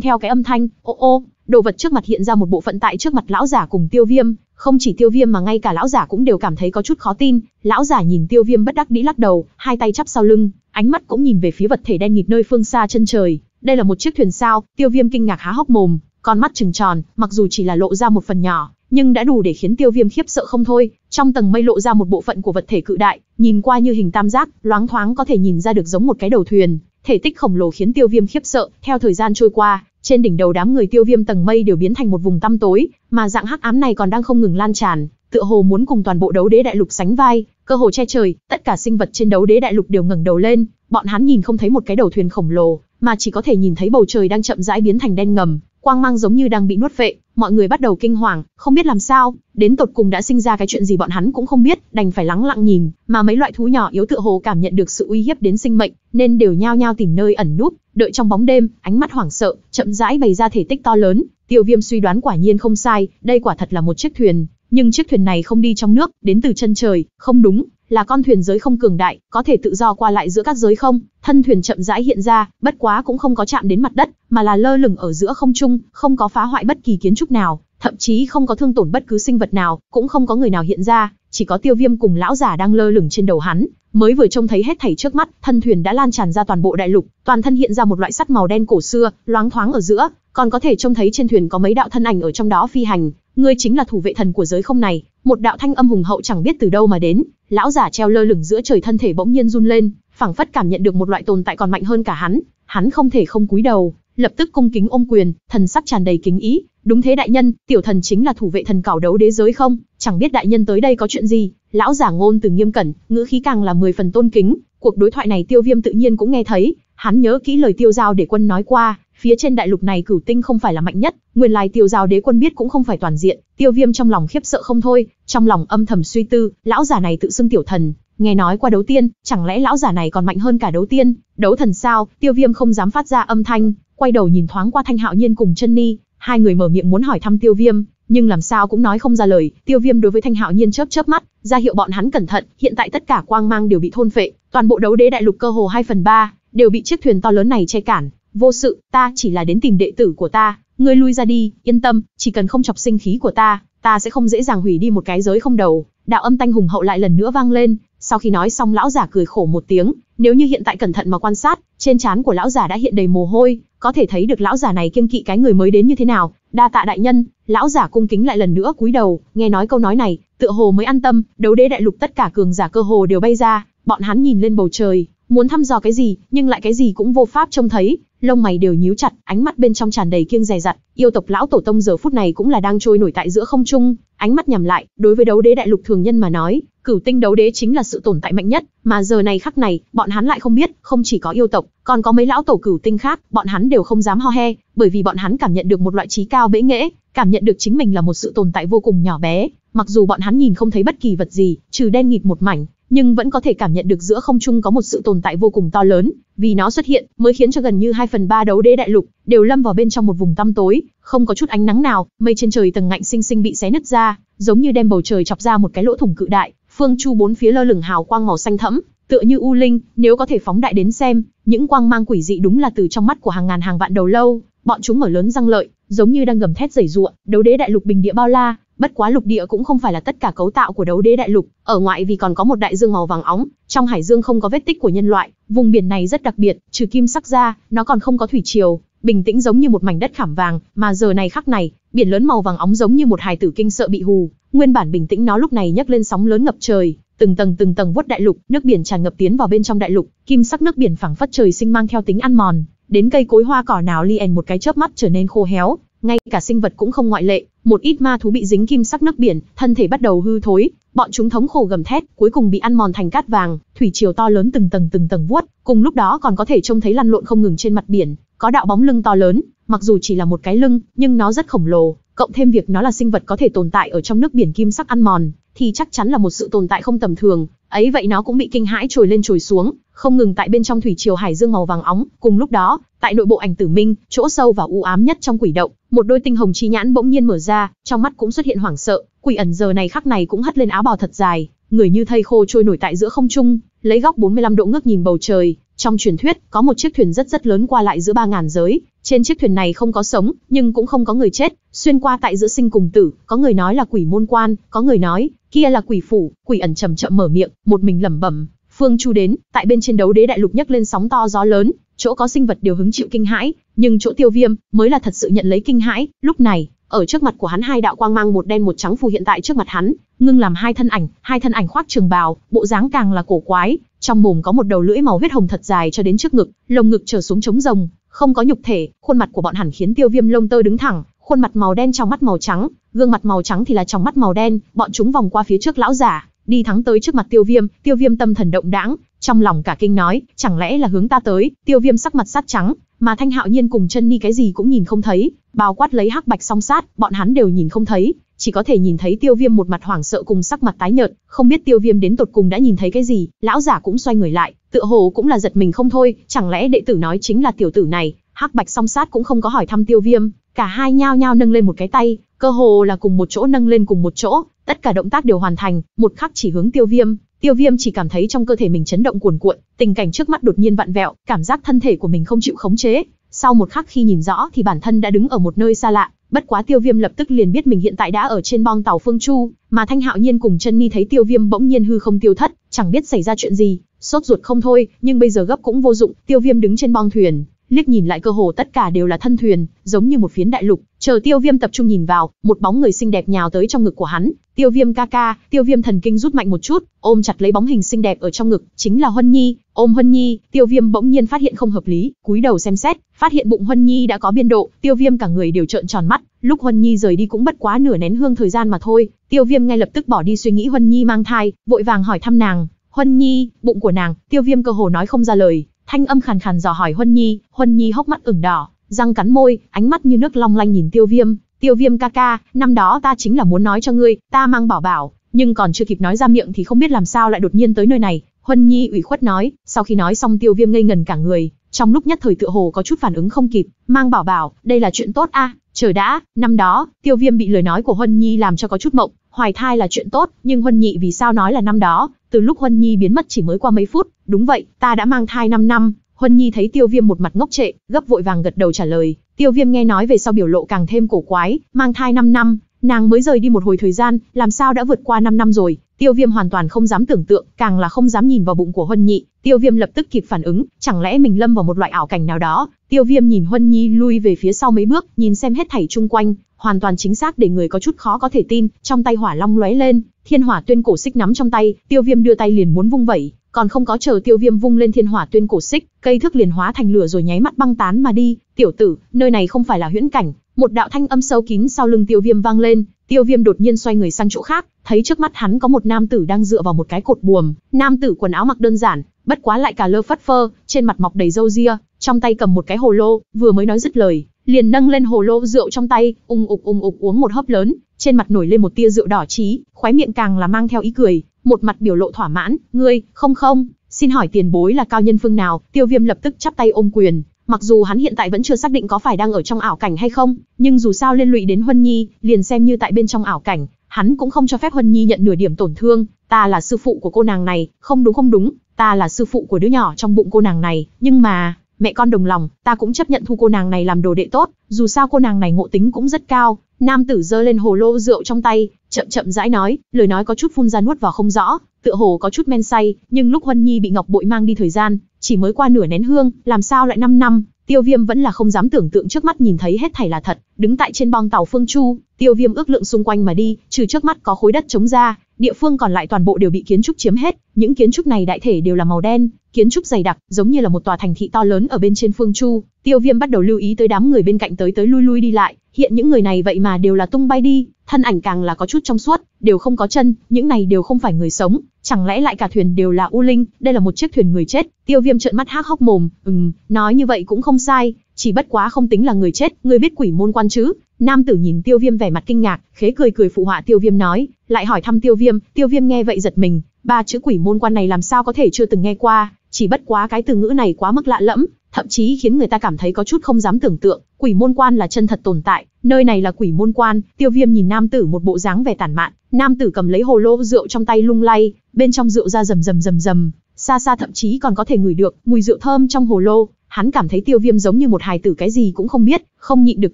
theo cái âm thanh, ô ô, đồ vật trước mặt hiện ra một bộ phận tại trước mặt lão giả cùng tiêu viêm, không chỉ tiêu viêm mà ngay cả lão giả cũng đều cảm thấy có chút khó tin, lão giả nhìn tiêu viêm bất đắc dĩ lắc đầu, hai tay chắp sau lưng, ánh mắt cũng nhìn về phía vật thể đen nghịt nơi phương xa chân trời, đây là một chiếc thuyền sao, tiêu viêm kinh ngạc há hốc mồm, con mắt trừng tròn, mặc dù chỉ là lộ ra một phần nhỏ, nhưng đã đủ để khiến tiêu viêm khiếp sợ không thôi. Trong tầng mây lộ ra một bộ phận của vật thể cự đại, nhìn qua như hình tam giác, loáng thoáng có thể nhìn ra được giống một cái đầu thuyền. Thể tích khổng lồ khiến tiêu viêm khiếp sợ, theo thời gian trôi qua, trên đỉnh đầu đám người tiêu viêm tầng mây đều biến thành một vùng tăm tối, mà dạng hắc ám này còn đang không ngừng lan tràn, tựa hồ muốn cùng toàn bộ đấu đế đại lục sánh vai, cơ hồ che trời, tất cả sinh vật trên đấu đế đại lục đều ngẩng đầu lên, bọn hắn nhìn không thấy một cái đầu thuyền khổng lồ, mà chỉ có thể nhìn thấy bầu trời đang chậm rãi biến thành đen ngầm, quang mang giống như đang bị nuốt vệ, mọi người bắt đầu kinh hoàng, không biết làm sao, đến tột cùng đã sinh ra cái chuyện gì bọn hắn cũng không biết, đành phải lắng lặng nhìn, mà mấy loại thú nhỏ yếu tựa hồ cảm nhận được sự uy hiếp đến sinh mệnh, nên đều nhao nhao tìm nơi ẩn núp, đợi trong bóng đêm, ánh mắt hoảng sợ, chậm rãi bày ra thể tích to lớn, Tiêu Viêm suy đoán quả nhiên không sai, đây quả thật là một chiếc thuyền, nhưng chiếc thuyền này không đi trong nước, đến từ chân trời, không đúng, là con thuyền giới không cường đại, có thể tự do qua lại giữa các giới không. Thân thuyền chậm rãi hiện ra, bất quá cũng không có chạm đến mặt đất, mà là lơ lửng ở giữa không trung, không có phá hoại bất kỳ kiến trúc nào, thậm chí không có thương tổn bất cứ sinh vật nào, cũng không có người nào hiện ra, chỉ có Tiêu Viêm cùng lão giả đang lơ lửng trên đầu hắn, mới vừa trông thấy hết thảy trước mắt, thân thuyền đã lan tràn ra toàn bộ đại lục, toàn thân hiện ra một loại sắt màu đen cổ xưa, loáng thoáng ở giữa, còn có thể trông thấy trên thuyền có mấy đạo thân ảnh ở trong đó phi hành, ngươi chính là thủ vệ thần của giới không này, một đạo thanh âm hùng hậu chẳng biết từ đâu mà đến, lão giả treo lơ lửng giữa trời thân thể bỗng nhiên run lên, phảng phất cảm nhận được một loại tồn tại còn mạnh hơn cả hắn, hắn không thể không cúi đầu, lập tức cung kính ôm quyền, thần sắc tràn đầy kính ý, đúng thế đại nhân, tiểu thần chính là thủ vệ thần cảo đấu đế giới không, chẳng biết đại nhân tới đây có chuyện gì, lão giả ngôn từ nghiêm cẩn, ngữ khí càng là mười phần tôn kính, cuộc đối thoại này tiêu viêm tự nhiên cũng nghe thấy, hắn nhớ kỹ lời tiêu giao để quân nói qua, phía trên đại lục này cửu tinh không phải là mạnh nhất, nguyên lai tiêu giao đế quân biết cũng không phải toàn diện, tiêu viêm trong lòng khiếp sợ không thôi, trong lòng âm thầm suy tư, lão giả này tự xưng tiểu thần, nghe nói qua đấu tiên, chẳng lẽ lão giả này còn mạnh hơn cả đấu tiên, đấu thần sao, tiêu viêm không dám phát ra âm thanh, quay đầu nhìn thoáng qua thanh hạo nhiên cùng chân ni, hai người mở miệng muốn hỏi thăm tiêu viêm, nhưng làm sao cũng nói không ra lời, tiêu viêm đối với thanh hạo nhiên chớp chớp mắt, ra hiệu bọn hắn cẩn thận, hiện tại tất cả quang mang đều bị thôn phệ, toàn bộ đấu đế đại lục cơ hồ 2 phần 3, đều bị chiếc thuyền to lớn này che cản, vô sự, ta chỉ là đến tìm đệ tử của ta, ngươi lui ra đi, yên tâm, chỉ cần không chọc sinh khí của ta, ta sẽ không dễ dàng hủy đi một cái giới không đầu. Đạo âm thanh hùng hậu lại lần nữa vang lên, sau khi nói xong lão giả cười khổ một tiếng, nếu như hiện tại cẩn thận mà quan sát, trên trán của lão giả đã hiện đầy mồ hôi, có thể thấy được lão giả này kiêng kỵ cái người mới đến như thế nào. Đa tạ đại nhân, lão giả cung kính lại lần nữa cúi đầu, nghe nói câu nói này, tựa hồ mới an tâm, đấu đế đại lục tất cả cường giả cơ hồ đều bay ra, bọn hắn nhìn lên bầu trời, muốn thăm dò cái gì, nhưng lại cái gì cũng vô pháp trông thấy, lông mày đều nhíu chặt, ánh mắt bên trong tràn đầy kiêng dè dặt, yêu tộc lão tổ tông giờ phút này cũng là đang trôi nổi tại giữa không trung, ánh mắt nhắm lại, đối với đấu đế đại lục thường nhân mà nói, cửu tinh đấu đế chính là sự tồn tại mạnh nhất, mà giờ này khắc này, bọn hắn lại không biết, không chỉ có yêu tộc, còn có mấy lão tổ cửu tinh khác, bọn hắn đều không dám ho he, bởi vì bọn hắn cảm nhận được một loại trí cao bế nghệ, cảm nhận được chính mình là một sự tồn tại vô cùng nhỏ bé, mặc dù bọn hắn nhìn không thấy bất kỳ vật gì, trừ đen nghịt một mảnh, nhưng vẫn có thể cảm nhận được giữa không trung có một sự tồn tại vô cùng to lớn, vì nó xuất hiện, mới khiến cho gần như 2 phần 3 đấu đế đại lục đều lâm vào bên trong một vùng tăm tối, không có chút ánh nắng nào, mây trên trời tầng ngạnh sinh sinh bị xé nứt ra, giống như đem bầu trời chọc ra một cái lỗ thủng cự đại, phương chu bốn phía lơ lửng hào quang màu xanh thẫm, tựa như u linh, nếu có thể phóng đại đến xem, những quang mang quỷ dị đúng là từ trong mắt của hàng ngàn hàng vạn đầu lâu, bọn chúng mở lớn răng lợi, giống như đang gầm thét rầy rụa, đấu đế đại lục bình địa bao la, Bất quá lục địa cũng không phải là tất cả cấu tạo của đấu đế đại lục, ở ngoại vì còn có một đại dương màu vàng óng, trong hải dương không có vết tích của nhân loại, vùng biển này rất đặc biệt, trừ kim sắc ra, nó còn không có thủy triều, bình tĩnh giống như một mảnh đất khảm vàng, mà giờ này khắc này, biển lớn màu vàng óng giống như một hài tử kinh sợ bị hù, nguyên bản bình tĩnh nó lúc này nhấc lên sóng lớn ngập trời, từng tầng từng tầng vuốt đại lục, nước biển tràn ngập tiến vào bên trong đại lục, kim sắc nước biển phảng phất trời sinh mang theo tính ăn mòn, đến cây cối hoa cỏ nào liền một cái chớp mắt trở nên khô héo, ngay cả sinh vật cũng không ngoại lệ, một ít ma thú bị dính kim sắc nước biển, thân thể bắt đầu hư thối, bọn chúng thống khổ gầm thét, cuối cùng bị ăn mòn thành cát vàng, thủy triều to lớn từng tầng từng tầng vuốt, cùng lúc đó còn có thể trông thấy lăn lộn không ngừng trên mặt biển, có đạo bóng lưng to lớn, mặc dù chỉ là một cái lưng, nhưng nó rất khổng lồ, cộng thêm việc nó là sinh vật có thể tồn tại ở trong nước biển kim sắc ăn mòn, thì chắc chắn là một sự tồn tại không tầm thường. Ấy vậy nó cũng bị kinh hãi trồi lên trồi xuống, không ngừng tại bên trong thủy triều hải dương màu vàng óng. Cùng lúc đó, tại nội bộ ảnh tử minh, chỗ sâu và u ám nhất trong quỷ động, một đôi tinh hồng chi nhãn bỗng nhiên mở ra, trong mắt cũng xuất hiện hoảng sợ. Quỷ ẩn giờ này khắc này cũng hất lên áo bào thật dài, người như thây khô trôi nổi tại giữa không trung, lấy góc 45 độ ngước nhìn bầu trời. Trong truyền thuyết, có một chiếc thuyền rất rất lớn qua lại giữa ba ngàn giới, trên chiếc thuyền này không có sống, nhưng cũng không có người chết, xuyên qua tại giữa sinh cùng tử, có người nói là quỷ môn quan, có người nói, kia là quỷ phủ, quỷ ẩn chậm chậm mở miệng, một mình lẩm bẩm, Phương Chu đến, tại bên trên đấu đế đại lục nhấc lên sóng to gió lớn, chỗ có sinh vật đều hứng chịu kinh hãi, nhưng chỗ Tiêu Viêm mới là thật sự nhận lấy kinh hãi, lúc này, ở trước mặt của hắn hai đạo quang mang một đen một trắng phù hiện tại trước mặt hắn, ngưng làm hai thân ảnh, hai thân ảnh khoác trường bào, bộ dáng càng là cổ quái, trong mồm có một đầu lưỡi màu huyết hồng thật dài cho đến trước ngực, lồng ngực trở xuống trống rồng, không có nhục thể, khuôn mặt của bọn hẳn khiến Tiêu Viêm lông tơ đứng thẳng, khuôn mặt màu đen trong mắt màu trắng, gương mặt màu trắng thì là trong mắt màu đen, bọn chúng vòng qua phía trước lão giả, đi thắng tới trước mặt Tiêu Viêm, Tiêu Viêm tâm thần động đãng, trong lòng cả kinh nói, chẳng lẽ là hướng ta tới? Tiêu Viêm sắc mặt sát trắng, mà Thanh Hạo Nhiên cùng chân Ni cái gì cũng nhìn không thấy, bao quát lấy hắc bạch song sát, bọn hắn đều nhìn không thấy, chỉ có thể nhìn thấy Tiêu Viêm một mặt hoảng sợ cùng sắc mặt tái nhợt, không biết Tiêu Viêm đến tột cùng đã nhìn thấy cái gì, lão giả cũng xoay người lại, tựa hồ cũng là giật mình không thôi, chẳng lẽ đệ tử nói chính là tiểu tử này? Hắc Bạch song sát cũng không có hỏi thăm Tiêu Viêm, cả hai nhao nhao nâng lên một cái tay, cơ hồ là cùng một chỗ nâng lên cùng một chỗ, tất cả động tác đều hoàn thành, một khắc chỉ hướng Tiêu Viêm, Tiêu Viêm chỉ cảm thấy trong cơ thể mình chấn động cuồn cuộn, tình cảnh trước mắt đột nhiên vặn vẹo, cảm giác thân thể của mình không chịu khống chế. Sau một khắc khi nhìn rõ thì bản thân đã đứng ở một nơi xa lạ, bất quá Tiêu Viêm lập tức liền biết mình hiện tại đã ở trên bong tàu Phương Chu, mà Thanh Hạo Nhiên cùng Chân Ni thấy Tiêu Viêm bỗng nhiên hư không tiêu thất, chẳng biết xảy ra chuyện gì, sốt ruột không thôi, nhưng bây giờ gấp cũng vô dụng, Tiêu Viêm đứng trên bong thuyền, liếc nhìn lại cơ hồ tất cả đều là thân thuyền, giống như một phiến đại lục. Chờ Tiêu Viêm tập trung nhìn vào, một bóng người xinh đẹp nhào tới trong ngực của hắn. Tiêu Viêm ca ca, Tiêu Viêm thần kinh rút mạnh một chút, ôm chặt lấy bóng hình xinh đẹp ở trong ngực, chính là Huân Nhi. Ôm Huân Nhi, Tiêu Viêm bỗng nhiên phát hiện không hợp lý, cúi đầu xem xét, phát hiện bụng Huân Nhi đã có biên độ, Tiêu Viêm cả người đều trợn tròn mắt. Lúc Huân Nhi rời đi cũng bất quá nửa nén hương thời gian mà thôi, Tiêu Viêm ngay lập tức bỏ đi suy nghĩ Huân Nhi mang thai, vội vàng hỏi thăm nàng. Huân Nhi, bụng của nàng, Tiêu Viêm cơ hồ nói không ra lời, Thanh âm khàn khàn dò hỏi Huân Nhi, Huân Nhi hốc mắt ửng đỏ, răng cắn môi, ánh mắt như nước long lanh nhìn Tiêu Viêm, Tiêu Viêm ca ca, năm đó ta chính là muốn nói cho ngươi, ta mang bảo bảo, nhưng còn chưa kịp nói ra miệng thì không biết làm sao lại đột nhiên tới nơi này. Huân Nhi ủy khuất nói, sau khi nói xong Tiêu Viêm ngây ngần cả người, trong lúc nhất thời tựa hồ có chút phản ứng không kịp, mang bảo bảo, đây là chuyện tốt a, à? chờ đã, năm đó, Tiêu Viêm bị lời nói của Huân Nhi làm cho có chút mộng, hoài thai là chuyện tốt, nhưng Huân Nhi vì sao nói là năm đó, từ lúc Huân Nhi biến mất chỉ mới qua mấy phút, đúng vậy, ta đã mang thai 5 năm. Huân Nhi thấy Tiêu Viêm một mặt ngốc trệ, gấp vội vàng gật đầu trả lời. Tiêu Viêm nghe nói về sau biểu lộ càng thêm cổ quái, mang thai 5 năm, nàng mới rời đi một hồi thời gian, làm sao đã vượt qua 5 năm rồi? Tiêu Viêm hoàn toàn không dám tưởng tượng, càng là không dám nhìn vào bụng của Huân Nhi. Tiêu Viêm lập tức kịp phản ứng, chẳng lẽ mình lâm vào một loại ảo cảnh nào đó? Tiêu Viêm nhìn Huân Nhi lui về phía sau mấy bước, nhìn xem hết thảy chung quanh, hoàn toàn chính xác để người có chút khó có thể tin, trong tay hỏa long lóe lên, thiên hỏa tuyên cổ xích nắm trong tay, Tiêu Viêm đưa tay liền muốn vung vẩy, còn không có chờ Tiêu Viêm vung lên thiên hỏa tuyên cổ xích, cây thước liền hóa thành lửa rồi nháy mắt băng tán mà đi, "Tiểu tử, nơi này không phải là huyễn cảnh." Một đạo thanh âm sâu kín sau lưng Tiêu Viêm vang lên, Tiêu Viêm đột nhiên xoay người sang chỗ khác, thấy trước mắt hắn có một nam tử đang dựa vào một cái cột buồm, nam tử quần áo mặc đơn giản, bất quá lại cả lơ phất phơ, trên mặt mọc đầy râu ria, trong tay cầm một cái hồ lô, vừa mới nói dứt lời, liền nâng lên hồ lô rượu trong tay, ung ục ung ục uống một hớp lớn, trên mặt nổi lên một tia rượu đỏ trí khóe miệng càng là mang theo ý cười, một mặt biểu lộ thỏa mãn, "Ngươi, không không, xin hỏi tiền bối là cao nhân phương nào?" Tiêu Viêm lập tức chắp tay ôm quyền, mặc dù hắn hiện tại vẫn chưa xác định có phải đang ở trong ảo cảnh hay không, nhưng dù sao liên lụy đến Huân Nhi, liền xem như tại bên trong ảo cảnh, hắn cũng không cho phép Huân Nhi nhận nửa điểm tổn thương, ta là sư phụ của cô nàng này, không đúng không đúng, ta là sư phụ của đứa nhỏ trong bụng cô nàng này, nhưng mà, mẹ con đồng lòng, ta cũng chấp nhận thu cô nàng này làm đồ đệ tốt, dù sao cô nàng này ngộ tính cũng rất cao. Nam tử giơ lên hồ lô rượu trong tay, chậm chậm rãi nói, lời nói có chút phun ra nuốt vào không rõ, tựa hồ có chút men say, nhưng lúc Huân Nhi bị Ngọc Bội mang đi thời gian, chỉ mới qua nửa nén hương, làm sao lại 5 năm, Tiêu Viêm vẫn là không dám tưởng tượng trước mắt nhìn thấy hết thảy là thật, đứng tại trên bong tàu Phương Chu, Tiêu Viêm ước lượng xung quanh mà đi, trừ trước mắt có khối đất trống ra, địa phương còn lại toàn bộ đều bị kiến trúc chiếm hết, những kiến trúc này đại thể đều là màu đen, kiến trúc dày đặc, giống như là một tòa thành thị to lớn ở bên trên phương chu. Tiêu Viêm bắt đầu lưu ý tới đám người bên cạnh tới tới lui lui đi lại, hiện những người này vậy mà đều là tung bay đi, thân ảnh càng là có chút trong suốt, đều không có chân, những này đều không phải người sống, chẳng lẽ lại cả thuyền đều là u linh, đây là một chiếc thuyền người chết. Tiêu Viêm trợn mắt hác hốc mồm, ừm, nói như vậy cũng không sai, chỉ bất quá không tính là người chết, ngươi biết quỷ môn quan chứ? Nam tử nhìn Tiêu Viêm vẻ mặt kinh ngạc, khế cười cười phụ họa Tiêu Viêm nói, lại hỏi thăm Tiêu Viêm, Tiêu Viêm nghe vậy giật mình, ba chữ quỷ môn quan này làm sao có thể chưa từng nghe qua, chỉ bất quá cái từ ngữ này quá mức lạ lẫm, thậm chí khiến người ta cảm thấy có chút không dám tưởng tượng, quỷ môn quan là chân thật tồn tại, nơi này là quỷ môn quan, Tiêu Viêm nhìn nam tử một bộ dáng vẻ tản mạn, nam tử cầm lấy hồ lô rượu trong tay lung lay, bên trong rượu ra rầm rầm rầm rầm, xa xa thậm chí còn có thể ngửi được mùi rượu thơm trong hồ lô, hắn cảm thấy Tiêu Viêm giống như một hài tử cái gì cũng không biết, không nhịn được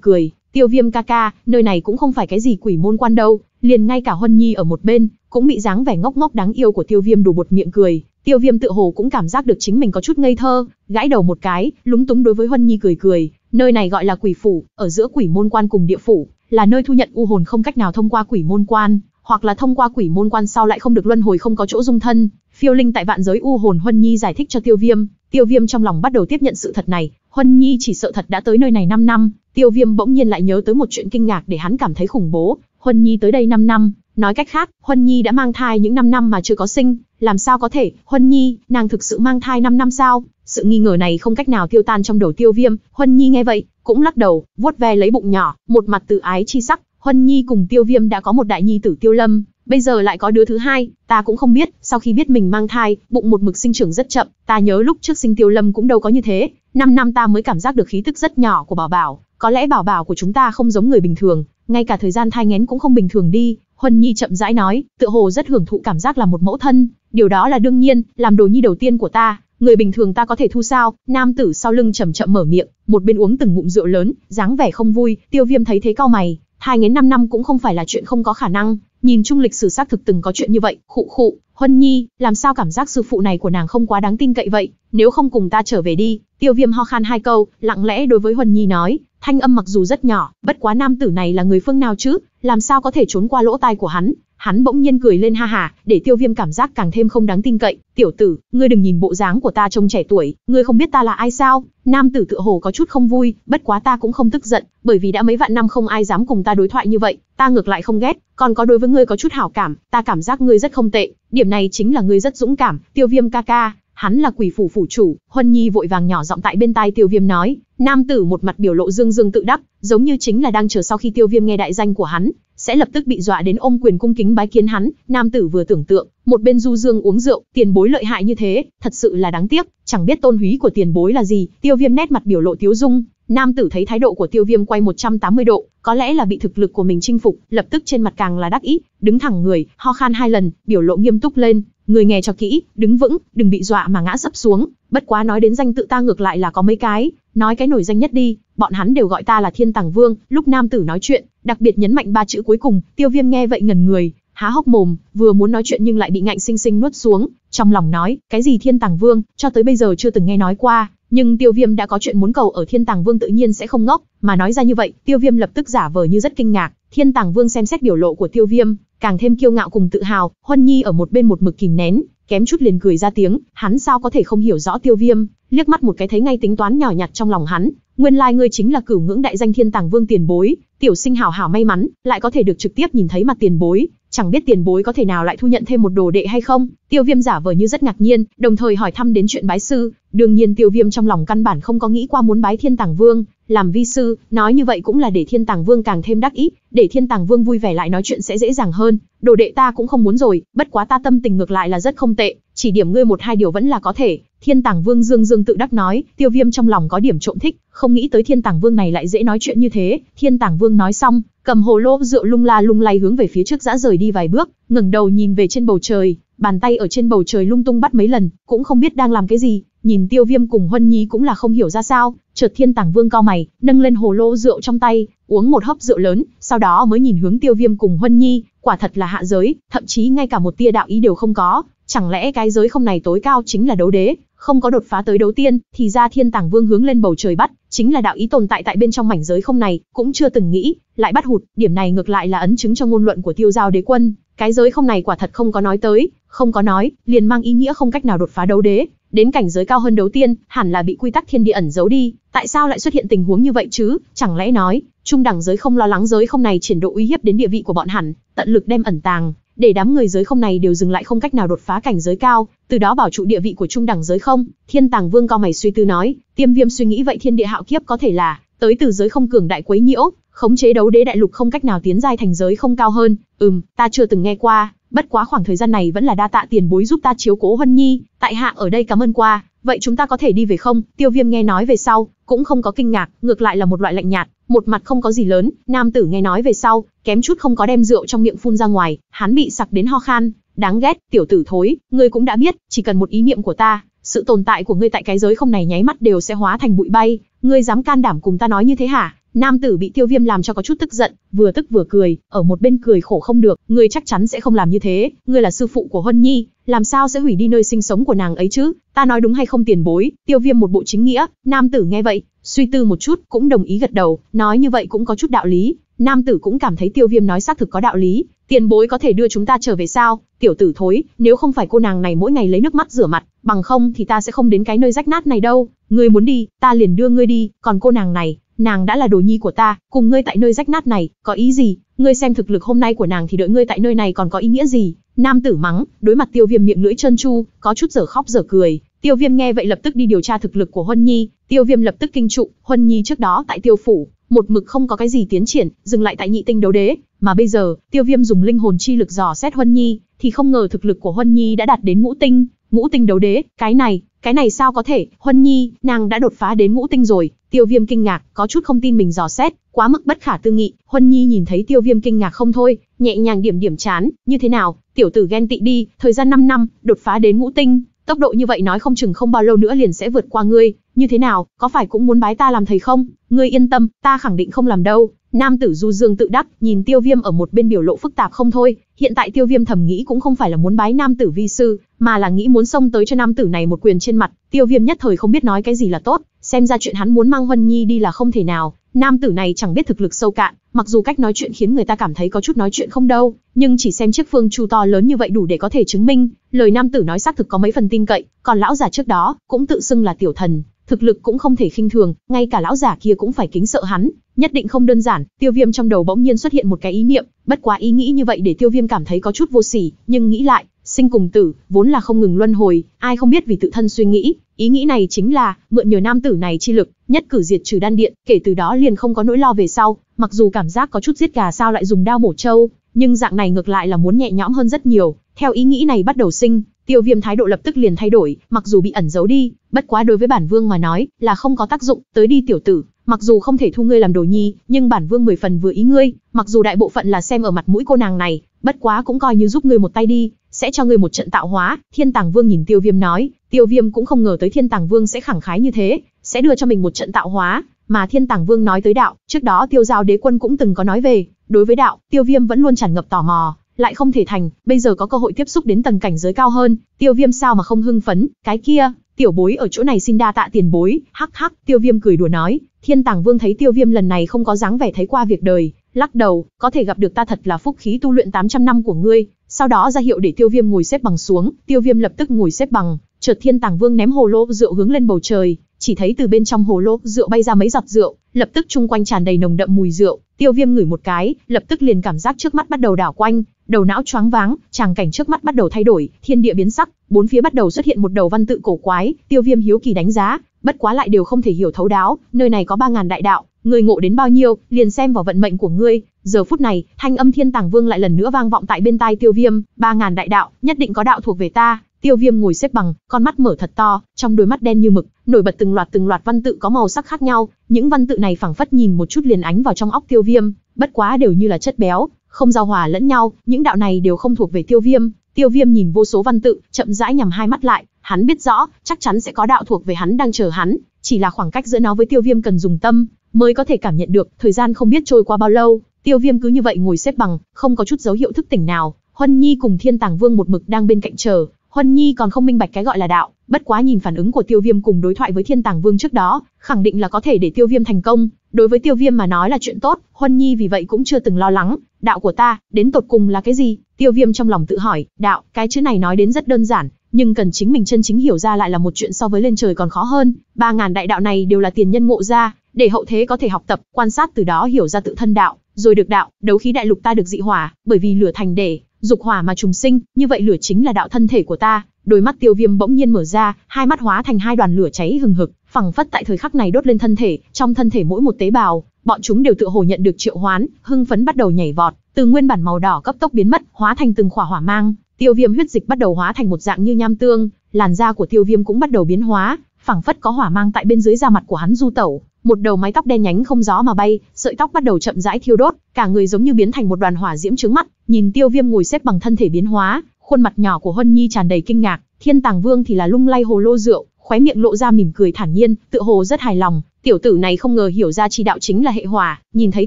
cười, Tiêu Viêm ca ca, nơi này cũng không phải cái gì quỷ môn quan đâu, liền ngay cả Huân Nhi ở một bên, cũng bị dáng vẻ ngốc ngốc đáng yêu của Tiêu Viêm đủ bột miệng cười. Tiêu Viêm tự hồ cũng cảm giác được chính mình có chút ngây thơ, gãi đầu một cái, lúng túng đối với Huân Nhi cười cười, nơi này gọi là quỷ phủ, ở giữa quỷ môn quan cùng địa phủ, là nơi thu nhận u hồn không cách nào thông qua quỷ môn quan, hoặc là thông qua quỷ môn quan sau lại không được luân hồi không có chỗ dung thân. Phiêu linh tại vạn giới u hồn Huân Nhi giải thích cho Tiêu Viêm, Tiêu Viêm trong lòng bắt đầu tiếp nhận sự thật này, Huân Nhi chỉ sợ thật đã tới nơi này 5 năm, Tiêu Viêm bỗng nhiên lại nhớ tới một chuyện kinh ngạc để hắn cảm thấy khủng bố, Huân Nhi tới đây 5 năm, nói cách khác, Huân Nhi đã mang thai những 5 năm mà chưa có sinh, làm sao có thể, Huân Nhi, nàng thực sự mang thai 5 năm sao? Sự nghi ngờ này không cách nào tiêu tan trong đầu Tiêu Viêm, Huân Nhi nghe vậy, cũng lắc đầu, vuốt ve lấy bụng nhỏ, một mặt tự ái chi sắc, Huân Nhi cùng Tiêu Viêm đã có một đại nhi tử Tiêu Lâm, bây giờ lại có đứa thứ hai, ta cũng không biết, sau khi biết mình mang thai, bụng một mực sinh trưởng rất chậm, ta nhớ lúc trước sinh Tiêu Lâm cũng đâu có như thế, 5 năm ta mới cảm giác được khí tức rất nhỏ của bảo bảo, có lẽ bảo bảo của chúng ta không giống người bình thường, ngay cả thời gian thai nghén cũng không bình thường đi. Huân Nhi chậm rãi nói, tựa hồ rất hưởng thụ cảm giác là một mẫu thân, điều đó là đương nhiên, làm đồ nhi đầu tiên của ta, người bình thường ta có thể thu sao? Nam tử sau lưng chậm chậm mở miệng, một bên uống từng ngụm rượu lớn, dáng vẻ không vui. Tiêu Viêm thấy thế cao mày, thai nghén 5 năm cũng không phải là chuyện không có khả năng, nhìn chung lịch sử xác thực từng có chuyện như vậy. Khụ khụ, Huân Nhi, làm sao cảm giác sư phụ này của nàng không quá đáng tin cậy vậy? Nếu không cùng ta trở về đi. Tiêu Viêm ho khan hai câu, lặng lẽ đối với Huân Nhi nói, thanh âm mặc dù rất nhỏ, bất quá nam tử này là người phương nào chứ, làm sao có thể trốn qua lỗ tai của hắn? Hắn bỗng nhiên cười lên ha ha, để Tiêu Viêm cảm giác càng thêm không đáng tin cậy. Tiểu tử, ngươi đừng nhìn bộ dáng của ta trông trẻ tuổi, ngươi không biết ta là ai sao? Nam tử tựa hồ có chút không vui, bất quá ta cũng không tức giận, bởi vì đã mấy vạn năm không ai dám cùng ta đối thoại như vậy, ta ngược lại không ghét, còn có đối với ngươi có chút hảo cảm, ta cảm giác ngươi rất không tệ, điểm này chính là ngươi rất dũng cảm, Tiêu Viêm ca ca, hắn là quỷ phủ phủ chủ, Huân Nhi vội vàng nhỏ giọng tại bên tai Tiêu Viêm nói, nam tử một mặt biểu lộ dương dương tự đắc, giống như chính là đang chờ sau khi Tiêu Viêm nghe đại danh của hắn, sẽ lập tức bị dọa đến ôm quyền cung kính bái kiến hắn. Nam tử vừa tưởng tượng, một bên du dương uống rượu, tiền bối lợi hại như thế, thật sự là đáng tiếc, chẳng biết tôn húy của tiền bối là gì. Tiêu Viêm nét mặt biểu lộ tiếu dung, nam tử thấy thái độ của Tiêu Viêm quay 180 độ, có lẽ là bị thực lực của mình chinh phục, lập tức trên mặt càng là đắc ý, đứng thẳng người, ho khan hai lần, biểu lộ nghiêm túc lên, người nghe cho kỹ, đứng vững, đừng bị dọa mà ngã sấp xuống. Bất quá nói đến danh tự ta ngược lại là có mấy cái, nói cái nổi danh nhất đi, bọn hắn đều gọi ta là Thiên Tàng Vương. Lúc nam tử nói chuyện, đặc biệt nhấn mạnh ba chữ cuối cùng, Tiêu Viêm nghe vậy ngần người, há hốc mồm, vừa muốn nói chuyện nhưng lại bị ngạnh sinh sinh nuốt xuống, trong lòng nói, cái gì Thiên Tàng Vương, cho tới bây giờ chưa từng nghe nói qua, nhưng Tiêu Viêm đã có chuyện muốn cầu ở Thiên Tàng Vương tự nhiên sẽ không ngốc, mà nói ra như vậy, Tiêu Viêm lập tức giả vờ như rất kinh ngạc, Thiên Tàng Vương xem xét biểu lộ của Tiêu Viêm, càng thêm kiêu ngạo cùng tự hào, Huân Nhi ở một bên một mực kìm nén, kém chút liền cười ra tiếng, hắn sao có thể không hiểu rõ Tiêu Viêm, liếc mắt một cái thấy ngay tính toán nhỏ nhặt trong lòng hắn, nguyên lai like ngươi chính là cửu ngưỡng đại danh Thiên Tàng Vương tiền bối, tiểu sinh hảo hảo may mắn, lại có thể được trực tiếp nhìn thấy mặt tiền bối, chẳng biết tiền bối có thể nào lại thu nhận thêm một đồ đệ hay không? Tiêu Viêm giả vờ như rất ngạc nhiên, đồng thời hỏi thăm đến chuyện bái sư, đương nhiên Tiêu Viêm trong lòng căn bản không có nghĩ qua muốn bái Thiên Tàng Vương, làm vi sư, nói như vậy cũng là để Thiên Tàng Vương càng thêm đắc ý, để Thiên Tàng Vương vui vẻ lại nói chuyện sẽ dễ dàng hơn. Đồ đệ ta cũng không muốn rồi, bất quá ta tâm tình ngược lại là rất không tệ, chỉ điểm ngươi một hai điều vẫn là có thể. Thiên Tàng Vương Dương Dương tự đắc nói, Tiêu Viêm trong lòng có điểm trộm thích, không nghĩ tới Thiên Tàng Vương này lại dễ nói chuyện như thế. Thiên Tàng Vương nói xong, cầm hồ lô rượu lung la lung lay hướng về phía trước dã rời đi vài bước, ngẩng đầu nhìn về trên bầu trời, bàn tay ở trên bầu trời lung tung bắt mấy lần, cũng không biết đang làm cái gì. Nhìn Tiêu Viêm cùng Huân Nhi cũng là không hiểu ra sao, chợt Thiên Tàng Vương cao mày, nâng lên hồ lô rượu trong tay, uống một hớp rượu lớn, sau đó mới nhìn hướng Tiêu Viêm cùng Huân Nhi, quả thật là hạ giới, thậm chí ngay cả một tia đạo ý đều không có, chẳng lẽ cái giới không này tối cao chính là đấu đế, không có đột phá tới đấu tiên, thì ra Thiên Tàng Vương hướng lên bầu trời bắt, chính là đạo ý tồn tại tại bên trong mảnh giới không này, cũng chưa từng nghĩ, lại bắt hụt, điểm này ngược lại là ấn chứng cho ngôn luận của Tiêu Giao Đế Quân, cái giới không này quả thật không có nói tới, không có nói, liền mang ý nghĩa không cách nào đột phá đấu đế, đến cảnh giới cao hơn đấu tiên, hẳn là bị quy tắc thiên địa ẩn giấu đi, tại sao lại xuất hiện tình huống như vậy chứ? Chẳng lẽ nói, trung đẳng giới không lo lắng giới không này triển độ uy hiếp đến địa vị của bọn hẳn, tận lực đem ẩn tàng, để đám người giới không này đều dừng lại không cách nào đột phá cảnh giới cao, từ đó bảo trụ địa vị của trung đẳng giới không? Thiên Tàng Vương cao mày suy tư nói, Tiêm Viêm suy nghĩ vậy thiên địa hạo kiếp có thể là tới từ giới không cường đại quấy nhiễu, khống chế đấu đế đại lục không cách nào tiến giai thành giới không cao hơn. Ừm, ta chưa từng nghe qua, bất quá khoảng thời gian này vẫn là đa tạ tiền bối giúp ta chiếu cố Huân Nhi, tại hạ ở đây cảm ơn qua, vậy chúng ta có thể đi về không? Tiêu Viêm nghe nói về sau, cũng không có kinh ngạc, ngược lại là một loại lạnh nhạt, một mặt không có gì lớn, nam tử nghe nói về sau, kém chút không có đem rượu trong miệng phun ra ngoài, hắn bị sặc đến ho khan, đáng ghét, tiểu tử thối, ngươi cũng đã biết, chỉ cần một ý niệm của ta, sự tồn tại của ngươi tại cái giới không này nháy mắt đều sẽ hóa thành bụi bay, ngươi dám can đảm cùng ta nói như thế hả? Nam tử bị tiêu viêm làm cho có chút tức giận, vừa tức vừa cười, ở một bên cười khổ không được, ngươi chắc chắn sẽ không làm như thế, ngươi là sư phụ của Huân Nhi, làm sao sẽ hủy đi nơi sinh sống của nàng ấy chứ, ta nói đúng hay không tiền bối, tiêu viêm một bộ chính nghĩa, nam tử nghe vậy, suy tư một chút, cũng đồng ý gật đầu, nói như vậy cũng có chút đạo lý, nam tử cũng cảm thấy tiêu viêm nói xác thực có đạo lý, tiền bối có thể đưa chúng ta trở về sao, tiểu tử thối, nếu không phải cô nàng này mỗi ngày lấy nước mắt rửa mặt, bằng không thì ta sẽ không đến cái nơi rách nát này đâu, ngươi muốn đi, ta liền đưa ngươi đi, còn cô nàng này, nàng đã là đồ nhi của ta, cùng ngươi tại nơi rách nát này, có ý gì, ngươi xem thực lực hôm nay của nàng thì đợi ngươi tại nơi này còn có ý nghĩa gì, nam tử mắng, đối mặt tiêu viêm miệng lưỡi trơn chu, có chút giở khóc giở cười, tiêu viêm nghe vậy lập tức đi điều tra thực lực của Huân Nhi, tiêu viêm lập tức kinh trụ, Huân Nhi trước đó tại tiêu phủ, một mực không có cái gì tiến triển, dừng lại tại nhị tinh đấu đế, mà bây giờ, Tiêu Viêm dùng linh hồn chi lực dò xét Huân Nhi, thì không ngờ thực lực của Huân Nhi đã đạt đến ngũ tinh, ngũ tinh đấu đế, cái này, cái này sao có thể, Huân Nhi, nàng đã đột phá đến ngũ tinh rồi, Tiêu Viêm kinh ngạc, có chút không tin mình dò xét, quá mức bất khả tư nghị, Huân Nhi nhìn thấy Tiêu Viêm kinh ngạc không thôi, nhẹ nhàng điểm điểm chán, như thế nào, tiểu tử ghen tị đi, thời gian 5 năm, đột phá đến ngũ tinh, tốc độ như vậy nói không chừng không bao lâu nữa liền sẽ vượt qua ngươi, như thế nào, có phải cũng muốn bái ta làm thầy không? Ngươi yên tâm, ta khẳng định không làm đâu. Nam tử Du Dương tự đắc, nhìn Tiêu Viêm ở một bên biểu lộ phức tạp không thôi, hiện tại Tiêu Viêm thầm nghĩ cũng không phải là muốn bái nam tử vi sư, mà là nghĩ muốn xông tới cho nam tử này một quyền trên mặt, Tiêu Viêm nhất thời không biết nói cái gì là tốt, xem ra chuyện hắn muốn mang Huân Nhi đi là không thể nào, nam tử này chẳng biết thực lực sâu cạn, mặc dù cách nói chuyện khiến người ta cảm thấy có chút nói chuyện không đâu, nhưng chỉ xem chiếc phương chu to lớn như vậy đủ để có thể chứng minh, lời nam tử nói xác thực có mấy phần tin cậy, còn lão già trước đó cũng tự xưng là tiểu thần, thực lực cũng không thể khinh thường, ngay cả lão giả kia cũng phải kính sợ hắn, nhất định không đơn giản. Tiêu Viêm trong đầu bỗng nhiên xuất hiện một cái ý niệm, bất quá ý nghĩ như vậy để Tiêu Viêm cảm thấy có chút vô sỉ, nhưng nghĩ lại, sinh cùng tử, vốn là không ngừng luân hồi, ai không biết vì tự thân suy nghĩ, ý nghĩ này chính là mượn nhờ nam tử này chi lực, nhất cử diệt trừ đan điện, kể từ đó liền không có nỗi lo về sau, mặc dù cảm giác có chút giết gà sao lại dùng đao mổ trâu, nhưng dạng này ngược lại là muốn nhẹ nhõm hơn rất nhiều. Theo ý nghĩ này bắt đầu sinh, Tiêu Viêm thái độ lập tức liền thay đổi, mặc dù bị ẩn giấu đi, bất quá đối với bản vương mà nói, là không có tác dụng, tới đi tiểu tử, mặc dù không thể thu ngươi làm đồ nhi, nhưng bản vương mười phần vừa ý ngươi, mặc dù đại bộ phận là xem ở mặt mũi cô nàng này, bất quá cũng coi như giúp ngươi một tay đi, sẽ cho ngươi một trận tạo hóa. Thiên Tàng Vương nhìn Tiêu Viêm nói, Tiêu Viêm cũng không ngờ tới Thiên Tàng Vương sẽ khẳng khái như thế, sẽ đưa cho mình một trận tạo hóa, mà Thiên Tàng Vương nói tới đạo, trước đó Tiêu Giao Đế Quân cũng từng có nói về, đối với đạo, Tiêu Viêm vẫn luôn tràn ngập tò mò, lại không thể thành, bây giờ có cơ hội tiếp xúc đến tầng cảnh giới cao hơn, Tiêu Viêm sao mà không hưng phấn, cái kia, tiểu bối ở chỗ này xin đa tạ tiền bối, hắc hắc, Tiêu Viêm cười đùa nói, Thiên Tàng Vương thấy Tiêu Viêm lần này không có dáng vẻ thấy qua việc đời, lắc đầu, có thể gặp được ta thật là phúc khí tu luyện 800 năm của ngươi, sau đó ra hiệu để Tiêu Viêm ngồi xếp bằng xuống, Tiêu Viêm lập tức ngồi xếp bằng, chợt Thiên Tàng Vương ném hồ lô rượu hướng lên bầu trời, chỉ thấy từ bên trong hồ lô rượu bay ra mấy giọt rượu, lập tức chung quanh tràn đầy nồng đậm mùi rượu, Tiêu Viêm ngửi một cái, lập tức liền cảm giác trước mắt bắt đầu đảo quanh, đầu não choáng váng, tràng cảnh trước mắt bắt đầu thay đổi, thiên địa biến sắc, bốn phía bắt đầu xuất hiện một đầu văn tự cổ quái, Tiêu Viêm hiếu kỳ đánh giá, bất quá lại đều không thể hiểu thấu đáo, nơi này có ba ngàn đại đạo, người ngộ đến bao nhiêu, liền xem vào vận mệnh của ngươi. Giờ phút này, thanh âm Thiên Tàng Vương lại lần nữa vang vọng tại bên tai Tiêu Viêm, Ba ngàn đại đạo, nhất định có đạo thuộc về ta. Tiêu Viêm ngồi xếp bằng, con mắt mở thật to, trong đôi mắt đen như mực, nổi bật từng loạt từng loạt văn tự có màu sắc khác nhau, những văn tự này phảng phất nhìn một chút liền ánh vào trong óc Tiêu Viêm, bất quá đều như là chất béo, không giao hòa lẫn nhau, những đạo này đều không thuộc về Tiêu Viêm. Tiêu Viêm nhìn vô số văn tự, chậm rãi nhắm hai mắt lại, hắn biết rõ, chắc chắn sẽ có đạo thuộc về hắn đang chờ hắn, chỉ là khoảng cách giữa nó với Tiêu Viêm cần dùng tâm, mới có thể cảm nhận được, thời gian không biết trôi qua bao lâu, Tiêu Viêm cứ như vậy ngồi xếp bằng, không có chút dấu hiệu thức tỉnh nào. Huân Nhi cùng Thiên Tàng Vương một mực đang bên cạnh chờ, Huân Nhi còn không minh bạch cái gọi là đạo, bất quá nhìn phản ứng của Tiêu Viêm cùng đối thoại với Thiên Tàng Vương trước đó, khẳng định là có thể để Tiêu Viêm thành công. Đối với Tiêu Viêm mà nói là chuyện tốt, Huân Nhi vì vậy cũng chưa từng lo lắng. Đạo của ta, đến tột cùng là cái gì? Tiêu Viêm trong lòng tự hỏi, đạo, cái chữ này nói đến rất đơn giản, nhưng cần chính mình chân chính hiểu ra lại là một chuyện so với lên trời còn khó hơn. Ba ngàn đại đạo này đều là tiền nhân ngộ ra, để hậu thế có thể học tập, quan sát từ đó hiểu ra tự thân đạo, rồi được đạo, đấu khí đại lục ta được dị hỏa, bởi vì lửa thành để dục hỏa mà trùng sinh, như vậy lửa chính là đạo thân thể của ta. Đôi mắt Tiêu Viêm bỗng nhiên mở ra, hai mắt hóa thành hai đoàn lửa cháy hừng hực, phẳng phất tại thời khắc này đốt lên thân thể, trong thân thể mỗi một tế bào, bọn chúng đều tựa hồ nhận được triệu hoán, hưng phấn bắt đầu nhảy vọt, từ nguyên bản màu đỏ cấp tốc biến mất, hóa thành từng khỏa hỏa mang, Tiêu Viêm huyết dịch bắt đầu hóa thành một dạng như nham tương, làn da của Tiêu Viêm cũng bắt đầu biến hóa, phẳng phất có hỏa mang tại bên dưới da mặt của hắn du tẩu, một đầu mái tóc đen nhánh không gió mà bay, sợi tóc bắt đầu chậm rãi thiêu đốt, cả người giống như biến thành một đoàn hỏa diễm trướng mắt, nhìn Tiêu Viêm ngồi xếp bằng thân thể biến hóa, khuôn mặt nhỏ của Huân Nhi tràn đầy kinh ngạc, Thiên Tàng Vương thì là lung lay hồ lô rượu, khóe miệng lộ ra mỉm cười thản nhiên, tựa hồ rất hài lòng, tiểu tử này không ngờ hiểu ra chi đạo chính là hệ hỏa, nhìn thấy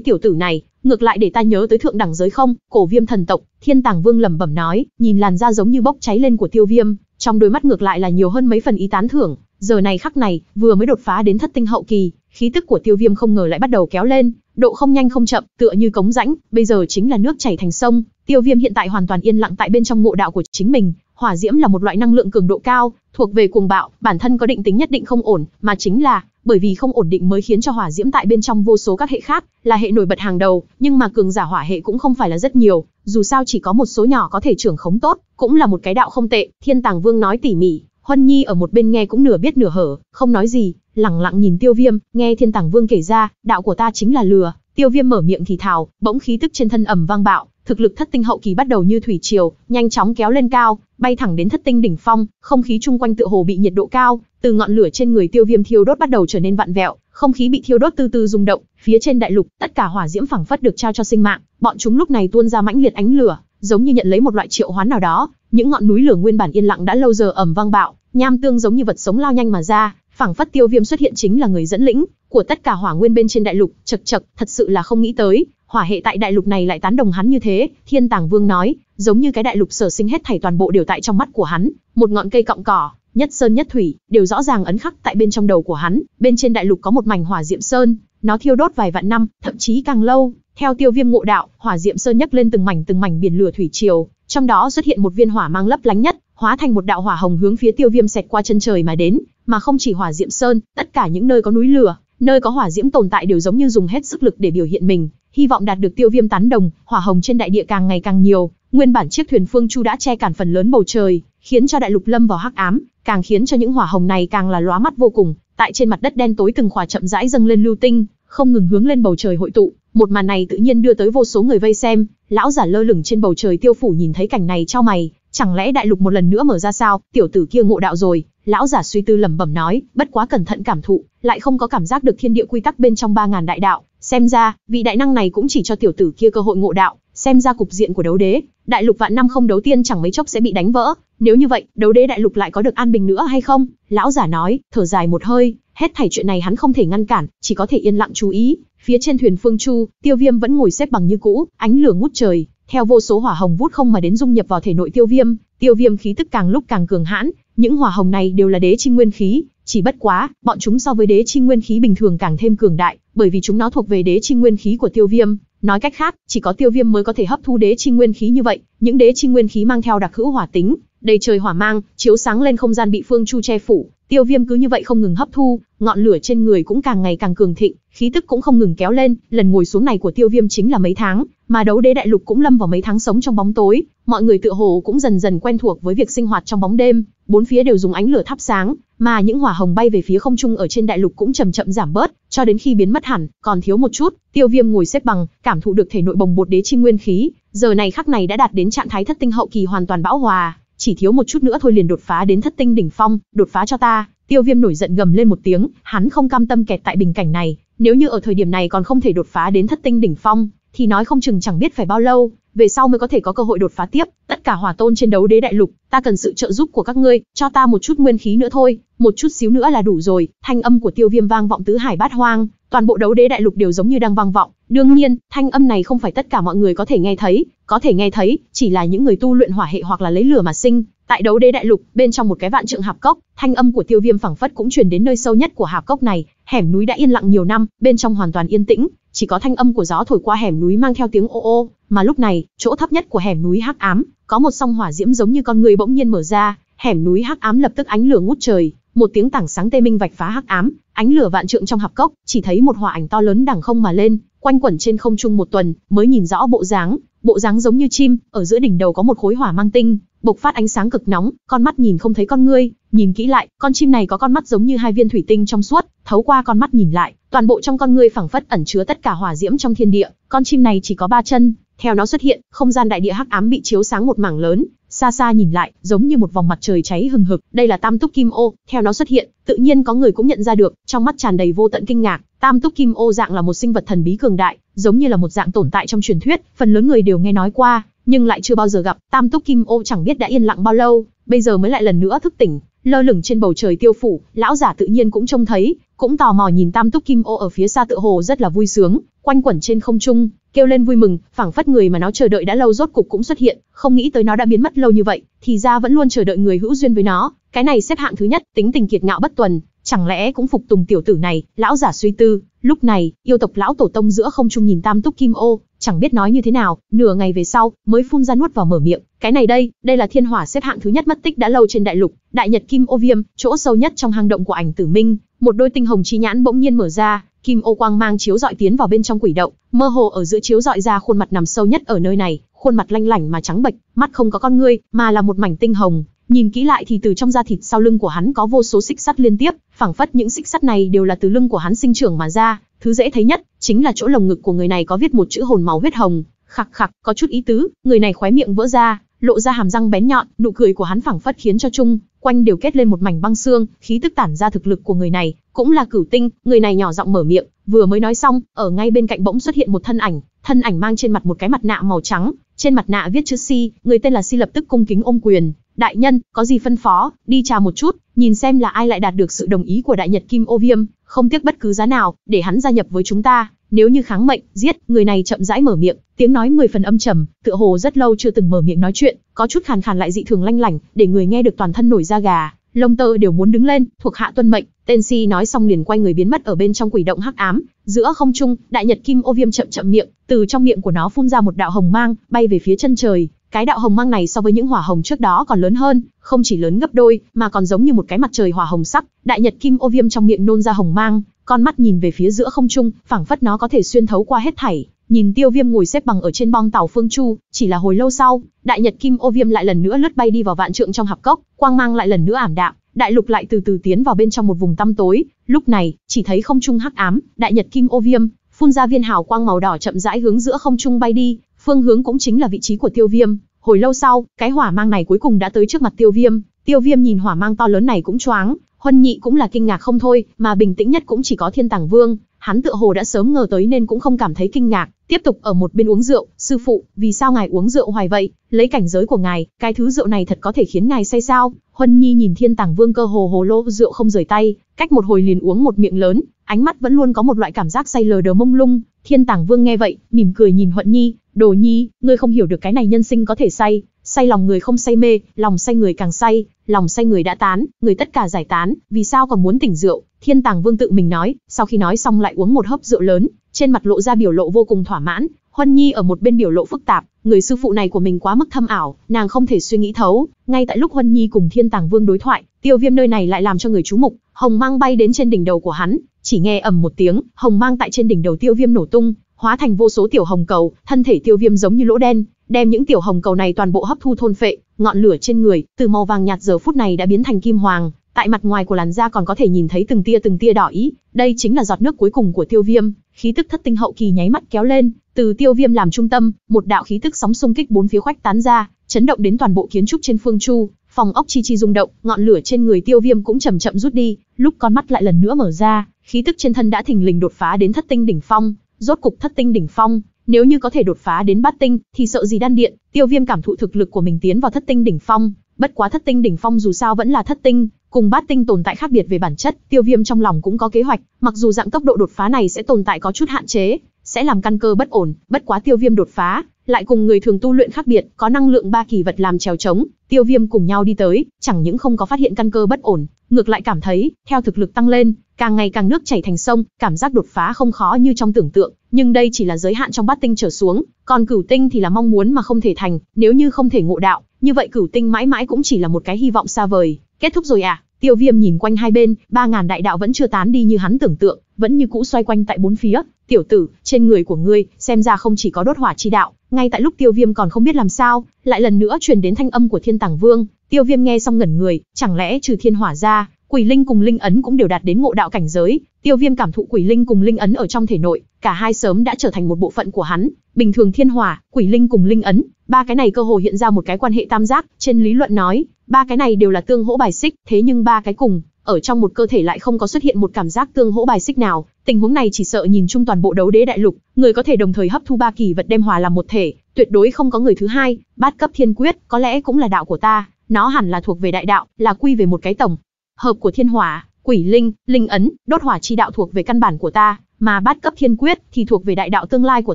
tiểu tử này, ngược lại để ta nhớ tới thượng đẳng giới không, cổ viêm thần tộc, Thiên Tàng Vương lẩm bẩm nói, nhìn làn da giống như bốc cháy lên của Tiêu Viêm, trong đôi mắt ngược lại là nhiều hơn mấy phần ý tán thưởng, giờ này khắc này, vừa mới đột phá đến thất tinh hậu kỳ, khí tức của Tiêu Viêm không ngờ lại bắt đầu kéo lên, độ không nhanh không chậm, tựa như cống rãnh, bây giờ chính là nước chảy thành sông. Tiêu Viêm hiện tại hoàn toàn yên lặng tại bên trong ngộ đạo của chính mình, hỏa diễm là một loại năng lượng cường độ cao, thuộc về cuồng bạo, bản thân có định tính nhất định không ổn, mà chính là bởi vì không ổn định mới khiến cho hỏa diễm tại bên trong vô số các hệ khác là hệ nổi bật hàng đầu, nhưng mà cường giả hỏa hệ cũng không phải là rất nhiều, dù sao chỉ có một số nhỏ có thể trưởng khống tốt, cũng là một cái đạo không tệ. Thiên Tàng Vương nói tỉ mỉ, Huân Nhi ở một bên nghe cũng nửa biết nửa hở, không nói gì, lặng lặng nhìn Tiêu Viêm, nghe Thiên Tàng Vương kể ra, đạo của ta chính là lừa. Tiêu Viêm mở miệng thì thào, bỗng khí tức trên thân ẩm vang bạo, thực lực thất tinh hậu kỳ bắt đầu như thủy triều, nhanh chóng kéo lên cao, bay thẳng đến thất tinh đỉnh phong, không khí chung quanh tựa hồ bị nhiệt độ cao, từ ngọn lửa trên người Tiêu Viêm thiêu đốt bắt đầu trở nên vặn vẹo, không khí bị thiêu đốt từ từ rung động, phía trên đại lục, tất cả hỏa diễm phảng phất được trao cho sinh mạng, bọn chúng lúc này tuôn ra mãnh liệt ánh lửa, giống như nhận lấy một loại triệu hoán nào đó, những ngọn núi lửa nguyên bản yên lặng đã lâu giờ ầm vang bạo, nham tương giống như vật sống lao nhanh mà ra, phảng phất Tiêu Viêm xuất hiện chính là người dẫn lĩnh của tất cả hỏa nguyên bên trên đại lục, chật chật, thật sự là không nghĩ tới, hỏa hệ tại đại lục này lại tán đồng hắn như thế, Thiên Tàng Vương nói, giống như cái đại lục sở sinh hết thảy toàn bộ đều tại trong mắt của hắn, một ngọn cây cọng cỏ, nhất sơn nhất thủy, đều rõ ràng ấn khắc tại bên trong đầu của hắn, bên trên đại lục có một mảnh hỏa diệm sơn, nó thiêu đốt vài vạn năm, thậm chí càng lâu. Theo Tiêu Viêm ngộ đạo, hỏa diệm sơn nhấc lên từng mảnh từng mảnh biển lửa thủy triều, trong đó xuất hiện một viên hỏa mang lấp lánh nhất, hóa thành một đạo hỏa hồng hướng phía Tiêu Viêm xẹt qua chân trời mà đến, mà không chỉ hỏa diễm sơn, tất cả những nơi có núi lửa, nơi có hỏa diễm tồn tại đều giống như dùng hết sức lực để biểu hiện mình, hy vọng đạt được Tiêu Viêm tán đồng, hỏa hồng trên đại địa càng ngày càng nhiều, nguyên bản chiếc thuyền phương chu đã che cản phần lớn bầu trời, khiến cho đại lục lâm vào hắc ám, càng khiến cho những hỏa hồng này càng là lóa mắt vô cùng. Tại trên mặt đất đen tối từng khỏa chậm rãi dâng lên lưu tinh, không ngừng hướng lên bầu trời hội tụ. Một màn này tự nhiên đưa tới vô số người vây xem. Lão giả lơ lửng trên bầu trời tiêu phủ nhìn thấy cảnh này trao mày, chẳng lẽ đại lục một lần nữa mở ra sao? Tiểu tử kia ngộ đạo rồi. Lão giả suy tư lẩm bẩm nói, bất quá cẩn thận cảm thụ, lại không có cảm giác được thiên địa quy tắc bên trong ba ngàn đại đạo. Xem ra, vị đại năng này cũng chỉ cho tiểu tử kia cơ hội ngộ đạo. Xem ra cục diện của đấu đế, đại lục vạn năm không đấu tiên chẳng mấy chốc sẽ bị đánh vỡ. Nếu như vậy, đấu đế đại lục lại có được an bình nữa hay không? Lão giả nói, thở dài một hơi, hết thảy chuyện này hắn không thể ngăn cản, chỉ có thể yên lặng chú ý. Phía trên thuyền phương chu, tiêu viêm vẫn ngồi xếp bằng như cũ, ánh lửa ngút trời, theo vô số hỏa hồng vút không mà đến dung nhập vào thể nội tiêu viêm, tiêu viêm khí tức càng lúc càng cường hãn, những hỏa hồng này đều là đế chi nguyên khí, chỉ bất quá, bọn chúng so với đế chi nguyên khí bình thường càng thêm cường đại, bởi vì chúng nó thuộc về đế chi nguyên khí của tiêu viêm, Nói cách khác, chỉ có tiêu viêm mới có thể hấp thu đế chi nguyên khí như vậy, những đế chi nguyên khí mang theo đặc hữu hỏa tính, đầy trời hỏa mang, chiếu sáng lên không gian bị phương chu che phủ, tiêu viêm cứ như vậy không ngừng hấp thu, ngọn lửa trên người cũng càng ngày càng cường thịnh, khí tức cũng không ngừng kéo lên, lần ngồi xuống này của tiêu viêm chính là mấy tháng, mà đấu đế đại lục cũng lâm vào mấy tháng sống trong bóng tối, mọi người tựa hồ cũng dần dần quen thuộc với việc sinh hoạt trong bóng đêm, bốn phía đều dùng ánh lửa thắp sáng, mà những hỏa hồng bay về phía không trung ở trên đại lục cũng chậm chậm giảm bớt, cho đến khi biến mất hẳn, còn thiếu một chút, Tiêu Viêm ngồi xếp bằng, cảm thụ được thể nội bồng bột đế chi nguyên khí, giờ này khắc này đã đạt đến trạng thái thất tinh hậu kỳ hoàn toàn bão hòa, chỉ thiếu một chút nữa thôi liền đột phá đến thất tinh đỉnh phong, đột phá cho ta. Tiêu Viêm nổi giận gầm lên một tiếng, hắn không cam tâm kẹt tại bình cảnh này, nếu như ở thời điểm này còn không thể đột phá đến thất tinh đỉnh phong, thì nói không chừng chẳng biết phải bao lâu, về sau mới có thể có cơ hội đột phá tiếp. Tất cả hỏa tôn trên đấu đế đại lục, ta cần sự trợ giúp của các ngươi, cho ta một chút nguyên khí nữa thôi, một chút xíu nữa là đủ rồi. Thanh âm của Tiêu Viêm vang vọng tứ hải bát hoang, toàn bộ đấu đế đại lục đều giống như đang vang vọng. Đương nhiên, thanh âm này không phải tất cả mọi người có thể nghe thấy, có thể nghe thấy, chỉ là những người tu luyện hỏa hệ hoặc là lấy lửa mà sinh, Tại đấu đế đại lục, bên trong một cái vạn trượng hạp cốc, thanh âm của tiêu viêm phảng phất cũng truyền đến nơi sâu nhất của hạp cốc này, hẻm núi đã yên lặng nhiều năm, bên trong hoàn toàn yên tĩnh, chỉ có thanh âm của gió thổi qua hẻm núi mang theo tiếng ô ô, mà lúc này, chỗ thấp nhất của hẻm núi hắc ám, có một song hỏa diễm giống như con người bỗng nhiên mở ra, hẻm núi hắc ám lập tức ánh lửa ngút trời, một tiếng tảng sáng tê minh vạch phá hắc ám, ánh lửa vạn trượng trong hạp cốc, chỉ thấy một hỏa ảnh to lớn đằng không mà lên, quanh quẩn trên không trung một tuần, mới nhìn rõ bộ dáng, bộ dáng giống như chim, ở giữa đỉnh đầu có một khối hỏa mang tinh, bộc phát ánh sáng cực nóng, con mắt nhìn không thấy con ngươi, nhìn kỹ lại, con chim này có con mắt giống như hai viên thủy tinh trong suốt, thấu qua con mắt nhìn lại, toàn bộ trong con ngươi phảng phất ẩn chứa tất cả hỏa diễm trong thiên địa, con chim này chỉ có ba chân, theo nó xuất hiện, không gian đại địa hắc ám bị chiếu sáng một mảng lớn, xa xa nhìn lại, giống như một vòng mặt trời cháy hừng hực, đây là Tam Túc Kim Ô, theo nó xuất hiện, tự nhiên có người cũng nhận ra được, trong mắt tràn đầy vô tận kinh ngạc, Tam Túc Kim Ô dạng là một sinh vật thần bí cường đại, giống như là một dạng tồn tại trong truyền thuyết, phần lớn người đều nghe nói qua, nhưng lại chưa bao giờ gặp. Tam Túc Kim Ô chẳng biết đã yên lặng bao lâu, bây giờ mới lại lần nữa thức tỉnh, lơ lửng trên bầu trời tiêu phủ, lão giả tự nhiên cũng trông thấy, cũng tò mò nhìn Tam Túc Kim Ô ở phía xa tựa hồ rất là vui sướng, quanh quẩn trên không trung, kêu lên vui mừng, phảng phất người mà nó chờ đợi đã lâu rốt cục cũng xuất hiện, không nghĩ tới nó đã biến mất lâu như vậy, thì ra vẫn luôn chờ đợi người hữu duyên với nó, cái này xếp hạng thứ nhất, tính tình kiệt ngạo bất tuần, chẳng lẽ cũng phục tùng tiểu tử này, lão giả suy tư, lúc này, yêu tộc lão tổ tông giữa không trung nhìn Tam Túc Kim Ô, chẳng biết nói như thế nào, nửa ngày về sau, mới phun ra nuốt vào mở miệng, cái này đây, đây là thiên hỏa xếp hạng thứ nhất mất tích đã lâu trên đại lục, đại nhật kim ô viêm, chỗ sâu nhất trong hang động của ảnh tử minh, một đôi tinh hồng chi nhãn bỗng nhiên mở ra, kim ô quang mang chiếu dọi tiến vào bên trong quỷ động, mơ hồ ở giữa chiếu dọi ra khuôn mặt nằm sâu nhất ở nơi này, khuôn mặt lanh lảnh mà trắng bệch, mắt không có con ngươi, mà là một mảnh tinh hồng. Nhìn kỹ lại thì từ trong da thịt sau lưng của hắn có vô số xích sắt liên tiếp, phảng phất những xích sắt này đều là từ lưng của hắn sinh trưởng mà ra. Thứ dễ thấy nhất chính là chỗ lồng ngực của người này có viết một chữ hồn màu huyết hồng, khặc khặc, có chút ý tứ. Người này khóe miệng vỡ ra, lộ ra hàm răng bén nhọn, nụ cười của hắn phảng phất khiến cho chung quanh đều kết lên một mảnh băng xương, khí tức tản ra thực lực của người này, cũng là cửu tinh, người này nhỏ giọng mở miệng, vừa mới nói xong, ở ngay bên cạnh bỗng xuất hiện một thân ảnh, thân ảnh mang trên mặt một cái mặt nạ màu trắng, trên mặt nạ viết chữ Si, người tên là Si lập tức cung kính ôm quyền, đại nhân, có gì phân phó, đi chào một chút, nhìn xem là ai lại đạt được sự đồng ý của đại nhật Kim Ô Viêm, không tiếc bất cứ giá nào, để hắn gia nhập với chúng ta, nếu như kháng mệnh, giết, người này chậm rãi mở miệng, tiếng nói mười phần âm trầm, tựa hồ rất lâu chưa từng mở miệng nói chuyện, có chút khàn khàn lại dị thường lanh lảnh, để người nghe được toàn thân nổi da gà, lông tơ đều muốn đứng lên, thuộc hạ tuân mệnh. Tên Si nói xong liền quay người biến mất ở bên trong quỷ động hắc ám, giữa không trung, đại nhật kim ô viêm chậm chậm miệng, từ trong miệng của nó phun ra một đạo hồng mang, bay về phía chân trời. Cái đạo hồng mang này so với những hỏa hồng trước đó còn lớn hơn, không chỉ lớn gấp đôi, mà còn giống như một cái mặt trời hỏa hồng sắc. Đại nhật kim ô viêm trong miệng nôn ra hồng mang, con mắt nhìn về phía giữa không trung, phảng phất nó có thể xuyên thấu qua hết thảy. Nhìn Tiêu Viêm ngồi xếp bằng ở trên bong tàu Phương Chu, chỉ là hồi lâu sau, Đại Nhật Kim Ô Viêm lại lần nữa lướt bay đi vào vạn trượng trong hạp cốc, quang mang lại lần nữa ảm đạm, đại lục lại từ từ tiến vào bên trong một vùng tăm tối. Lúc này, chỉ thấy không trung hắc ám, Đại Nhật Kim Ô Viêm phun ra viên hào quang màu đỏ chậm rãi hướng giữa không trung bay đi, phương hướng cũng chính là vị trí của Tiêu Viêm. Hồi lâu sau, cái hỏa mang này cuối cùng đã tới trước mặt Tiêu Viêm. Tiêu Viêm nhìn hỏa mang to lớn này cũng choáng, Huân Nhị cũng là kinh ngạc không thôi, mà bình tĩnh nhất cũng chỉ có Thiên Tàng Vương, hắn tựa hồ đã sớm ngờ tới nên cũng không cảm thấy kinh ngạc, tiếp tục ở một bên uống rượu, sư phụ, vì sao ngài uống rượu hoài vậy? Lấy cảnh giới của ngài, cái thứ rượu này thật có thể khiến ngài say sao? Huân Nhi nhìn Thiên Tàng Vương cơ hồ hồ lô rượu không rời tay, cách một hồi liền uống một miệng lớn, ánh mắt vẫn luôn có một loại cảm giác say lờ đờ mông lung. Thiên Tàng Vương nghe vậy, mỉm cười nhìn Huân Nhi, Đồ Nhi, ngươi không hiểu được cái này nhân sinh có thể say, say lòng người không say mê, lòng say người càng say, lòng say người đã tán, người tất cả giải tán, vì sao còn muốn tỉnh rượu? Thiên Tàng Vương tự mình nói, sau khi nói xong lại uống một hớp rượu lớn, trên mặt lộ ra biểu lộ vô cùng thỏa mãn. Huân Nhi ở một bên biểu lộ phức tạp, người sư phụ này của mình quá mức thâm ảo, nàng không thể suy nghĩ thấu. Ngay tại lúc Huân Nhi cùng Thiên Tàng Vương đối thoại, Tiêu Viêm nơi này lại làm cho người chú mục, hồng mang bay đến trên đỉnh đầu của hắn, chỉ nghe ầm một tiếng, hồng mang tại trên đỉnh đầu Tiêu Viêm nổ tung, hóa thành vô số tiểu hồng cầu, thân thể Tiêu Viêm giống như lỗ đen, đem những tiểu hồng cầu này toàn bộ hấp thu thôn phệ, ngọn lửa trên người, từ màu vàng nhạt giờ phút này đã biến thành kim hoàng, tại mặt ngoài của làn da còn có thể nhìn thấy từng tia từng tia đỏ ý, đây chính là giọt nước cuối cùng của Tiêu Viêm, khí tức thất tinh hậu kỳ nháy mắt kéo lên, từ Tiêu Viêm làm trung tâm, một đạo khí tức sóng xung kích bốn phía khoách tán ra, chấn động đến toàn bộ kiến trúc trên phương chu, phòng ốc chi chi rung động, ngọn lửa trên người Tiêu Viêm cũng chậm chậm rút đi, lúc con mắt lại lần nữa mở ra, khí tức trên thân đã thình lình đột phá đến thất tinh đỉnh phong, rốt cục thất tinh đỉnh phong, nếu như có thể đột phá đến bát tinh, thì sợ gì đan điện, tiêu viêm cảm thụ thực lực của mình tiến vào thất tinh đỉnh phong. Bất quá thất tinh đỉnh phong dù sao vẫn là thất tinh, cùng bát tinh tồn tại khác biệt về bản chất, tiêu viêm trong lòng cũng có kế hoạch, mặc dù dạng tốc độ đột phá này sẽ tồn tại có chút hạn chế, sẽ làm căn cơ bất ổn, bất quá tiêu viêm đột phá, lại cùng người thường tu luyện khác biệt, có năng lượng ba kỳ vật làm trèo trống, tiêu viêm cùng nhau đi tới, chẳng những không có phát hiện căn cơ bất ổn, ngược lại cảm thấy, theo thực lực tăng lên, càng ngày càng nước chảy thành sông, cảm giác đột phá không khó như trong tưởng tượng, nhưng đây chỉ là giới hạn trong bát tinh trở xuống, còn cửu tinh thì là mong muốn mà không thể thành, nếu như không thể ngộ đạo, như vậy cửu tinh mãi mãi cũng chỉ là một cái hy vọng xa vời. Kết thúc rồi à? Tiêu Viêm nhìn quanh hai bên, ba ngàn đại đạo vẫn chưa tán đi như hắn tưởng tượng, vẫn như cũ xoay quanh tại bốn phía. Tiểu tử, trên người của ngươi, xem ra không chỉ có đốt hỏa chi đạo, ngay tại lúc Tiêu Viêm còn không biết làm sao, lại lần nữa truyền đến thanh âm của Thiên Tàng Vương. Tiêu Viêm nghe xong ngẩn người, chẳng lẽ trừ thiên hỏa ra, quỷ linh cùng linh ấn cũng đều đạt đến ngộ đạo cảnh giới. Tiêu Viêm cảm thụ quỷ linh cùng linh ấn ở trong thể nội, cả hai sớm đã trở thành một bộ phận của hắn. Bình thường thiên hỏa, quỷ linh cùng linh ấn, ba cái này cơ hồ hiện ra một cái quan hệ tam giác. Trên lý luận nói, ba cái này đều là tương hỗ bài xích, thế nhưng ba cái cùng ở trong một cơ thể lại không có xuất hiện một cảm giác tương hỗ bài xích nào. Tình huống này chỉ sợ nhìn chung toàn bộ đấu đế đại lục, người có thể đồng thời hấp thu ba kỳ vật đem hòa làm một thể, tuyệt đối không có người thứ hai. Bát cấp thiên quyết, có lẽ cũng là đạo của ta, nó hẳn là thuộc về đại đạo, là quy về một cái tổng hợp của thiên hỏa, quỷ linh, linh ấn, đốt hỏa chi đạo thuộc về căn bản của ta, mà bát cấp thiên quyết thì thuộc về đại đạo tương lai của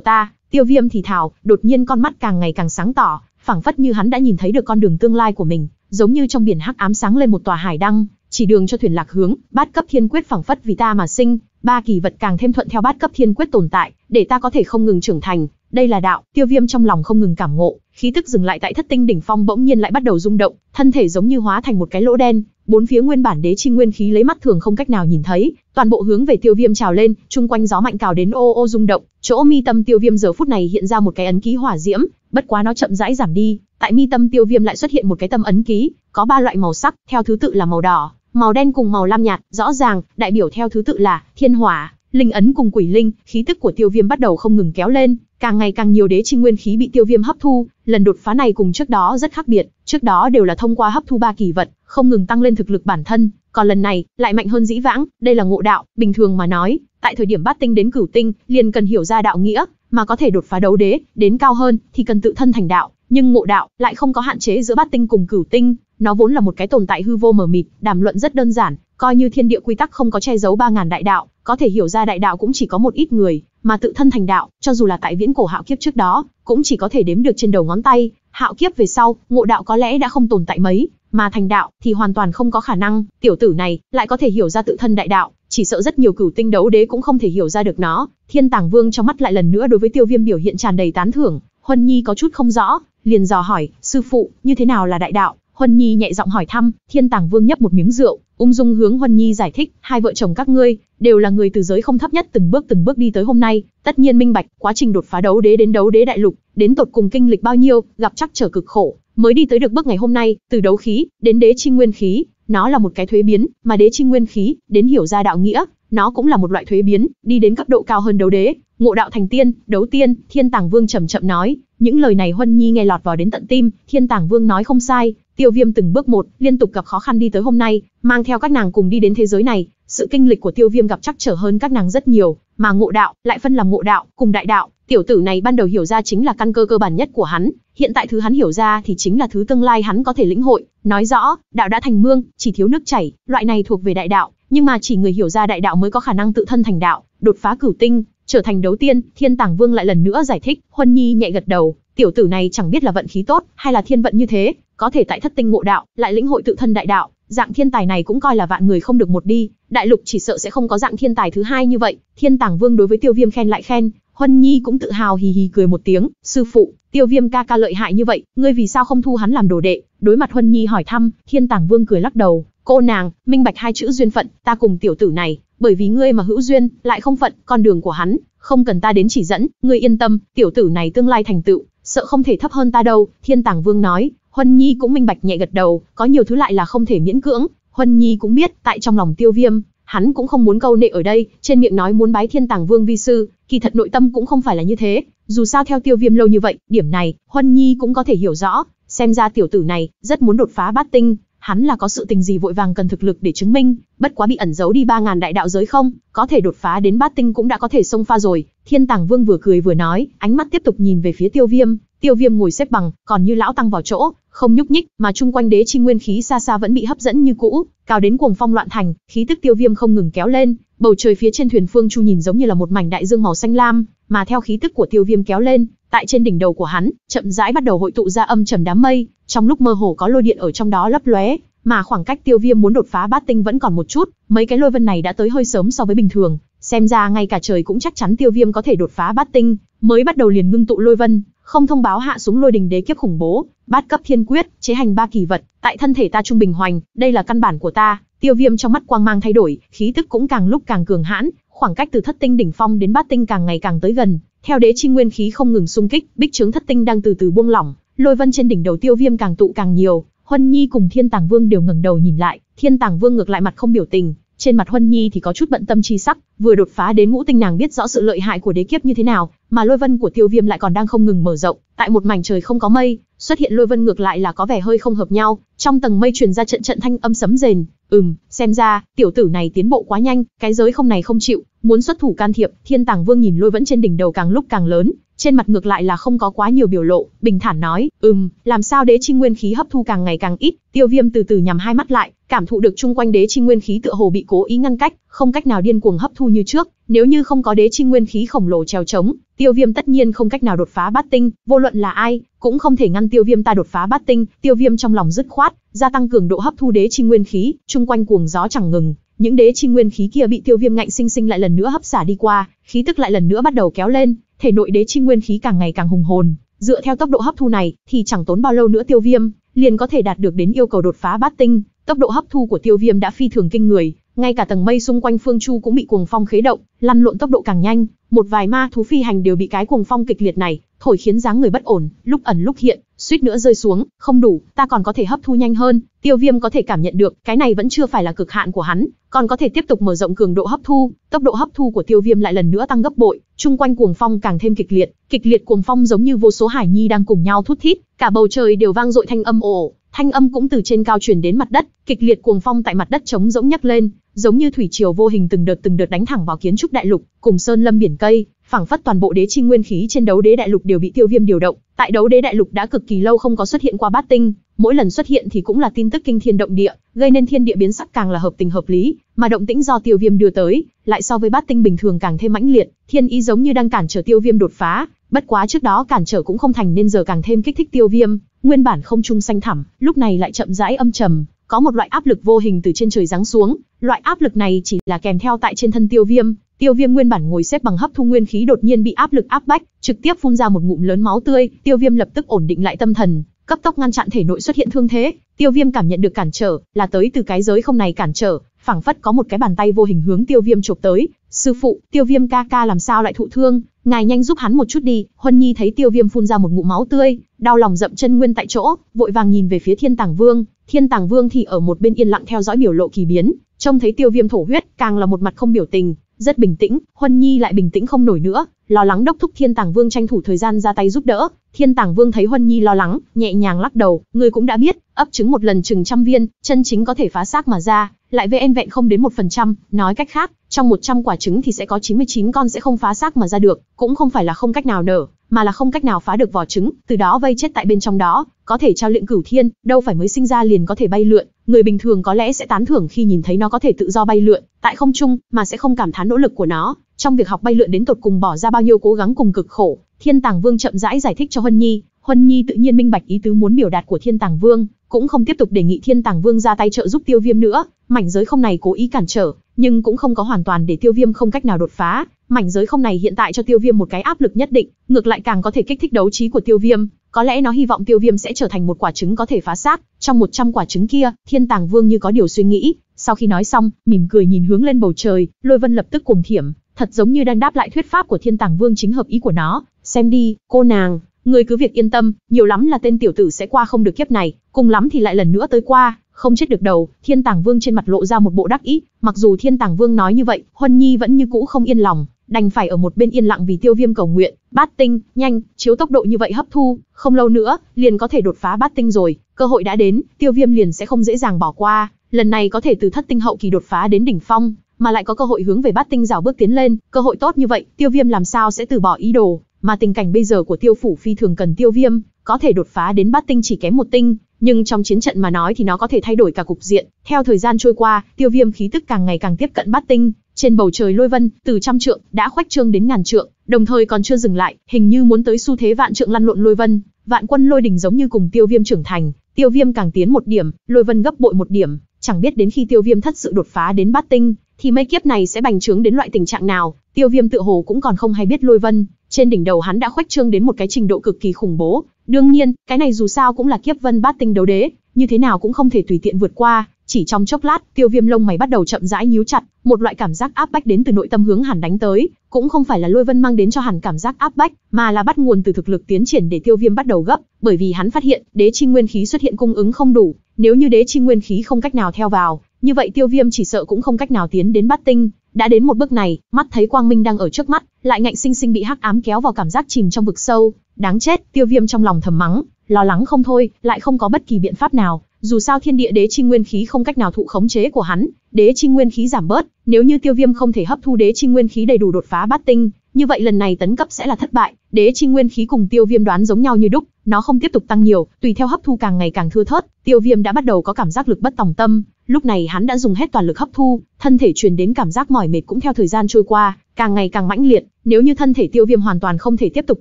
ta. Tiêu Viêm thì thào, đột nhiên con mắt càng ngày càng sáng tỏ, phảng phất như hắn đã nhìn thấy được con đường tương lai của mình, giống như trong biển hắc ám sáng lên một tòa hải đăng, chỉ đường cho thuyền lạc hướng, bát cấp thiên quyết phảng phất vì ta mà sinh, ba kỳ vật càng thêm thuận theo bát cấp thiên quyết tồn tại, để ta có thể không ngừng trưởng thành, đây là đạo, tiêu viêm trong lòng không ngừng cảm ngộ, khí tức dừng lại tại thất tinh đỉnh phong bỗng nhiên lại bắt đầu rung động, thân thể giống như hóa thành một cái lỗ đen, bốn phía nguyên bản đế chi nguyên khí lấy mắt thường không cách nào nhìn thấy, toàn bộ hướng về tiêu viêm trào lên, chung quanh gió mạnh cào đến ô ô rung động, chỗ mi tâm tiêu viêm giờ phút này hiện ra một cái ấn ký hỏa diễm, bất quá nó chậm rãi giảm đi, tại mi tâm tiêu viêm lại xuất hiện một cái tâm ấn ký, có ba loại màu sắc, theo thứ tự là màu đỏ, màu đen cùng màu lam nhạt, rõ ràng, đại biểu theo thứ tự là thiên hỏa, linh ấn cùng quỷ linh, khí tức của tiêu viêm bắt đầu không ngừng kéo lên, càng ngày càng nhiều đế chi nguyên khí bị tiêu viêm hấp thu, lần đột phá này cùng trước đó rất khác biệt, trước đó đều là thông qua hấp thu ba kỳ vật, không ngừng tăng lên thực lực bản thân, còn lần này lại mạnh hơn dĩ vãng, đây là ngộ đạo, bình thường mà nói, tại thời điểm bát tinh đến cửu tinh, liền cần hiểu ra đạo nghĩa, mà có thể đột phá đấu đế, đến cao hơn thì cần tự thân thành đạo, nhưng ngộ đạo lại không có hạn chế giữa bát tinh cùng cửu tinh, nó vốn là một cái tồn tại hư vô mờ mịt, đàm luận rất đơn giản, coi như thiên địa quy tắc không có che giấu ba ngàn đại đạo, có thể hiểu ra đại đạo cũng chỉ có một ít người, mà tự thân thành đạo, cho dù là tại viễn cổ hạo kiếp trước đó, cũng chỉ có thể đếm được trên đầu ngón tay, hạo kiếp về sau, ngộ đạo có lẽ đã không tồn tại mấy, mà thành đạo thì hoàn toàn không có khả năng, tiểu tử này lại có thể hiểu ra tự thân đại đạo, chỉ sợ rất nhiều cửu tinh đấu đế cũng không thể hiểu ra được nó. Thiên Tàng Vương trong mắt lại lần nữa đối với Tiêu Viêm biểu hiện tràn đầy tán thưởng, Huân Nhi có chút không rõ, liền dò hỏi, sư phụ, như thế nào là đại đạo? Huân Nhi nhẹ giọng hỏi thăm, Thiên Tàng Vương nhấp một miếng rượu, ung dung hướng Huân Nhi giải thích, hai vợ chồng các ngươi đều là người từ giới không thấp nhất từng bước từng bước đi tới hôm nay, tất nhiên minh bạch, quá trình đột phá đấu đế đến đấu đế đại lục, đến tột cùng kinh lịch bao nhiêu, gặp chắc trở cực khổ, mới đi tới được bước ngày hôm nay, từ đấu khí đến đế chi nguyên khí, nó là một cái thuế biến, mà đế chi nguyên khí đến hiểu ra đạo nghĩa, nó cũng là một loại thuế biến, đi đến cấp độ cao hơn đấu đế, ngộ đạo thành tiên, đấu tiên, Thiên Tàng Vương chậm chậm nói, những lời này Huân Nhi nghe lọt vào đến tận tim, Thiên Tàng Vương nói không sai, Tiêu Viêm từng bước một, liên tục gặp khó khăn đi tới hôm nay, mang theo các nàng cùng đi đến thế giới này, sự kinh lịch của Tiêu Viêm gặp chắc trở hơn các nàng rất nhiều, mà ngộ đạo lại phân làm ngộ đạo cùng đại đạo, tiểu tử này ban đầu hiểu ra chính là căn cơ cơ bản nhất của hắn, hiện tại thứ hắn hiểu ra thì chính là thứ tương lai hắn có thể lĩnh hội, nói rõ, đạo đã thành mương, chỉ thiếu nước chảy, loại này thuộc về đại đạo, nhưng mà chỉ người hiểu ra đại đạo mới có khả năng tự thân thành đạo, đột phá cửu tinh, trở thành đấu tiên, Thiên Tàng Vương lại lần nữa giải thích, Huân Nhi nhẹ gật đầu, tiểu tử này chẳng biết là vận khí tốt, hay là thiên vận như thế, có thể tại thất tinh ngộ đạo, lại lĩnh hội tự thân đại đạo, dạng thiên tài này cũng coi là vạn người không được một đi, đại lục chỉ sợ sẽ không có dạng thiên tài thứ hai như vậy. Thiên Tàng Vương đối với Tiêu Viêm khen lại khen, Huân Nhi cũng tự hào hì hì cười một tiếng, sư phụ, Tiêu Viêm ca ca lợi hại như vậy, ngươi vì sao không thu hắn làm đồ đệ? Đối mặt Huân Nhi hỏi thăm, Thiên Tàng Vương cười lắc đầu, cô nàng, minh bạch hai chữ duyên phận, ta cùng tiểu tử này, bởi vì ngươi mà hữu duyên, lại không phận, con đường của hắn, không cần ta đến chỉ dẫn, ngươi yên tâm, tiểu tử này tương lai thành tựu, sợ không thể thấp hơn ta đâu, Thiên Tàng Vương nói, Huân Nhi cũng minh bạch nhẹ gật đầu, có nhiều thứ lại là không thể miễn cưỡng, Huân Nhi cũng biết, tại trong lòng Tiêu Viêm, hắn cũng không muốn câu nệ ở đây, trên miệng nói muốn bái Thiên Tàng Vương vi sư, kỳ thật nội tâm cũng không phải là như thế, dù sao theo Tiêu Viêm lâu như vậy, điểm này, Huân Nhi cũng có thể hiểu rõ, xem ra tiểu tử này rất muốn đột phá bát tinh, hắn là có sự tình gì vội vàng cần thực lực để chứng minh, bất quá bị ẩn giấu đi 3000 đại đạo giới không, có thể đột phá đến bát tinh cũng đã có thể xông pha rồi. Thiên Tàng Vương vừa cười vừa nói, ánh mắt tiếp tục nhìn về phía Tiêu Viêm, Tiêu Viêm ngồi xếp bằng, còn như lão tăng vào chỗ, không nhúc nhích, mà chung quanh đế chi nguyên khí xa xa vẫn bị hấp dẫn như cũ, cao đến cuồng phong loạn thành, khí tức Tiêu Viêm không ngừng kéo lên, bầu trời phía trên thuyền phương chu nhìn giống như là một mảnh đại dương màu xanh lam, mà theo khí tức của tiêu viêm kéo lên, tại trên đỉnh đầu của hắn, chậm rãi bắt đầu hội tụ ra âm trầm đám mây, trong lúc mơ hồ có lôi điện ở trong đó lấp lóe, mà khoảng cách tiêu viêm muốn đột phá bát tinh vẫn còn một chút, mấy cái lôi vân này đã tới hơi sớm so với bình thường, xem ra ngay cả trời cũng chắc chắn tiêu viêm có thể đột phá bát tinh, mới bắt đầu liền ngưng tụ lôi vân, không thông báo hạ xuống lôi đình đế kiếp khủng bố, bát cấp thiên quyết, chế hành ba kỳ vật, tại thân thể ta trung bình hoành, đây là căn bản của ta. Tiêu Viêm trong mắt quang mang thay đổi, khí tức cũng càng lúc càng cường hãn, khoảng cách từ thất tinh đỉnh phong đến bát tinh càng ngày càng tới gần. Theo đế chi nguyên khí không ngừng xung kích, bích trướng thất tinh đang từ từ buông lỏng, lôi vân trên đỉnh đầu Tiêu Viêm càng tụ càng nhiều. Huân Nhi cùng Thiên Tàng Vương đều ngẩng đầu nhìn lại, Thiên Tàng Vương ngược lại mặt không biểu tình, trên mặt Huân Nhi thì có chút bận tâm chi sắc, vừa đột phá đến ngũ tinh nàng biết rõ sự lợi hại của đế kiếp như thế nào, mà lôi vân của Tiêu Viêm lại còn đang không ngừng mở rộng, tại một mảnh trời không có mây, xuất hiện lôi vân ngược lại là có vẻ hơi không hợp nhau, trong tầng mây truyền ra trận trận thanh âm sấm rền, ừm, xem ra tiểu tử này tiến bộ quá nhanh, cái giới không này không chịu, muốn xuất thủ can thiệp, Thiên Tàng Vương nhìn lôi vẫn trên đỉnh đầu càng lúc càng lớn, trên mặt ngược lại là không có quá nhiều biểu lộ, bình thản nói, ừm, làm sao đế chi nguyên khí hấp thu càng ngày càng ít, tiêu viêm từ từ nhắm hai mắt lại, cảm thụ được chung quanh đế chi nguyên khí tựa hồ bị cố ý ngăn cách, không cách nào điên cuồng hấp thu như trước, nếu như không có đế chi nguyên khí khổng lồ treo chống, tiêu viêm tất nhiên không cách nào đột phá bát tinh, vô luận là ai, cũng không thể ngăn tiêu viêm ta đột phá bát tinh, tiêu viêm trong lòng dứt khoát, gia tăng cường độ hấp thu đế chi nguyên khí, chung quanh cuồng gió chẳng ngừng, những đế chi nguyên khí kia bị tiêu viêm ngạnh sinh sinh lại lần nữa hấp xả đi qua, khí tức lại lần nữa bắt đầu kéo lên, thể nội đế chi nguyên khí càng ngày càng hùng hồn, dựa theo tốc độ hấp thu này, thì chẳng tốn bao lâu nữa tiêu viêm liền có thể đạt được đến yêu cầu đột phá bát tinh. Tốc độ hấp thu của tiêu viêm đã phi thường kinh người, ngay cả tầng mây xung quanh phương chu cũng bị cuồng phong khế động, lăn lộn tốc độ càng nhanh, một vài ma thú phi hành đều bị cái cuồng phong kịch liệt này thổi khiến dáng người bất ổn, lúc ẩn lúc hiện, suýt nữa rơi xuống, không đủ, ta còn có thể hấp thu nhanh hơn. Tiêu Viêm có thể cảm nhận được, cái này vẫn chưa phải là cực hạn của hắn, còn có thể tiếp tục mở rộng cường độ hấp thu, tốc độ hấp thu của Tiêu Viêm lại lần nữa tăng gấp bội, chung quanh cuồng phong càng thêm kịch liệt, kịch liệt cuồng phong giống như vô số hải nhi đang cùng nhau thút thít, cả bầu trời đều vang dội thanh âm ồ, thanh âm cũng từ trên cao truyền đến mặt đất, kịch liệt cuồng phong tại mặt đất trống rỗng nhấc lên, giống như thủy triều vô hình từng đợt từng đợt đánh thẳng vào kiến trúc đại lục, cùng sơn lâm biển cây, phảng phất toàn bộ đế chi nguyên khí trên đấu đế đại lục đều bị tiêu viêm điều động. Tại đấu đế đại lục đã cực kỳ lâu không có xuất hiện qua bát tinh, mỗi lần xuất hiện thì cũng là tin tức kinh thiên động địa, gây nên thiên địa biến sắc càng là hợp tình hợp lý, mà động tĩnh do tiêu viêm đưa tới, lại so với bát tinh bình thường càng thêm mãnh liệt, thiên ý giống như đang cản trở tiêu viêm đột phá. Bất quá trước đó cản trở cũng không thành nên giờ càng thêm kích thích tiêu viêm, nguyên bản không trung xanh thẳm, lúc này lại chậm rãi âm trầm, có một loại áp lực vô hình từ trên trời giáng xuống, loại áp lực này chỉ là kèm theo tại trên thân tiêu viêm, Tiêu Viêm nguyên bản ngồi xếp bằng hấp thu nguyên khí đột nhiên bị áp lực áp bách, trực tiếp phun ra một ngụm lớn máu tươi, Tiêu Viêm lập tức ổn định lại tâm thần, cấp tốc ngăn chặn thể nội xuất hiện thương thế. Tiêu Viêm cảm nhận được cản trở, là tới từ cái giới không này cản trở, phảng phất có một cái bàn tay vô hình hướng Tiêu Viêm chụp tới. Sư phụ, Tiêu Viêm ca ca làm sao lại thụ thương, ngài nhanh giúp hắn một chút đi. Huân Nhi thấy Tiêu Viêm phun ra một ngụm máu tươi, đau lòng dậm chân nguyên tại chỗ, vội vàng nhìn về phía Thiên Tàng Vương. Thiên Tàng Vương thì ở một bên yên lặng theo dõi biểu lộ kỳ biến, trông thấy Tiêu Viêm thổ huyết, càng là một mặt không biểu tình, rất bình tĩnh, Huân Nhi lại bình tĩnh không nổi nữa, lo lắng đốc thúc Thiên Tàng Vương tranh thủ thời gian ra tay giúp đỡ. Thiên Tàng Vương thấy Huân Nhi lo lắng, nhẹ nhàng lắc đầu, người cũng đã biết, ấp trứng một lần chừng trăm viên, chân chính có thể phá xác mà ra, lại VN vẹn không đến một phần trăm. nói cách khác, trong 100 quả trứng thì sẽ có 99 con sẽ không phá xác mà ra được, cũng không phải là không cách nào nở, mà là không cách nào phá được vỏ trứng, từ đó vây chết tại bên trong đó, có thể trao luyện cửu thiên, đâu phải mới sinh ra liền có thể bay lượn, người bình thường có lẽ sẽ tán thưởng khi nhìn thấy nó có thể tự do bay lượn, tại không trung, mà sẽ không cảm thán nỗ lực của nó, trong việc học bay lượn đến tột cùng bỏ ra bao nhiêu cố gắng cùng cực khổ. Thiên Tàng Vương chậm rãi giải thích cho Huân Nhi, Huân Nhi tự nhiên minh bạch ý tứ muốn biểu đạt của Thiên Tàng Vương, cũng không tiếp tục đề nghị Thiên Tàng Vương ra tay trợ giúp Tiêu Viêm nữa, mảnh giới không này cố ý cản trở, nhưng cũng không có hoàn toàn để Tiêu Viêm không cách nào đột phá, mảnh giới không này hiện tại cho Tiêu Viêm một cái áp lực nhất định, ngược lại càng có thể kích thích đấu trí của Tiêu Viêm, có lẽ nó hy vọng Tiêu Viêm sẽ trở thành một quả trứng có thể phá xác, trong 100 quả trứng kia, Thiên Tàng Vương như có điều suy nghĩ, sau khi nói xong, mỉm cười nhìn hướng lên bầu trời, Lôi Vân lập tức cùng thiểm, thật giống như đang đáp lại thuyết pháp của Thiên Tàng Vương chính hợp ý của nó, xem đi, cô nàng, người cứ việc yên tâm, nhiều lắm là tên tiểu tử sẽ qua không được kiếp này, cùng lắm thì lại lần nữa tới qua, không chết được đầu. Thiên Tàng Vương trên mặt lộ ra một bộ đắc ý, mặc dù Thiên Tàng Vương nói như vậy, Huân Nhi vẫn như cũ không yên lòng, đành phải ở một bên yên lặng vì Tiêu Viêm cầu nguyện, bát tinh, nhanh, chiếu tốc độ như vậy hấp thu, không lâu nữa, liền có thể đột phá bát tinh rồi, cơ hội đã đến, Tiêu Viêm liền sẽ không dễ dàng bỏ qua, lần này có thể từ thất tinh hậu kỳ đột phá đến đỉnh phong, mà lại có cơ hội hướng về bát tinh rào bước tiến lên, cơ hội tốt như vậy, Tiêu Viêm làm sao sẽ từ bỏ ý đồ, mà tình cảnh bây giờ của Tiêu phủ phi thường cần Tiêu Viêm, có thể đột phá đến bát tinh chỉ kém một tinh, nhưng trong chiến trận mà nói thì nó có thể thay đổi cả cục diện. Theo thời gian trôi qua, Tiêu Viêm khí tức càng ngày càng tiếp cận bát tinh, trên bầu trời lôi vân, từ trăm trượng, đã khoách trương đến ngàn trượng, đồng thời còn chưa dừng lại, hình như muốn tới xu thế vạn trượng lăn lộn lôi vân, vạn quân lôi đỉnh giống như cùng tiêu viêm trưởng thành, tiêu viêm càng tiến một điểm, lôi vân gấp bội một điểm, chẳng biết đến khi tiêu viêm thất sự đột phá đến bát tinh, thì mấy kiếp này sẽ bành trướng đến loại tình trạng nào, tiêu viêm tự hồ cũng còn không hay biết lôi vân, trên đỉnh đầu hắn đã khoách trương đến một cái trình độ cực kỳ khủng bố, đương nhiên, cái này dù sao cũng là kiếp vân bát tinh đấu đế, như thế nào cũng không thể tùy tiện vượt qua, chỉ trong chốc lát, tiêu viêm lông mày bắt đầu chậm rãi nhíu chặt, một loại cảm giác áp bách đến từ nội tâm hướng hàn đánh tới, cũng không phải là lôi vân mang đến cho hàn cảm giác áp bách, mà là bắt nguồn từ thực lực tiến triển để tiêu viêm bắt đầu gấp, bởi vì hắn phát hiện đế chi nguyên khí xuất hiện cung ứng không đủ, nếu như đế chi nguyên khí không cách nào theo vào, như vậy tiêu viêm chỉ sợ cũng không cách nào tiến đến bát tinh. Đã đến một bước này, mắt thấy quang minh đang ở trước mắt, lại ngạnh sinh sinh bị hắc ám kéo vào cảm giác chìm trong vực sâu, đáng chết, tiêu viêm trong lòng thầm mắng, lo lắng không thôi, lại không có bất kỳ biện pháp nào, dù sao thiên địa đế chi nguyên khí không cách nào thụ khống chế của hắn, đế chi nguyên khí giảm bớt, nếu như tiêu viêm không thể hấp thu đế chi nguyên khí đầy đủ đột phá bát tinh, như vậy lần này tấn cấp sẽ là thất bại, đế chi nguyên khí cùng tiêu viêm đoán giống nhau như đúc, nó không tiếp tục tăng nhiều, tùy theo hấp thu càng ngày càng thưa thớt, tiêu viêm đã bắt đầu có cảm giác lực bất tòng tâm, lúc này hắn đã dùng hết toàn lực hấp thu, thân thể truyền đến cảm giác mỏi mệt cũng theo thời gian trôi qua, càng ngày càng mãnh liệt, nếu như thân thể tiêu viêm hoàn toàn không thể tiếp tục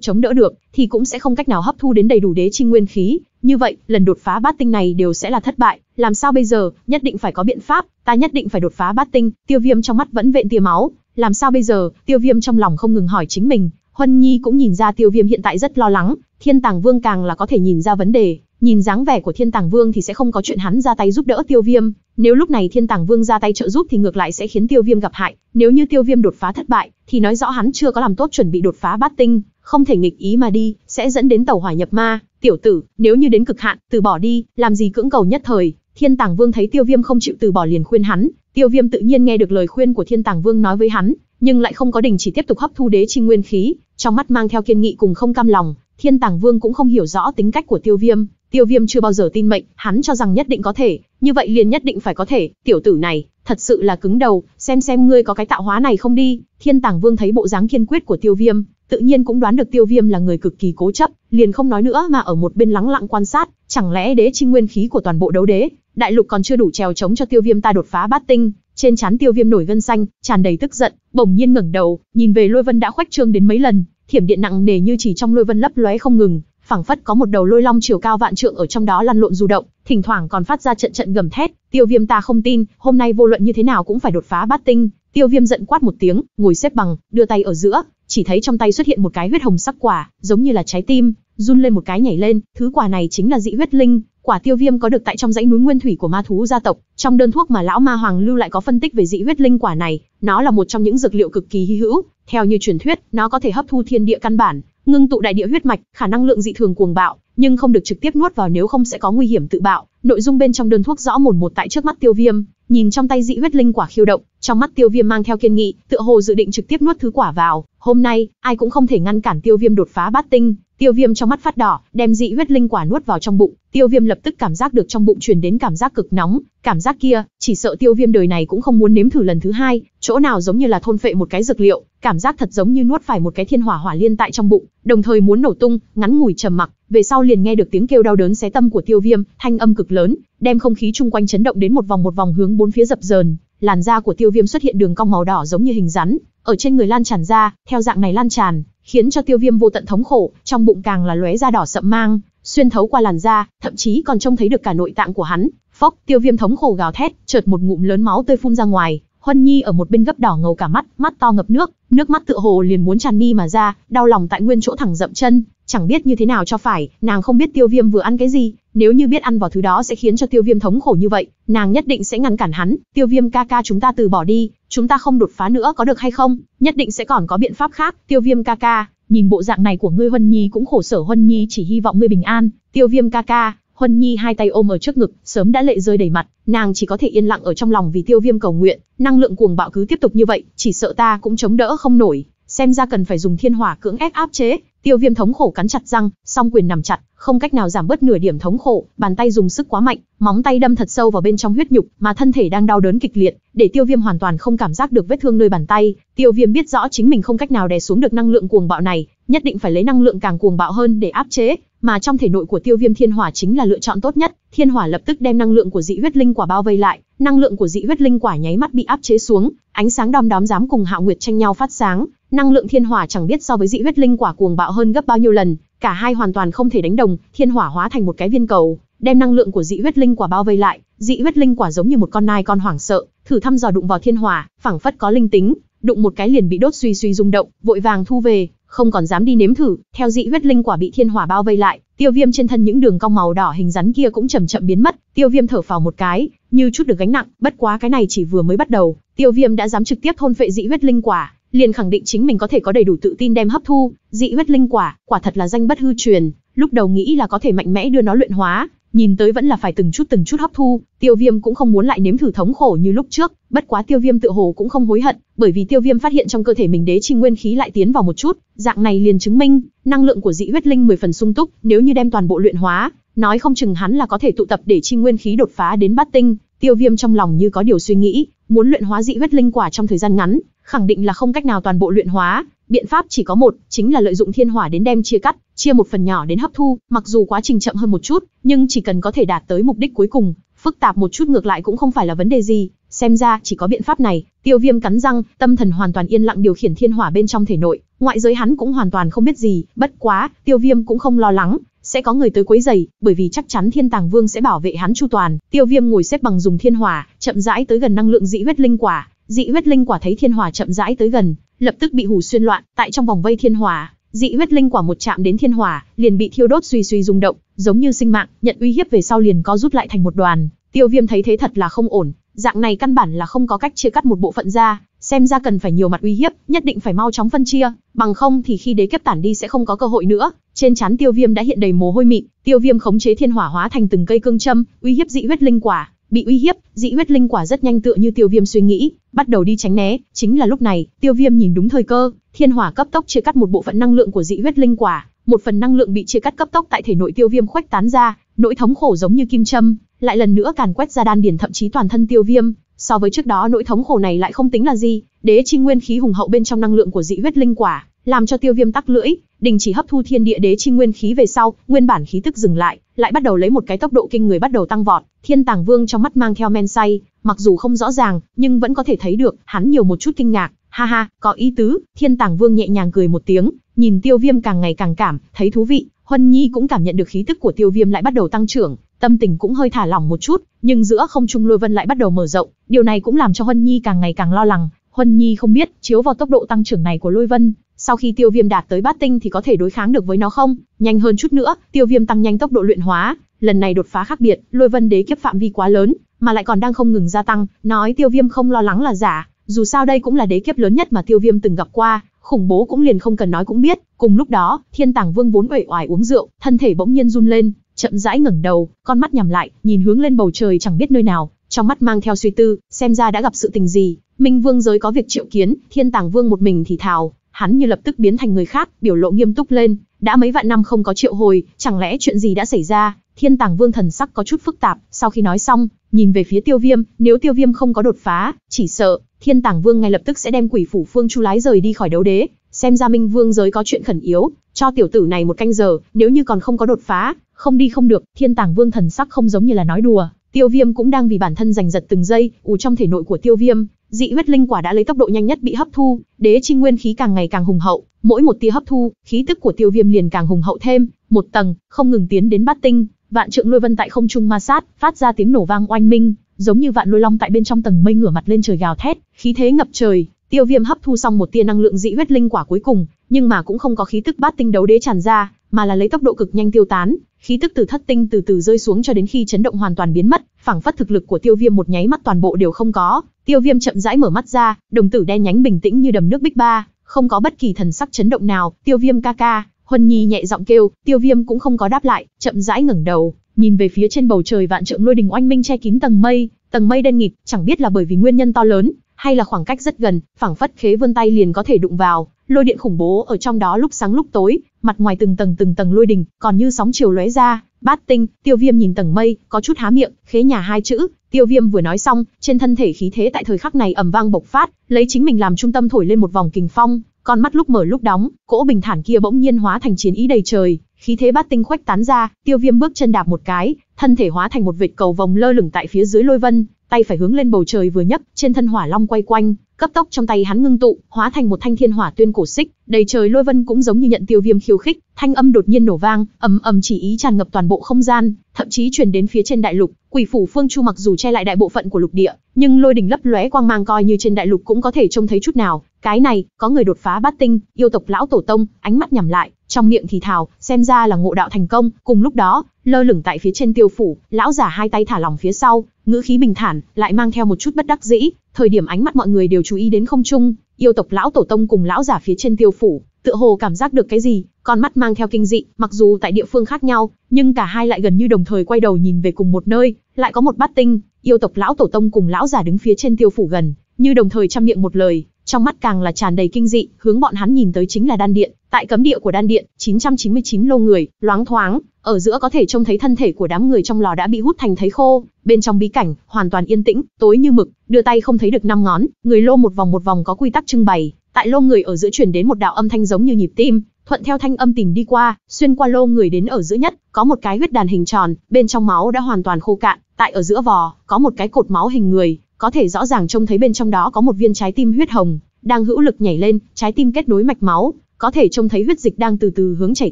chống đỡ được, thì cũng sẽ không cách nào hấp thu đến đầy đủ đế chi nguyên khí, như vậy, lần đột phá bát tinh này đều sẽ là thất bại, làm sao bây giờ, nhất định phải có biện pháp, ta nhất định phải đột phá bát tinh, tiêu viêm trong mắt vẫn vện tia máu, làm sao bây giờ, tiêu viêm trong lòng không ngừng hỏi chính mình, Huân Nhi cũng nhìn ra tiêu viêm hiện tại rất lo lắng, thiên tàng vương càng là có thể nhìn ra vấn đề, nhìn dáng vẻ của thiên tàng vương thì sẽ không có chuyện hắn ra tay giúp đỡ tiêu viêm, nếu lúc này thiên tàng vương ra tay trợ giúp thì ngược lại sẽ khiến tiêu viêm gặp hại, nếu như tiêu viêm đột phá thất bại, thì nói rõ hắn chưa có làm tốt chuẩn bị đột phá bát tinh, không thể nghịch ý mà đi, sẽ dẫn đến tàu hỏa nhập ma, tiểu tử, nếu như đến cực hạn, từ bỏ đi, làm gì cưỡng cầu nhất thời, thiên tàng vương thấy tiêu viêm không chịu từ bỏ liền khuyên hắn, tiêu viêm tự nhiên nghe được lời khuyên của thiên tàng vương nói với hắn, nhưng lại không có đình chỉ tiếp tục hấp thu đế chi nguyên khí, trong mắt mang theo kiên nghị cùng không cam lòng, thiên tàng vương cũng không hiểu rõ tính cách của tiêu viêm, tiêu viêm chưa bao giờ tin mệnh, hắn cho rằng nhất định có thể, như vậy liền nhất định phải có thể, tiểu tử này, thật sự là cứng đầu, xem xem ngươi có cái tạo hóa này không đi, thiên tàng vương thấy bộ dáng kiên quyết của tiêu viêm, tự nhiên cũng đoán được tiêu viêm là người cực kỳ cố chấp, liền không nói nữa mà ở một bên lắng lặng quan sát, chẳng lẽ đế chi nguyên khí của toàn bộ đấu đế, đại lục còn chưa đủ trèo chống cho tiêu viêm ta đột phá bát tinh, trên trán tiêu viêm nổi gân xanh, tràn đầy tức giận, bỗng nhiên ngẩng đầu, nhìn về lôi vân đã khoách trương đến mấy lần, thiểm điện nặng nề như chỉ trong lôi vân lấp lóe không ngừng, phảng phất có một đầu lôi long chiều cao vạn trượng ở trong đó lăn lộn du động, thỉnh thoảng còn phát ra trận trận gầm thét. Tiêu Viêm ta không tin, hôm nay vô luận như thế nào cũng phải đột phá bát tinh. Tiêu Viêm giận quát một tiếng, ngồi xếp bằng, đưa tay ở giữa, chỉ thấy trong tay xuất hiện một cái huyết hồng sắc quả, giống như là trái tim, run lên một cái nhảy lên, thứ quả này chính là dị huyết linh, quả tiêu viêm có được tại trong dãy núi nguyên thủy của ma thú gia tộc, trong đơn thuốc mà lão ma hoàng lưu lại có phân tích về dị huyết linh quả này, nó là một trong những dược liệu cực kỳ hy hữu, theo như truyền thuyết, nó có thể hấp thu thiên địa căn bản, ngưng tụ đại địa huyết mạch, khả năng lượng dị thường cuồng bạo, nhưng không được trực tiếp nuốt vào nếu không sẽ có nguy hiểm tự bạo. Nội dung bên trong đơn thuốc rõ mồn một tại trước mắt Tiêu Viêm, nhìn trong tay dị huyết linh quả khiêu động, trong mắt Tiêu Viêm mang theo kiên nghị, tựa hồ dự định trực tiếp nuốt thứ quả vào. Hôm nay, ai cũng không thể ngăn cản Tiêu Viêm đột phá bát tinh. Tiêu Viêm trong mắt phát đỏ, đem dị huyết linh quả nuốt vào trong bụng, Tiêu Viêm lập tức cảm giác được trong bụng truyền đến cảm giác cực nóng, cảm giác kia, chỉ sợ Tiêu Viêm đời này cũng không muốn nếm thử lần thứ hai, chỗ nào giống như là thôn phệ một cái dược liệu, cảm giác thật giống như nuốt phải một cái thiên hỏa hỏa liên tại trong bụng, đồng thời muốn nổ tung, ngắn ngủi trầm mặc, về sau liền nghe được tiếng kêu đau đớn xé tâm của Tiêu Viêm, thanh âm cực lớn, đem không khí chung quanh chấn động đến một vòng một vòng hướng bốn phía dập dờn, làn da của Tiêu Viêm xuất hiện đường cong màu đỏ giống như hình rắn, ở trên người lan tràn ra, theo dạng này lan tràn, khiến cho Tiêu Viêm vô tận thống khổ, trong bụng càng là lóe da đỏ sậm mang, xuyên thấu qua làn da, thậm chí còn trông thấy được cả nội tạng của hắn. Phốc, Tiêu Viêm thống khổ gào thét, chợt một ngụm lớn máu tươi phun ra ngoài, Huân Nhi ở một bên gấp đỏ ngầu cả mắt, mắt to ngập nước, nước mắt tựa hồ liền muốn tràn mi mà ra, đau lòng tại nguyên chỗ thẳng dậm chân, chẳng biết như thế nào cho phải, nàng không biết Tiêu Viêm vừa ăn cái gì, nếu như biết ăn vào thứ đó sẽ khiến cho Tiêu Viêm thống khổ như vậy, nàng nhất định sẽ ngăn cản hắn, Tiêu Viêm ca ca chúng ta từ bỏ đi, chúng ta không đột phá nữa có được hay không? Nhất định sẽ còn có biện pháp khác, Tiêu Viêm ca ca, nhìn bộ dạng này của ngươi Huân Nhi cũng khổ sở. Huân Nhi chỉ hy vọng ngươi bình an, Tiêu Viêm ca ca, Huân Nhi hai tay ôm ở trước ngực, sớm đã lệ rơi đầy mặt, nàng chỉ có thể yên lặng ở trong lòng vì Tiêu Viêm cầu nguyện, năng lượng cuồng bạo cứ tiếp tục như vậy, chỉ sợ ta cũng chống đỡ không nổi, xem ra cần phải dùng thiên hỏa cưỡng ép áp chế. Tiêu Viêm thống khổ cắn chặt răng, song quyền nằm chặt, không cách nào giảm bớt nửa điểm thống khổ, bàn tay dùng sức quá mạnh, móng tay đâm thật sâu vào bên trong huyết nhục, mà thân thể đang đau đớn kịch liệt, để Tiêu Viêm hoàn toàn không cảm giác được vết thương nơi bàn tay. Tiêu Viêm biết rõ chính mình không cách nào đè xuống được năng lượng cuồng bạo này, nhất định phải lấy năng lượng càng cuồng bạo hơn để áp chế mà trong thể nội của Tiêu Viêm Thiên Hỏa chính là lựa chọn tốt nhất. Thiên Hỏa lập tức đem năng lượng của dị huyết linh quả bao vây lại, năng lượng của dị huyết linh quả nháy mắt bị áp chế xuống, ánh sáng đom đóm dám cùng Hạo Nguyệt tranh nhau phát sáng, năng lượng thiên hỏa chẳng biết so với dị huyết linh quả cuồng bạo hơn gấp bao nhiêu lần, cả hai hoàn toàn không thể đánh đồng, thiên hỏa hóa thành một cái viên cầu, đem năng lượng của dị huyết linh quả bao vây lại, dị huyết linh quả giống như một con nai con hoảng sợ, thử thăm dò đụng vào thiên hỏa, phảng phất có linh tính, đụng một cái liền bị đốt suy suy rung động, vội vàng thu về, không còn dám đi nếm thử. Theo dị huyết linh quả bị thiên hỏa bao vây lại, tiêu viêm trên thân những đường cong màu đỏ hình rắn kia cũng chậm chậm biến mất. Tiêu viêm thở phào một cái, như chút được gánh nặng. Bất quá cái này chỉ vừa mới bắt đầu, tiêu viêm đã dám trực tiếp thôn phệ dị huyết linh quả, liền khẳng định chính mình có thể có đầy đủ tự tin đem hấp thu. Dị huyết linh quả, quả thật là danh bất hư truyền. Lúc đầu nghĩ là có thể mạnh mẽ đưa nó luyện hóa, nhìn tới vẫn là phải từng chút từng chút hấp thu, Tiêu Viêm cũng không muốn lại nếm thử thống khổ như lúc trước, bất quá Tiêu Viêm tự hồ cũng không hối hận, bởi vì Tiêu Viêm phát hiện trong cơ thể mình đế chi nguyên khí lại tiến vào một chút, dạng này liền chứng minh, năng lượng của dị huyết linh 10 phần sung túc, nếu như đem toàn bộ luyện hóa, nói không chừng hắn là có thể tụ tập để chi nguyên khí đột phá đến bát tinh. Tiêu Viêm trong lòng như có điều suy nghĩ, muốn luyện hóa dị huyết linh quả trong thời gian ngắn, khẳng định là không cách nào toàn bộ luyện hóa, biện pháp chỉ có một, chính là lợi dụng thiên hỏa đến đem chia cắt, chia một phần nhỏ đến hấp thu, mặc dù quá trình chậm hơn một chút, nhưng chỉ cần có thể đạt tới mục đích cuối cùng, phức tạp một chút ngược lại cũng không phải là vấn đề gì. Xem ra chỉ có biện pháp này, Tiêu Viêm cắn răng, tâm thần hoàn toàn yên lặng điều khiển thiên hỏa bên trong thể nội, ngoại giới hắn cũng hoàn toàn không biết gì, bất quá, Tiêu Viêm cũng không lo lắng, sẽ có người tới quấy rầy, bởi vì chắc chắn Thiên Tàng Vương sẽ bảo vệ hắn chu toàn. Tiêu Viêm ngồi xếp bằng dùng thiên hỏa, chậm rãi tới gần năng lượng dị huyết linh quả, dị huyết linh quả thấy thiên hỏa chậm rãi tới gần, lập tức bị hù xuyên loạn, tại trong vòng vây thiên hỏa, dị huyết linh quả một chạm đến thiên hỏa, liền bị thiêu đốt suy suy rung động, giống như sinh mạng, nhận uy hiếp về sau liền có rút lại thành một đoàn. Tiêu Viêm thấy thế thật là không ổn, dạng này căn bản là không có cách chia cắt một bộ phận ra, xem ra cần phải nhiều mặt uy hiếp, nhất định phải mau chóng phân chia, bằng không thì khi đế kiếp tản đi sẽ không có cơ hội nữa. Trên trán Tiêu Viêm đã hiện đầy mồ hôi mịn, Tiêu Viêm khống chế thiên hỏa hóa thành từng cây cương châm, uy hiếp dị huyết linh quả, bị uy hiếp, dị huyết linh quả rất nhanh tựa như Tiêu Viêm suy nghĩ, bắt đầu đi tránh né, chính là lúc này, Tiêu Viêm nhìn đúng thời cơ, thiên hỏa cấp tốc chia cắt một bộ phận năng lượng của dị huyết linh quả, một phần năng lượng bị chia cắt cấp tốc tại thể nội Tiêu Viêm khuếch tán ra, nỗi thống khổ giống như kim châm, lại lần nữa càn quét ra đan điền thậm chí toàn thân Tiêu Viêm, so với trước đó nỗi thống khổ này lại không tính là gì, đế chi nguyên khí hùng hậu bên trong năng lượng của dị huyết linh quả, làm cho Tiêu Viêm tắc lưỡi, đình chỉ hấp thu thiên địa đế chi nguyên khí về sau, nguyên bản khí tức dừng lại, lại bắt đầu lấy một cái tốc độ kinh người bắt đầu tăng vọt. Thiên Tàng Vương trong mắt mang theo men say, mặc dù không rõ ràng, nhưng vẫn có thể thấy được, hắn nhiều một chút kinh ngạc. Ha ha, có ý tứ. Thiên Tàng Vương nhẹ nhàng cười một tiếng, nhìn Tiêu Viêm càng ngày càng cảm, thấy thú vị. Huân Nhi cũng cảm nhận được khí tức của Tiêu Viêm lại bắt đầu tăng trưởng, tâm tình cũng hơi thả lỏng một chút, nhưng giữa không trung lôi vân lại bắt đầu mở rộng, điều này cũng làm cho Huân Nhi càng ngày càng lo lắng. Huân Nhi không biết, chiếu vào tốc độ tăng trưởng này của lôi vân, sau khi tiêu viêm đạt tới bát tinh thì có thể đối kháng được với nó không? Nhanh hơn chút nữa, tiêu viêm tăng nhanh tốc độ luyện hóa, lần này đột phá khác biệt, lôi vân đế kiếp phạm vi quá lớn, mà lại còn đang không ngừng gia tăng, nói tiêu viêm không lo lắng là giả, dù sao đây cũng là đế kiếp lớn nhất mà tiêu viêm từng gặp qua, khủng bố cũng liền không cần nói cũng biết. Cùng lúc đó, thiên tàng vương vốn uể oải uống rượu, thân thể bỗng nhiên run lên, chậm rãi ngẩng đầu, con mắt nhắm lại, nhìn hướng lên bầu trời chẳng biết nơi nào, trong mắt mang theo suy tư, xem ra đã gặp sự tình gì. Minh vương giới có việc triệu kiến, thiên tàng vương một mình thì thào, hắn như lập tức biến thành người khác, biểu lộ nghiêm túc lên, đã mấy vạn năm không có triệu hồi, chẳng lẽ chuyện gì đã xảy ra? Thiên Tàng Vương thần sắc có chút phức tạp, sau khi nói xong, nhìn về phía Tiêu Viêm, nếu Tiêu Viêm không có đột phá, chỉ sợ Thiên Tàng Vương ngay lập tức sẽ đem Quỷ Phủ Phương Chu lái rời đi khỏi đấu đế, xem ra Minh Vương giới có chuyện khẩn yếu, cho tiểu tử này một canh giờ, nếu như còn không có đột phá, không đi không được. Thiên Tàng Vương thần sắc không giống như là nói đùa, Tiêu Viêm cũng đang vì bản thân giành giật từng giây, ù trong thể nội của Tiêu Viêm, dị huyết linh quả đã lấy tốc độ nhanh nhất bị hấp thu, đế chi nguyên khí càng ngày càng hùng hậu, mỗi một tia hấp thu, khí tức của Tiêu Viêm liền càng hùng hậu thêm, một tầng, không ngừng tiến đến bát tinh, vạn trượng lôi vân tại không trung ma sát, phát ra tiếng nổ vang oanh minh, giống như vạn lôi long tại bên trong tầng mây ngửa mặt lên trời gào thét, khí thế ngập trời. Tiêu Viêm hấp thu xong một tia năng lượng dị huyết linh quả cuối cùng, nhưng mà cũng không có khí tức bát tinh đấu đế tràn ra, mà là lấy tốc độ cực nhanh tiêu tán, khí tức từ thất tinh từ từ rơi xuống cho đến khi chấn động hoàn toàn biến mất, phảng phất thực lực của Tiêu Viêm một nháy mắt toàn bộ đều không có. Tiêu Viêm chậm rãi mở mắt ra, đồng tử đen nhánh bình tĩnh như đầm nước bích ba, không có bất kỳ thần sắc chấn động nào. Tiêu Viêm ca ca, Huân Nhi nhẹ giọng kêu, Tiêu Viêm cũng không có đáp lại, chậm rãi ngẩng đầu, nhìn về phía trên bầu trời vạn trượng lôi đình oanh minh che kín tầng mây, tầng mây đen nghịt, chẳng biết là bởi vì nguyên nhân to lớn, hay là khoảng cách rất gần, phảng phất khế vươn tay liền có thể đụng vào, lôi điện khủng bố ở trong đó lúc sáng lúc tối, mặt ngoài từng tầng từng tầng lôi đình, còn như sóng chiều lóe ra, bát tinh, tiêu viêm nhìn tầng mây, có chút há miệng, khế nhà hai chữ, tiêu viêm vừa nói xong, trên thân thể khí thế tại thời khắc này ầm vang bộc phát, lấy chính mình làm trung tâm thổi lên một vòng kình phong, con mắt lúc mở lúc đóng, cỗ bình thản kia bỗng nhiên hóa thành chiến ý đầy trời, khí thế bát tinh khoách tán ra, Tiêu Viêm bước chân đạp một cái, thân thể hóa thành một vệt cầu vòng lơ lửng tại phía dưới lôi vân, tay phải hướng lên bầu trời vừa nhấc, trên thân hỏa long quay quanh, cấp tốc trong tay hắn ngưng tụ, hóa thành một thanh thiên hỏa tuyên cổ xích, đầy trời lôi vân cũng giống như nhận tiêu viêm khiêu khích, thanh âm đột nhiên nổ vang, ầm ầm chỉ ý tràn ngập toàn bộ không gian, thậm chí truyền đến phía trên đại lục, quỷ phủ phương chu mặc dù che lại đại bộ phận của lục địa, nhưng lôi đỉnh lấp lóe quang mang coi như trên đại lục cũng có thể trông thấy chút nào. Cái này, có người đột phá bát tinh, yêu tộc lão tổ tông, ánh mắt nhắm lại, trong miệng thì thào, xem ra là ngộ đạo thành công. Cùng lúc đó, lơ lửng tại phía trên tiêu phủ, lão giả hai tay thả lỏng phía sau, ngữ khí bình thản, lại mang theo một chút bất đắc dĩ. Thời điểm ánh mắt mọi người đều chú ý đến không trung, yêu tộc lão tổ tông cùng lão giả phía trên tiêu phủ, tựa hồ cảm giác được cái gì, con mắt mang theo kinh dị, mặc dù tại địa phương khác nhau, nhưng cả hai lại gần như đồng thời quay đầu nhìn về cùng một nơi, lại có một bát tinh, yêu tộc lão tổ tông cùng lão giả đứng phía trên tiêu phủ gần, như đồng thời trăm miệng một lời, trong mắt càng là tràn đầy kinh dị, hướng bọn hắn nhìn tới chính là đan điện, tại cấm địa của đan điện, 999 lô người, loáng thoáng, ở giữa có thể trông thấy thân thể của đám người trong lò đã bị hút thành thấy khô, bên trong bí cảnh hoàn toàn yên tĩnh, tối như mực, đưa tay không thấy được năm ngón, người lô một vòng một vòng có quy tắc trưng bày, tại lô người ở giữa truyền đến một đạo âm thanh giống như nhịp tim, thuận theo thanh âm tìm đi qua, xuyên qua lô người đến ở giữa nhất, có một cái huyết đàn hình tròn, bên trong máu đã hoàn toàn khô cạn, tại ở giữa vò, có một cái cột máu hình người, có thể rõ ràng trông thấy bên trong đó có một viên trái tim huyết hồng, đang hữu lực nhảy lên, trái tim kết nối mạch máu, có thể trông thấy huyết dịch đang từ từ hướng chảy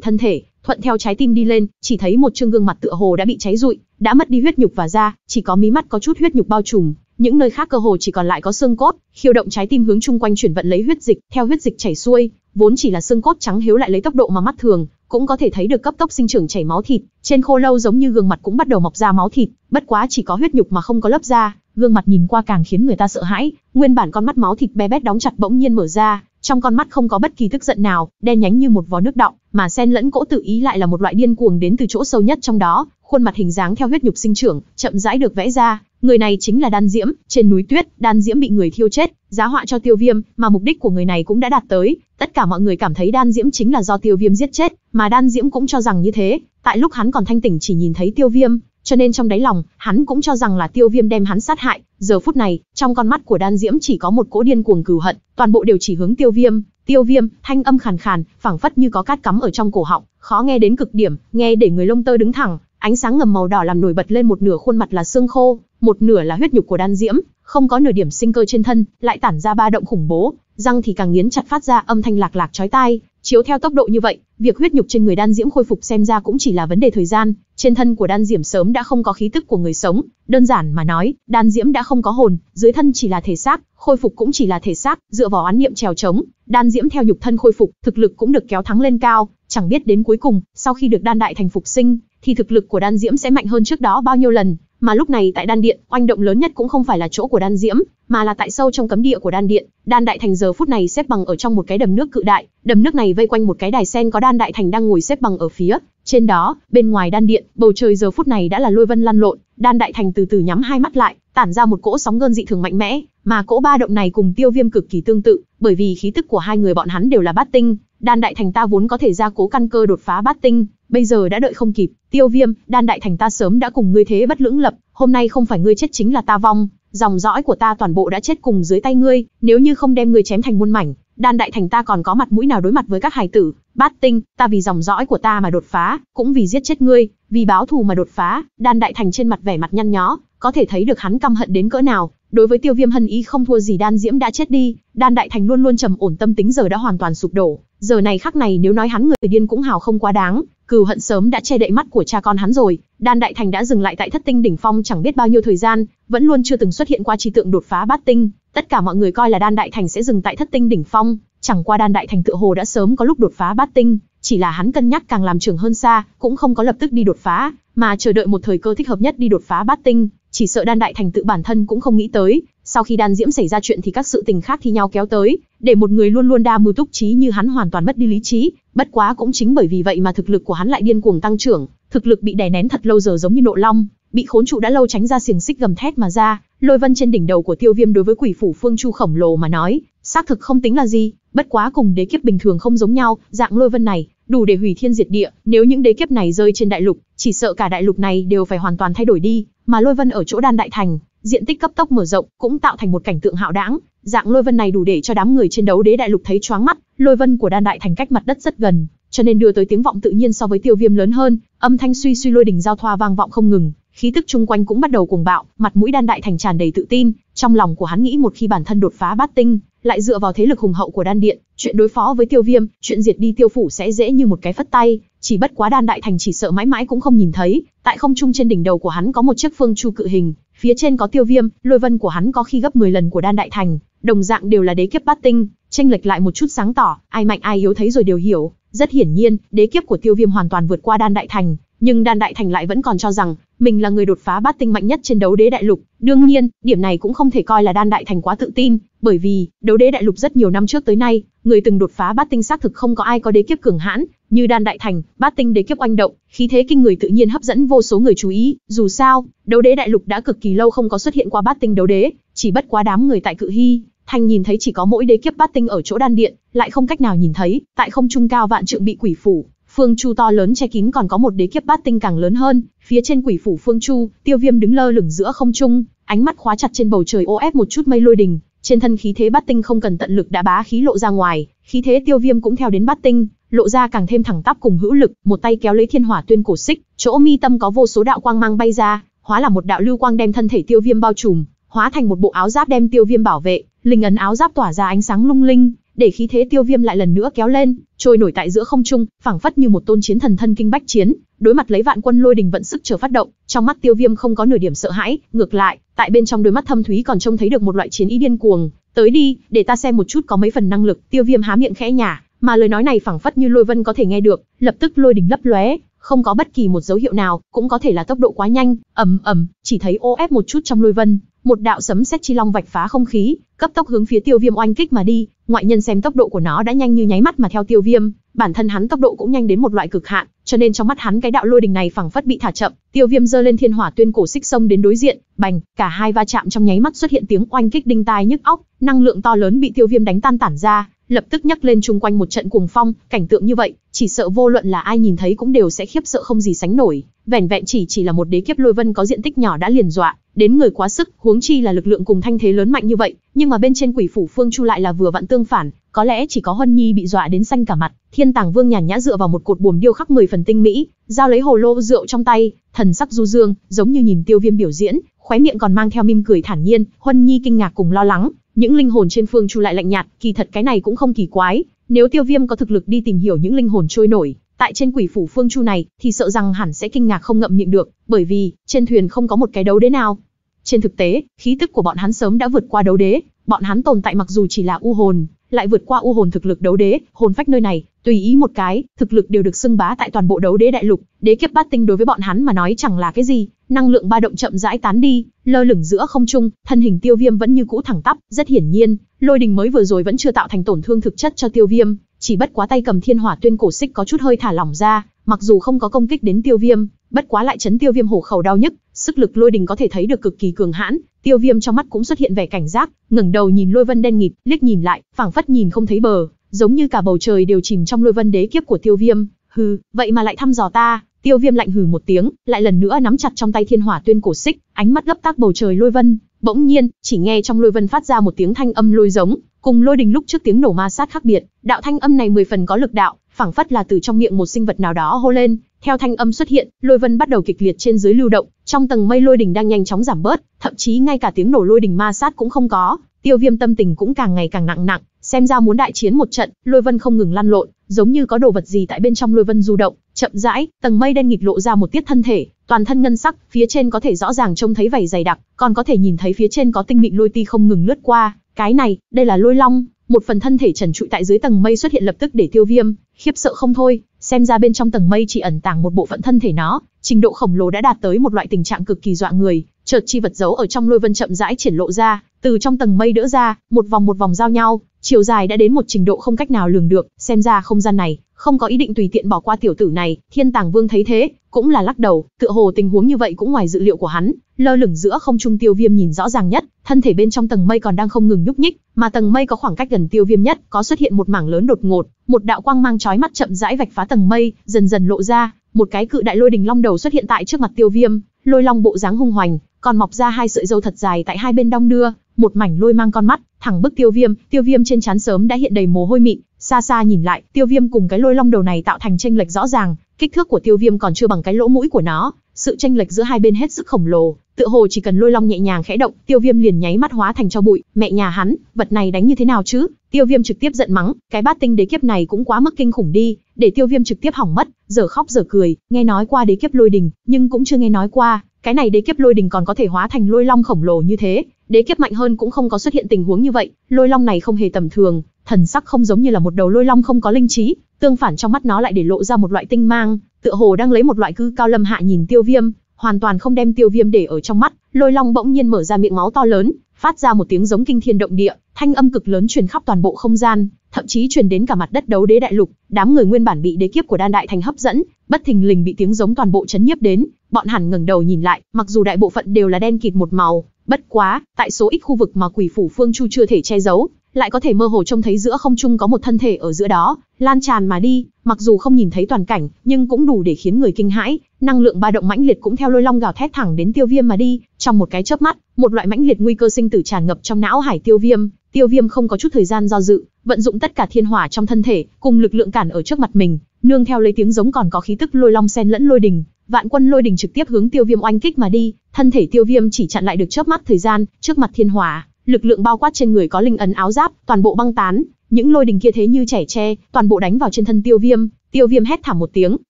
thân thể, thuận theo trái tim đi lên, chỉ thấy một trương gương mặt tựa hồ đã bị cháy rụi, đã mất đi huyết nhục và da, chỉ có mí mắt có chút huyết nhục bao trùm, những nơi khác cơ hồ chỉ còn lại có xương cốt, khiêu động trái tim hướng chung quanh chuyển vận lấy huyết dịch, theo huyết dịch chảy xuôi, vốn chỉ là xương cốt trắng hiếu lại lấy tốc độ mà mắt thường cũng có thể thấy được cấp tốc sinh trưởng chảy máu thịt, trên khô lâu giống như gương mặt cũng bắt đầu mọc ra máu thịt, bất quá chỉ có huyết nhục mà không có lớp da, gương mặt nhìn qua càng khiến người ta sợ hãi, nguyên bản con mắt máu thịt bé bét đóng chặt bỗng nhiên mở ra, trong con mắt không có bất kỳ tức giận nào, đen nhánh như một vò nước đọng, mà xen lẫn cỗ tự ý lại là một loại điên cuồng đến từ chỗ sâu nhất trong đó, khuôn mặt hình dáng theo huyết nhục sinh trưởng, chậm rãi được vẽ ra, người này chính là Đan Diễm, trên núi tuyết, Đan Diễm bị người thiêu chết, giá họa cho Tiêu Viêm, mà mục đích của người này cũng đã đạt tới, tất cả mọi người cảm thấy Đan Diễm chính là do Tiêu Viêm giết chết, mà Đan Diễm cũng cho rằng như thế, tại lúc hắn còn thanh tỉnh chỉ nhìn thấy Tiêu Viêm, cho nên trong đáy lòng, hắn cũng cho rằng là Tiêu Viêm đem hắn sát hại, giờ phút này, trong con mắt của Đan Diễm chỉ có một cỗ điên cuồng cừu hận, toàn bộ đều chỉ hướng Tiêu Viêm, Tiêu Viêm, thanh âm khàn khàn, phảng phất như có cát cắm ở trong cổ họng, khó nghe đến cực điểm, nghe để người lông tơ đứng thẳng, ánh sáng ngầm màu đỏ làm nổi bật lên một nửa khuôn mặt là xương khô, một nửa là huyết nhục của Đan Diễm, không có nửa điểm sinh cơ trên thân, lại tản ra ba động khủng bố, răng thì càng nghiến chặt phát ra âm thanh lạc lạc chói tai, chiếu theo tốc độ như vậy, việc huyết nhục trên người Đan Diễm khôi phục xem ra cũng chỉ là vấn đề thời gian, trên thân của Đan Diễm sớm đã không có khí tức của người sống, đơn giản mà nói, Đan Diễm đã không có hồn, dưới thân chỉ là thể xác, khôi phục cũng chỉ là thể xác, dựa vào oán niệm trèo trống, Đan Diễm theo nhục thân khôi phục, thực lực cũng được kéo thắng lên cao, chẳng biết đến cuối cùng, sau khi được Đan Đại thành phục sinh, thì thực lực của Đan Diễm sẽ mạnh hơn trước đó bao nhiêu lần, mà lúc này tại Đan Điện, oanh động lớn nhất cũng không phải là chỗ của Đan Diễm, mà là tại sâu trong cấm địa của Đan Điện. Đan Đại Thành giờ phút này xếp bằng ở trong một cái đầm nước cự đại, đầm nước này vây quanh một cái đài sen có Đan Đại Thành đang ngồi xếp bằng ở phía trên đó, bên ngoài Đan Điện, bầu trời giờ phút này đã là lôi vân lăn lộn, Đan Đại Thành từ từ nhắm hai mắt lại, tản ra một cỗ sóng gơn dị thường mạnh mẽ, mà cỗ ba động này cùng Tiêu Viêm cực kỳ tương tự, bởi vì khí tức của hai người bọn hắn đều là bát tinh, Đan Đại Thành ta vốn có thể ra cố căn cơ đột phá bát tinh, bây giờ đã đợi không kịp, Tiêu Viêm, Đan Đại Thành ta sớm đã cùng ngươi thế bất lưỡng lập, hôm nay không phải ngươi chết chính là ta vong, dòng dõi của ta toàn bộ đã chết cùng dưới tay ngươi, nếu như không đem ngươi chém thành muôn mảnh, Đan Đại Thành ta còn có mặt mũi nào đối mặt với các hài tử, bát tinh, ta vì dòng dõi của ta mà đột phá, cũng vì giết chết ngươi, vì báo thù mà đột phá, Đan Đại Thành trên mặt vẻ mặt nhăn nhó, có thể thấy được hắn căm hận đến cỡ nào, đối với Tiêu Viêm hận ý không thua gì Đan Diễm đã chết đi, Đan Đại Thành luôn luôn trầm ổn tâm tính giờ đã hoàn toàn sụp đổ, giờ này khắc này nếu nói hắn người điên cũng hào không quá đáng, cừu hận sớm đã che đậy mắt của cha con hắn rồi, Đan Đại Thành đã dừng lại tại Thất Tinh đỉnh phong chẳng biết bao nhiêu thời gian, vẫn luôn chưa từng xuất hiện qua chi tượng đột phá bát tinh, tất cả mọi người coi là Đan Đại Thành sẽ dừng tại Thất Tinh đỉnh phong, chẳng qua Đan Đại Thành tựa hồ đã sớm có lúc đột phá bát tinh, chỉ là hắn cân nhắc càng làm trường hơn xa, cũng không có lập tức đi đột phá, mà chờ đợi một thời cơ thích hợp nhất đi đột phá bát tinh, chỉ sợ Đan Đại Thành tự bản thân cũng không nghĩ tới, sau khi Đan Diễm xảy ra chuyện thì các sự tình khác thi nhau kéo tới, để một người luôn luôn đa mưu túc trí như hắn hoàn toàn mất đi lý trí, bất quá cũng chính bởi vì vậy mà thực lực của hắn lại điên cuồng tăng trưởng, thực lực bị đè nén thật lâu giờ giống như nộ long, bị khốn trụ đã lâu tránh ra xiềng xích gầm thét mà ra, lôi vân trên đỉnh đầu của Tiêu Viêm đối với quỷ phủ Phương Chu khổng lồ mà nói, xác thực không tính là gì, bất quá cùng đế kiếp bình thường không giống nhau, dạng lôi vân này đủ để hủy thiên diệt địa, nếu những đế kiếp này rơi trên đại lục, chỉ sợ cả đại lục này đều phải hoàn toàn thay đổi đi, mà lôi vân ở chỗ đan đại thành, diện tích cấp tốc mở rộng, cũng tạo thành một cảnh tượng hạo đãng, dạng lôi vân này đủ để cho đám người trên đấu đế đại lục thấy choáng mắt, lôi vân của đan đại thành cách mặt đất rất gần, cho nên đưa tới tiếng vọng tự nhiên so với tiêu viêm lớn hơn, âm thanh suy suy lôi đình giao thoa vang vọng không ngừng, khí tức chung quanh cũng bắt đầu cuồng bạo, mặt mũi đan đại thành tràn đầy tự tin, trong lòng của hắn nghĩ một khi bản thân đột phá bát tinh, lại dựa vào thế lực hùng hậu của đan điện, chuyện đối phó với tiêu viêm, chuyện diệt đi tiêu phủ sẽ dễ như một cái phất tay, chỉ bất quá đan đại thành chỉ sợ mãi mãi cũng không nhìn thấy, tại không trung trên đỉnh đầu của hắn có một chiếc phương chu cự hình, phía trên có tiêu viêm, lôi vân của hắn có khi gấp 10 lần của đan đại thành, đồng dạng đều là đế kiếp bát tinh, tranh lệch lại một chút sáng tỏ, ai mạnh ai yếu thấy rồi đều hiểu, rất hiển nhiên, đế kiếp của tiêu viêm hoàn toàn vượt qua đan đại thành, nhưng đan đại thành lại vẫn còn cho rằng mình là người đột phá bát tinh mạnh nhất trên đấu đế đại lục. Đương nhiên, điểm này cũng không thể coi là đan đại thành quá tự tin, bởi vì đấu đế đại lục rất nhiều năm trước tới nay, người từng đột phá bát tinh xác thực không có ai có đế kiếp cường hãn, như đan đại thành, bát tinh đế kiếp oanh động, khí thế kinh người tự nhiên hấp dẫn vô số người chú ý. Dù sao, đấu đế đại lục đã cực kỳ lâu không có xuất hiện qua bát tinh đấu đế, chỉ bất quá đám người tại cự hy Thanh nhìn thấy chỉ có mỗi đế kiếp bát tinh ở chỗ đan điện, lại không cách nào nhìn thấy, tại không trung cao vạn trượng bị quỷ phủ, phương chu to lớn che kín còn có một đế kiếp bát tinh càng lớn hơn, phía trên quỷ phủ phương chu, tiêu viêm đứng lơ lửng giữa không trung, ánh mắt khóa chặt trên bầu trời ô ép một chút mây lôi đình, trên thân khí thế bát tinh không cần tận lực đã bá khí lộ ra ngoài, khí thế tiêu viêm cũng theo đến bát tinh, lộ ra càng thêm thẳng tắp cùng hữu lực, một tay kéo lấy thiên hỏa tuyên cổ xích, chỗ mi tâm có vô số đạo quang mang bay ra, hóa là một đạo lưu quang đem thân thể tiêu viêm bao trùm, hóa thành một bộ áo giáp đem tiêu viêm bảo vệ, linh ấn áo giáp tỏa ra ánh sáng lung linh, để khí thế tiêu viêm lại lần nữa kéo lên, trôi nổi tại giữa không trung, phảng phất như một tôn chiến thần thân kinh bách chiến, đối mặt lấy vạn quân lôi đình vận sức chờ phát động, trong mắt tiêu viêm không có nửa điểm sợ hãi, ngược lại, tại bên trong đôi mắt thâm thúy còn trông thấy được một loại chiến ý điên cuồng, tới đi, để ta xem một chút có mấy phần năng lực, tiêu viêm há miệng khẽ nhả, mà lời nói này phảng phất như lôi vân có thể nghe được, lập tức lôi đình lấp lóe, không có bất kỳ một dấu hiệu nào, cũng có thể là tốc độ quá nhanh, ầm ầm, chỉ thấy ô ép một chút trong lôi vân, một đạo sấm sét chi long vạch phá không khí, cấp tốc hướng phía Tiêu Viêm oanh kích mà đi, ngoại nhân xem tốc độ của nó đã nhanh như nháy mắt mà theo Tiêu Viêm, bản thân hắn tốc độ cũng nhanh đến một loại cực hạn, cho nên trong mắt hắn cái đạo lôi đình này phẳng phất bị thả chậm, Tiêu Viêm giơ lên thiên hỏa tuyên cổ xích sông đến đối diện, bành, cả hai va chạm trong nháy mắt xuất hiện tiếng oanh kích đinh tai nhức óc, năng lượng to lớn bị Tiêu Viêm đánh tan tản ra, lập tức nhấc lên chung quanh một trận cuồng phong, cảnh tượng như vậy, chỉ sợ vô luận là ai nhìn thấy cũng đều sẽ khiếp sợ không gì sánh nổi. Vẻn vẹn chỉ chỉ là một đế kiếp lôi vân có diện tích nhỏ đã liền dọa, đến người quá sức, huống chi là lực lượng cùng thanh thế lớn mạnh như vậy, nhưng mà bên trên quỷ phủ phương chu lại là vừa vặn tương phản, có lẽ chỉ có Huân Nhi bị dọa đến xanh cả mặt. Thiên Tàng Vương nhàn nhã dựa vào một cột buồm điêu khắc 10 phần tinh mỹ, giao lấy hồ lô rượu trong tay, thần sắc du dương, giống như nhìn Tiêu Viêm biểu diễn, khóe miệng còn mang theo mỉm cười thản nhiên. Huân Nhi kinh ngạc cùng lo lắng, những linh hồn trên phương chu lại lạnh nhạt, kỳ thật cái này cũng không kỳ quái, nếu Tiêu Viêm có thực lực đi tìm hiểu những linh hồn trôi nổi, tại trên quỷ phủ phương chu này, thì sợ rằng hẳn sẽ kinh ngạc không ngậm miệng được, bởi vì trên thuyền không có một cái đấu đế nào. Trên thực tế, khí tức của bọn hắn sớm đã vượt qua đấu đế, bọn hắn tồn tại mặc dù chỉ là u hồn, lại vượt qua u hồn thực lực đấu đế, hồn phách nơi này, tùy ý một cái, thực lực đều được xưng bá tại toàn bộ đấu đế đại lục, đế kiếp bát tinh đối với bọn hắn mà nói chẳng là cái gì, năng lượng ba động chậm rãi tán đi, lơ lửng giữa không trung, thân hình Tiêu Viêm vẫn như cũ thẳng tắp, rất hiển nhiên, lôi đình mới vừa rồi vẫn chưa tạo thành tổn thương thực chất cho Tiêu Viêm, chỉ bất quá tay cầm thiên hỏa tuyên cổ xích có chút hơi thả lỏng ra, mặc dù không có công kích đến Tiêu Viêm, bất quá lại chấn Tiêu Viêm hổ khẩu đau nhức, sức lực lôi đình có thể thấy được cực kỳ cường hãn, Tiêu Viêm trong mắt cũng xuất hiện vẻ cảnh giác, ngẩng đầu nhìn lôi vân đen nghịt, liếc nhìn lại, phảng phất nhìn không thấy bờ, giống như cả bầu trời đều chìm trong lôi vân đế kiếp của Tiêu Viêm. Hừ, vậy mà lại thăm dò ta, Tiêu Viêm lạnh hừ một tiếng, lại lần nữa nắm chặt trong tay Thiên Hỏa Tuyên cổ xích, ánh mắt gấp tác bầu trời lôi vân, bỗng nhiên, chỉ nghe trong lôi vân phát ra một tiếng thanh âm lôi giống, cùng lôi đình lúc trước tiếng nổ ma sát khác biệt, đạo thanh âm này mười phần có lực đạo, phảng phất là từ trong miệng một sinh vật nào đó hô lên, theo thanh âm xuất hiện, lôi vân bắt đầu kịch liệt trên dưới lưu động, trong tầng mây lôi đình đang nhanh chóng giảm bớt, thậm chí ngay cả tiếng nổ lôi đình ma sát cũng không có. Tiêu Viêm tâm tình cũng càng ngày càng nặng nặng, xem ra muốn đại chiến một trận, lôi vân không ngừng lăn lộn, giống như có đồ vật gì tại bên trong lôi vân du động, chậm rãi, tầng mây đen nghịch lộ ra một tiết thân thể, toàn thân ngân sắc, phía trên có thể rõ ràng trông thấy vảy dày đặc, còn có thể nhìn thấy phía trên có tinh mịn lôi ti không ngừng lướt qua, cái này, đây là lôi long, một phần thân thể trần trụi tại dưới tầng mây xuất hiện lập tức để Tiêu Viêm khiếp sợ không thôi, xem ra bên trong tầng mây chỉ ẩn tàng một bộ phận thân thể nó, trình độ khổng lồ đã đạt tới một loại tình trạng cực kỳ dọa người, chợt chi vật giấu ở trong lôi vân chậm rãi triển lộ ra, từ trong tầng mây đỡ ra, một vòng một vòng giao nhau, chiều dài đã đến một trình độ không cách nào lường được, xem ra không gian này không có ý định tùy tiện bỏ qua tiểu tử này, Thiên Tàng Vương thấy thế, cũng là lắc đầu, tựa hồ tình huống như vậy cũng ngoài dự liệu của hắn, lơ lửng giữa không trung Tiêu Viêm nhìn rõ ràng nhất, thân thể bên trong tầng mây còn đang không ngừng nhúc nhích, mà tầng mây có khoảng cách gần Tiêu Viêm nhất, có xuất hiện một mảng lớn đột ngột, một đạo quang mang chói mắt chậm rãi vạch phá tầng mây, dần dần lộ ra, một cái cự đại lôi đình long đầu xuất hiện tại trước mặt Tiêu Viêm, lôi long bộ dáng hung hoành, còn mọc ra hai sợi râu thật dài tại hai bên đong đưa, một mảnh lôi mang con mắt, thẳng bức Tiêu Viêm, Tiêu Viêm trên trán sớm đã hiện đầy mồ hôi mịn, Xa xa nhìn lại, tiêu viêm cùng cái lôi long đầu này tạo thành tranh lệch rõ ràng, kích thước của tiêu viêm còn chưa bằng cái lỗ mũi của nó, sự tranh lệch giữa hai bên hết sức khổng lồ, tựa hồ chỉ cần lôi long nhẹ nhàng khẽ động, tiêu viêm liền nháy mắt hóa thành cho bụi, mẹ nhà hắn, vật này đánh như thế nào chứ? Tiêu viêm trực tiếp giận mắng, cái bát tinh đế kiếp này cũng quá mức kinh khủng đi, để tiêu viêm trực tiếp hỏng mất, giờ khóc giờ cười, nghe nói qua đế kiếp lôi đình, nhưng cũng chưa nghe nói qua, cái này đế kiếp lôi đình còn có thể hóa thành lôi long khổng lồ như thế, đế kiếp mạnh hơn cũng không có xuất hiện tình huống như vậy, lôi long này không hề tầm thường, thần sắc không giống như là một đầu lôi long không có linh trí, tương phản trong mắt nó lại để lộ ra một loại tinh mang, tựa hồ đang lấy một loại cư cao lâm hạ nhìn tiêu viêm, hoàn toàn không đem tiêu viêm để ở trong mắt, lôi long bỗng nhiên mở ra miệng máu to lớn, phát ra một tiếng giống kinh thiên động địa, thanh âm cực lớn truyền khắp toàn bộ không gian, thậm chí truyền đến cả mặt đất đấu đế đại lục, đám người nguyên bản bị đế kiếp của đan đại thành hấp dẫn, bất thình lình bị tiếng giống toàn bộ chấn nhiếp đến, bọn hẳn ngẩng đầu nhìn lại, mặc dù đại bộ phận đều là đen kịt một màu, bất quá, tại số ít khu vực mà quỷ phủ phương chu chưa thể che giấu, lại có thể mơ hồ trông thấy giữa không trung có một thân thể ở giữa đó, lan tràn mà đi, mặc dù không nhìn thấy toàn cảnh, nhưng cũng đủ để khiến người kinh hãi, năng lượng ba động mãnh liệt cũng theo lôi long gào thét thẳng đến tiêu viêm mà đi, trong một cái chớp mắt, một loại mãnh liệt nguy cơ sinh tử tràn ngập trong não hải tiêu viêm, tiêu viêm không có chút thời gian do dự, vận dụng tất cả thiên hỏa trong thân thể, cùng lực lượng cản ở trước mặt mình, nương theo lấy tiếng giống còn có khí tức lôi long xen lẫn lôi đình, vạn quân lôi đình trực tiếp hướng tiêu viêm oanh kích mà đi, thân thể tiêu viêm chỉ chặn lại được chớp mắt thời gian, trước mặt thiên hỏa, lực lượng bao quát trên người có linh ấn áo giáp, toàn bộ băng tán, những lôi đình kia thế như trẻ tre, toàn bộ đánh vào trên thân Tiêu Viêm, Tiêu Viêm hét thảm một tiếng,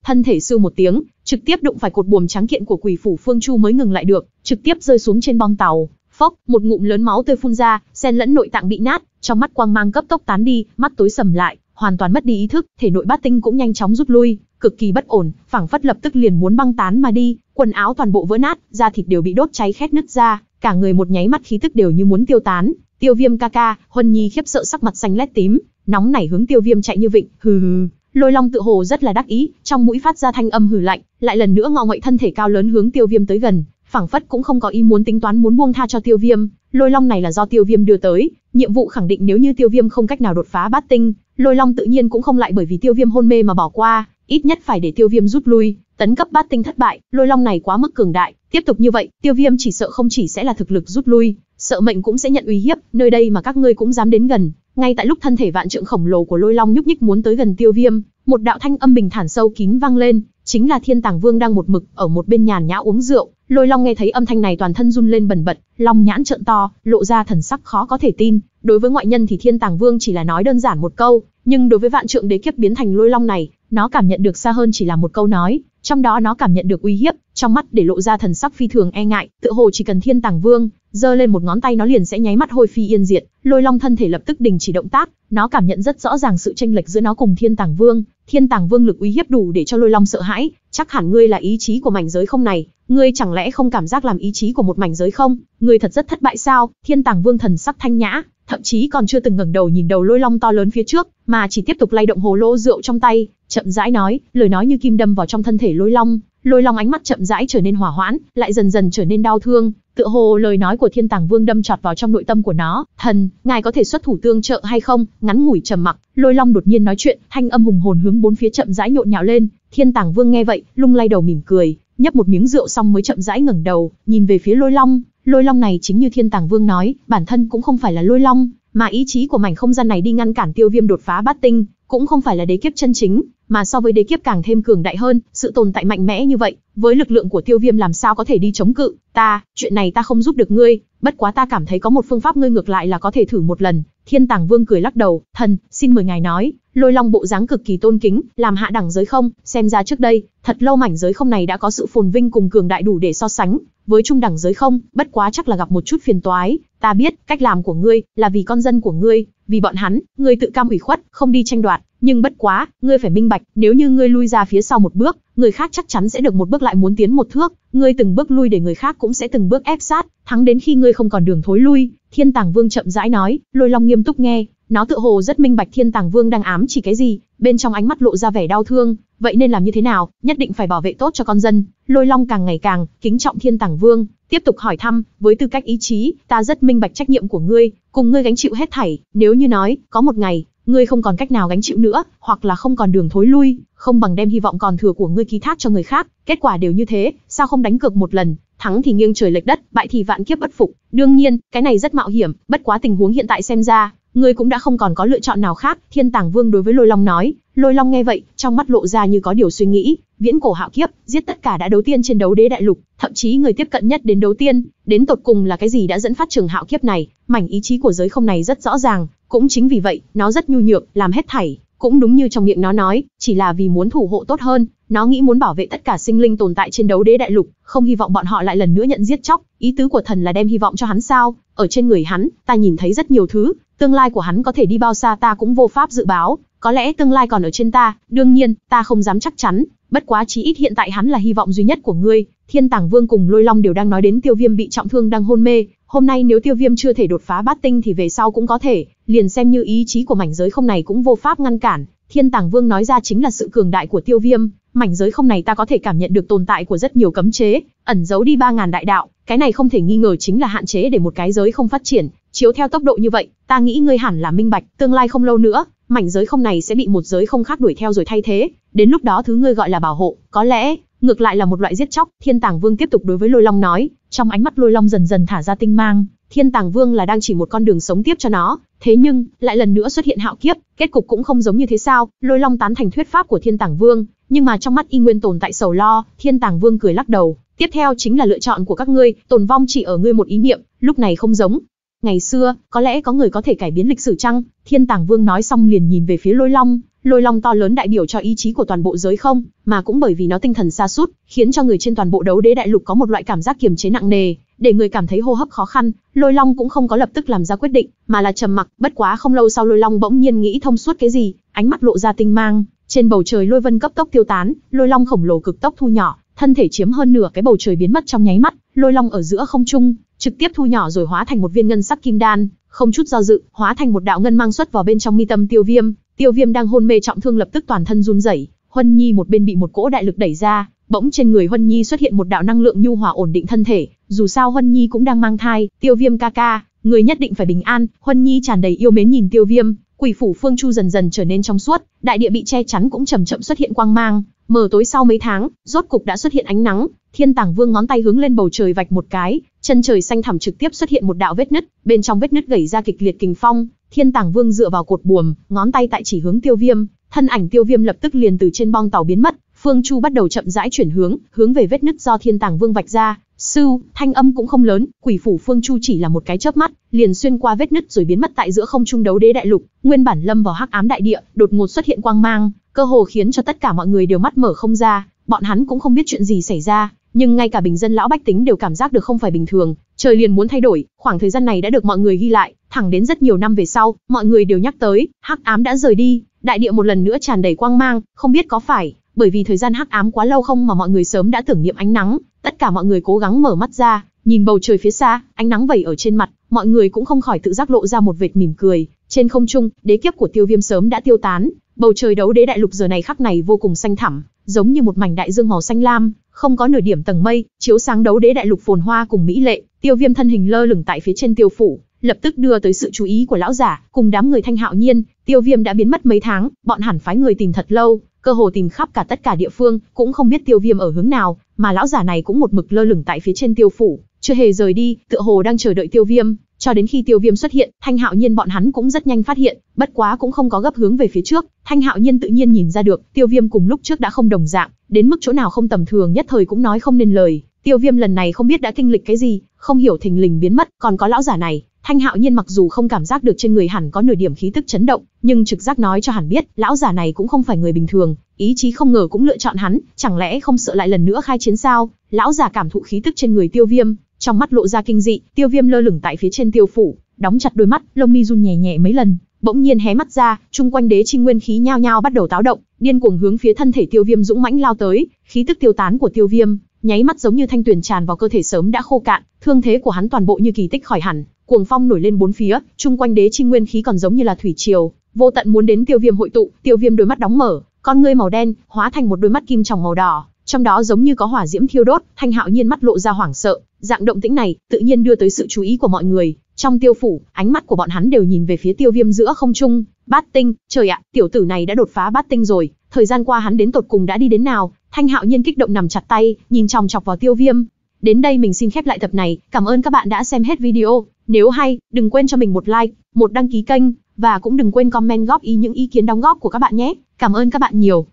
thân thể sưu một tiếng, trực tiếp đụng phải cột buồm trắng kiện của Quỷ phủ Phương Chu mới ngừng lại được, trực tiếp rơi xuống trên bong tàu. Phốc, một ngụm lớn máu tươi phun ra, xen lẫn nội tạng bị nát, trong mắt quang mang cấp tốc tán đi, mắt tối sầm lại, hoàn toàn mất đi ý thức, thể nội bát tinh cũng nhanh chóng rút lui, cực kỳ bất ổn, phảng phất lập tức liền muốn băng tán mà đi, quần áo toàn bộ vỡ nát, da thịt đều bị đốt cháy khét nứt ra, cả người một nháy mắt khí tức đều như muốn tiêu tán, Tiêu Viêm ca ca, Huân Nhi khiếp sợ sắc mặt xanh lét tím, nóng nảy hướng Tiêu Viêm chạy như vịnh, hừ hừ. Lôi Long tự hồ rất là đắc ý, trong mũi phát ra thanh âm hừ lạnh, lại lần nữa ngọ nguậy thân thể cao lớn hướng Tiêu Viêm tới gần, phảng phất cũng không có ý muốn tính toán muốn buông tha cho Tiêu Viêm. Lôi Long này là do Tiêu Viêm đưa tới, nhiệm vụ khẳng định nếu như Tiêu Viêm không cách nào đột phá bát tinh, Lôi Long tự nhiên cũng không lại bởi vì Tiêu Viêm hôn mê mà bỏ qua, ít nhất phải để Tiêu Viêm rút lui, tấn cấp bát tinh thất bại, Lôi Long này quá mức cường đại, tiếp tục như vậy, Tiêu Viêm chỉ sợ không chỉ sẽ là thực lực rút lui, sợ mệnh cũng sẽ nhận uy hiếp, nơi đây mà các ngươi cũng dám đến gần. Ngay tại lúc thân thể vạn trượng khổng lồ của Lôi Long nhúc nhích muốn tới gần Tiêu Viêm, một đạo thanh âm bình thản sâu kín vang lên, chính là Thiên Tàng Vương đang một mực ở một bên nhàn nhã uống rượu. Lôi Long nghe thấy âm thanh này toàn thân run lên bần bật, long nhãn trợn to, lộ ra thần sắc khó có thể tin. Đối với ngoại nhân thì Thiên Tàng Vương chỉ là nói đơn giản một câu, nhưng đối với vạn trượng đế kiếp biến thành Lôi Long này, nó cảm nhận được xa hơn chỉ là một câu nói, trong đó nó cảm nhận được uy hiếp, trong mắt để lộ ra thần sắc phi thường e ngại, tựa hồ chỉ cần Thiên Tàng Vương giơ lên một ngón tay nó liền sẽ nháy mắt hôi phi yên diệt. Lôi Long thân thể lập tức đình chỉ động tác, nó cảm nhận rất rõ ràng sự tranh lệch giữa nó cùng Thiên Tàng Vương. Thiên Tàng Vương lực uy hiếp đủ để cho Lôi Long sợ hãi, chắc hẳn ngươi là ý chí của mảnh giới không này, ngươi chẳng lẽ không cảm giác làm ý chí của một mảnh giới không? Ngươi thật rất thất bại sao? Thiên Tàng Vương thần sắc thanh nhã, thậm chí còn chưa từng ngẩng đầu nhìn đầu Lôi Long to lớn phía trước, mà chỉ tiếp tục lay động hồ lô rượu trong tay, chậm rãi nói, lời nói như kim đâm vào trong thân thể Lôi Long. Lôi Long ánh mắt chậm rãi trở nên hỏa hoãn, lại dần dần trở nên đau thương, tựa hồ lời nói của Thiên Tàng Vương đâm chọt vào trong nội tâm của nó. Thần, ngài có thể xuất thủ tương trợ hay không? Ngắn ngủi trầm mặc, Lôi Long đột nhiên nói chuyện, thanh âm hùng hồn hướng bốn phía chậm rãi nhộn nhạo lên. Thiên Tàng Vương nghe vậy, lung lay đầu mỉm cười, nhấp một miếng rượu xong mới chậm rãi ngẩng đầu, nhìn về phía Lôi Long. Lôi Long này chính như Thiên Tàng Vương nói, bản thân cũng không phải là Lôi Long, mà ý chí của mảnh không gian này đi ngăn cản Tiêu Viêm đột phá bát tinh, cũng không phải là đế kiếp chân chính, mà so với đế kiếp càng thêm cường đại hơn, sự tồn tại mạnh mẽ như vậy, với lực lượng của tiêu viêm làm sao có thể đi chống cự, ta, chuyện này ta không giúp được ngươi, bất quá ta cảm thấy có một phương pháp ngươi ngược lại là có thể thử một lần, thiên tàng vương cười lắc đầu, thần, xin mời ngài nói, lôi long bộ dáng cực kỳ tôn kính, làm hạ đẳng giới không, xem ra trước đây, thật lâu mảnh giới không này đã có sự phồn vinh cùng cường đại đủ để so sánh, với trung đẳng giới không, bất quá chắc là gặp một chút phiền toái, ta biết, cách làm của ngươi, là vì con dân của ngươi, vì bọn hắn, ngươi tự cam ủy khuất, không đi tranh đoạt, nhưng bất quá, ngươi phải minh bạch, nếu như ngươi lui ra phía sau một bước, người khác chắc chắn sẽ được một bước lại muốn tiến một thước, ngươi từng bước lui để người khác cũng sẽ từng bước ép sát, thắng đến khi ngươi không còn đường thối lui. Thiên Tàng Vương chậm rãi nói, Lôi Long nghiêm túc nghe, nó tự hồ rất minh bạch Thiên Tàng Vương đang ám chỉ cái gì, bên trong ánh mắt lộ ra vẻ đau thương, vậy nên làm như thế nào, nhất định phải bảo vệ tốt cho con dân. Lôi Long càng ngày càng kính trọng Thiên Tàng Vương, tiếp tục hỏi thăm, với tư cách ý chí, ta rất minh bạch trách nhiệm của ngươi, cùng ngươi gánh chịu hết thảy, nếu như nói, có một ngày, ngươi không còn cách nào gánh chịu nữa, hoặc là không còn đường thối lui, không bằng đem hy vọng còn thừa của ngươi ký thác cho người khác, kết quả đều như thế, sao không đánh cược một lần, thắng thì nghiêng trời lệch đất, bại thì vạn kiếp bất phục. Đương nhiên, cái này rất mạo hiểm, bất quá tình huống hiện tại xem ra, ngươi cũng đã không còn có lựa chọn nào khác, Thiên Tàng Vương đối với Lôi Long nói. Lôi Long nghe vậy, trong mắt lộ ra như có điều suy nghĩ, viễn cổ hạo kiếp, giết tất cả đã đấu tiên trên đấu đế đại lục, thậm chí người tiếp cận nhất đến đấu tiên, đến tột cùng là cái gì đã dẫn phát trường hạo kiếp này, mảnh ý chí của giới không này rất rõ ràng, cũng chính vì vậy, nó rất nhu nhược, làm hết thảy, cũng đúng như trong miệng nó nói, chỉ là vì muốn thủ hộ tốt hơn, nó nghĩ muốn bảo vệ tất cả sinh linh tồn tại trên đấu đế đại lục, không hy vọng bọn họ lại lần nữa nhận giết chóc, ý tứ của thần là đem hy vọng cho hắn sao? Ở trên người hắn, ta nhìn thấy rất nhiều thứ, tương lai của hắn có thể đi bao xa ta cũng vô pháp dự báo, có lẽ tương lai còn ở trên ta, đương nhiên, ta không dám chắc chắn, bất quá chí ít hiện tại hắn là hy vọng duy nhất của ngươi. Thiên Tàng Vương cùng Lôi Long đều đang nói đến Tiêu Viêm bị trọng thương đang hôn mê, hôm nay nếu Tiêu Viêm chưa thể đột phá bát tinh thì về sau cũng có thể, liền xem như ý chí của mảnh giới không này cũng vô pháp ngăn cản. Thiên Tàng Vương nói ra chính là sự cường đại của Tiêu Viêm, mảnh giới không này ta có thể cảm nhận được tồn tại của rất nhiều cấm chế, ẩn giấu đi 3000 đại đạo, cái này không thể nghi ngờ chính là hạn chế để một cái giới không phát triển, chiếu theo tốc độ như vậy, ta nghĩ ngươi hẳn là minh bạch, tương lai không lâu nữa, mảnh giới không này sẽ bị một giới không khác đuổi theo rồi thay thế, đến lúc đó thứ ngươi gọi là bảo hộ, có lẽ ngược lại là một loại giết chóc. Thiên Tàng Vương tiếp tục đối với Lôi Long nói, trong ánh mắt Lôi Long dần dần thả ra tinh mang, Thiên Tàng Vương là đang chỉ một con đường sống tiếp cho nó, thế nhưng lại lần nữa xuất hiện hạo kiếp, kết cục cũng không giống như thế sao? Lôi Long tán thành thuyết pháp của Thiên Tàng Vương, nhưng mà trong mắt Y Nguyên tồn tại sầu lo, Thiên Tàng Vương cười lắc đầu, tiếp theo chính là lựa chọn của các ngươi, tồn vong chỉ ở ngươi một ý niệm, lúc này không giống. Ngày xưa, có lẽ có người có thể cải biến lịch sử chăng? Thiên Tàng Vương nói xong liền nhìn về phía Lôi Long, Lôi Long to lớn đại biểu cho ý chí của toàn bộ giới không, mà cũng bởi vì nó tinh thần xa sút, khiến cho người trên toàn bộ đấu đế đại lục có một loại cảm giác kiềm chế nặng nề, để người cảm thấy hô hấp khó khăn. Lôi Long cũng không có lập tức làm ra quyết định, mà là trầm mặc. Bất quá không lâu sau Lôi Long bỗng nhiên nghĩ thông suốt cái gì, ánh mắt lộ ra tinh mang, trên bầu trời lôi vân cấp tốc tiêu tán, Lôi Long khổng lồ cực tốc thu nhỏ, thân thể chiếm hơn nửa cái bầu trời biến mất trong nháy mắt. Lôi Long ở giữa không trung, trực tiếp thu nhỏ rồi hóa thành một viên ngân sắc kim đan, không chút do dự, hóa thành một đạo ngân mang xuất vào bên trong mi tâm Tiêu Viêm. Tiêu Viêm đang hôn mê trọng thương lập tức toàn thân run rẩy, Huân Nhi một bên bị một cỗ đại lực đẩy ra, bỗng trên người Huân Nhi xuất hiện một đạo năng lượng nhu hòa ổn định thân thể, dù sao Huân Nhi cũng đang mang thai, Tiêu Viêm ca ca, người nhất định phải bình an. Huân Nhi tràn đầy yêu mến nhìn Tiêu Viêm, quỷ phủ Phương Chu dần dần trở nên trong suốt, đại địa bị che chắn cũng chậm chậm xuất hiện quang mang, mờ tối sau mấy tháng, rốt cục đã xuất hiện ánh nắng, Thiên Tàng Vương ngón tay hướng lên bầu trời vạch một cái, chân trời xanh thẳm trực tiếp xuất hiện một đạo vết nứt, bên trong vết nứt gảy ra kịch liệt kình phong, Thiên Tàng Vương dựa vào cột buồm, ngón tay tại chỉ hướng Tiêu Viêm, thân ảnh Tiêu Viêm lập tức liền từ trên bong tàu biến mất, Phương Chu bắt đầu chậm rãi chuyển hướng, hướng về vết nứt do Thiên Tàng Vương vạch ra. Sưu, thanh âm cũng không lớn, quỷ phủ Phương Chu chỉ là một cái chớp mắt, liền xuyên qua vết nứt rồi biến mất tại giữa không trung đấu đế đại lục, nguyên bản lâm vào hắc ám đại địa, đột ngột xuất hiện quang mang, cơ hồ khiến cho tất cả mọi người đều mắt mở không ra, bọn hắn cũng không biết chuyện gì xảy ra, nhưng ngay cả bình dân lão bách tính đều cảm giác được không phải bình thường, trời liền muốn thay đổi, khoảng thời gian này đã được mọi người ghi lại, thẳng đến rất nhiều năm về sau, mọi người đều nhắc tới, hắc ám đã rời đi, đại địa một lần nữa tràn đầy quang mang, không biết có phải bởi vì thời gian hắc ám quá lâu không mà mọi người sớm đã tưởng niệm ánh nắng, tất cả mọi người cố gắng mở mắt ra, nhìn bầu trời phía xa, ánh nắng vẩy ở trên mặt, mọi người cũng không khỏi tự giác lộ ra một vệt mỉm cười. Trên không trung, đế kiếp của Tiêu Viêm sớm đã tiêu tán, bầu trời đấu đế đại lục giờ này khắc này vô cùng xanh thẳm, giống như một mảnh đại dương màu xanh lam, không có nửa điểm tầng mây, chiếu sáng đấu đế đại lục phồn hoa cùng mỹ lệ. Tiêu Viêm thân hình lơ lửng tại phía trên tiêu phủ, lập tức đưa tới sự chú ý của lão giả, cùng đám người Thanh Hạo Nhiên, Tiêu Viêm đã biến mất mấy tháng, bọn hẳn phái người tìm thật lâu, cơ hồ tìm khắp cả tất cả địa phương, cũng không biết Tiêu Viêm ở hướng nào, mà lão giả này cũng một mực lơ lửng tại phía trên tiêu phủ, chưa hề rời đi, tựa hồ đang chờ đợi Tiêu Viêm, cho đến khi Tiêu Viêm xuất hiện, Thanh Hạo Nhiên bọn hắn cũng rất nhanh phát hiện, bất quá cũng không có gấp hướng về phía trước, Thanh Hạo Nhiên tự nhiên nhìn ra được, Tiêu Viêm cùng lúc trước đã không đồng dạng, đến mức chỗ nào không tầm thường nhất thời cũng nói không nên lời. Tiêu Viêm lần này không biết đã kinh lịch cái gì, không hiểu thình lình biến mất, còn có lão giả này, Thanh Hạo Nhiên mặc dù không cảm giác được trên người hẳn có nửa điểm khí tức chấn động, nhưng trực giác nói cho hẳn biết, lão giả này cũng không phải người bình thường, ý chí không ngờ cũng lựa chọn hắn, chẳng lẽ không sợ lại lần nữa khai chiến sao? Lão giả cảm thụ khí tức trên người Tiêu Viêm, trong mắt lộ ra kinh dị, Tiêu Viêm lơ lửng tại phía trên tiêu phủ, đóng chặt đôi mắt, lông mi run nhẹ nhẹ mấy lần, bỗng nhiên hé mắt ra, chung quanh đế chi nguyên khí nhao nhao bắt đầu táo động, điên cuồng hướng phía thân thể Tiêu Viêm dũng mãnh lao tới, khí tức tiêu tán của Tiêu Viêm, nháy mắt giống như thanh tuyền tràn vào cơ thể sớm đã khô cạn, thương thế của hắn toàn bộ như kỳ tích khỏi hẳn, cuồng phong nổi lên bốn phía, chung quanh đế chi nguyên khí còn giống như là thủy triều, vô tận muốn đến Tiêu Viêm hội tụ, Tiêu Viêm đôi mắt đóng mở, con ngươi màu đen hóa thành một đôi mắt kim tròng màu đỏ, trong đó giống như có hỏa diễm thiêu đốt, Thanh Hạo Nhiên mắt lộ ra hoảng sợ, dạng động tĩnh này tự nhiên đưa tới sự chú ý của mọi người. Trong tiêu phủ, ánh mắt của bọn hắn đều nhìn về phía Tiêu Viêm giữa không trung, Bát Tinh, trời ạ, tiểu tử này đã đột phá Bát Tinh rồi, thời gian qua hắn đến tột cùng đã đi đến nào? Thanh Hạo Nhiên kích động nằm chặt tay, nhìn chòng chọc vào Tiêu Viêm. Đến đây mình xin khép lại tập này, cảm ơn các bạn đã xem hết video. Nếu hay, đừng quên cho mình một like, một đăng ký kênh Và cũng đừng quên comment góp ý những ý kiến đóng góp của các bạn nhé. Cảm ơn các bạn nhiều.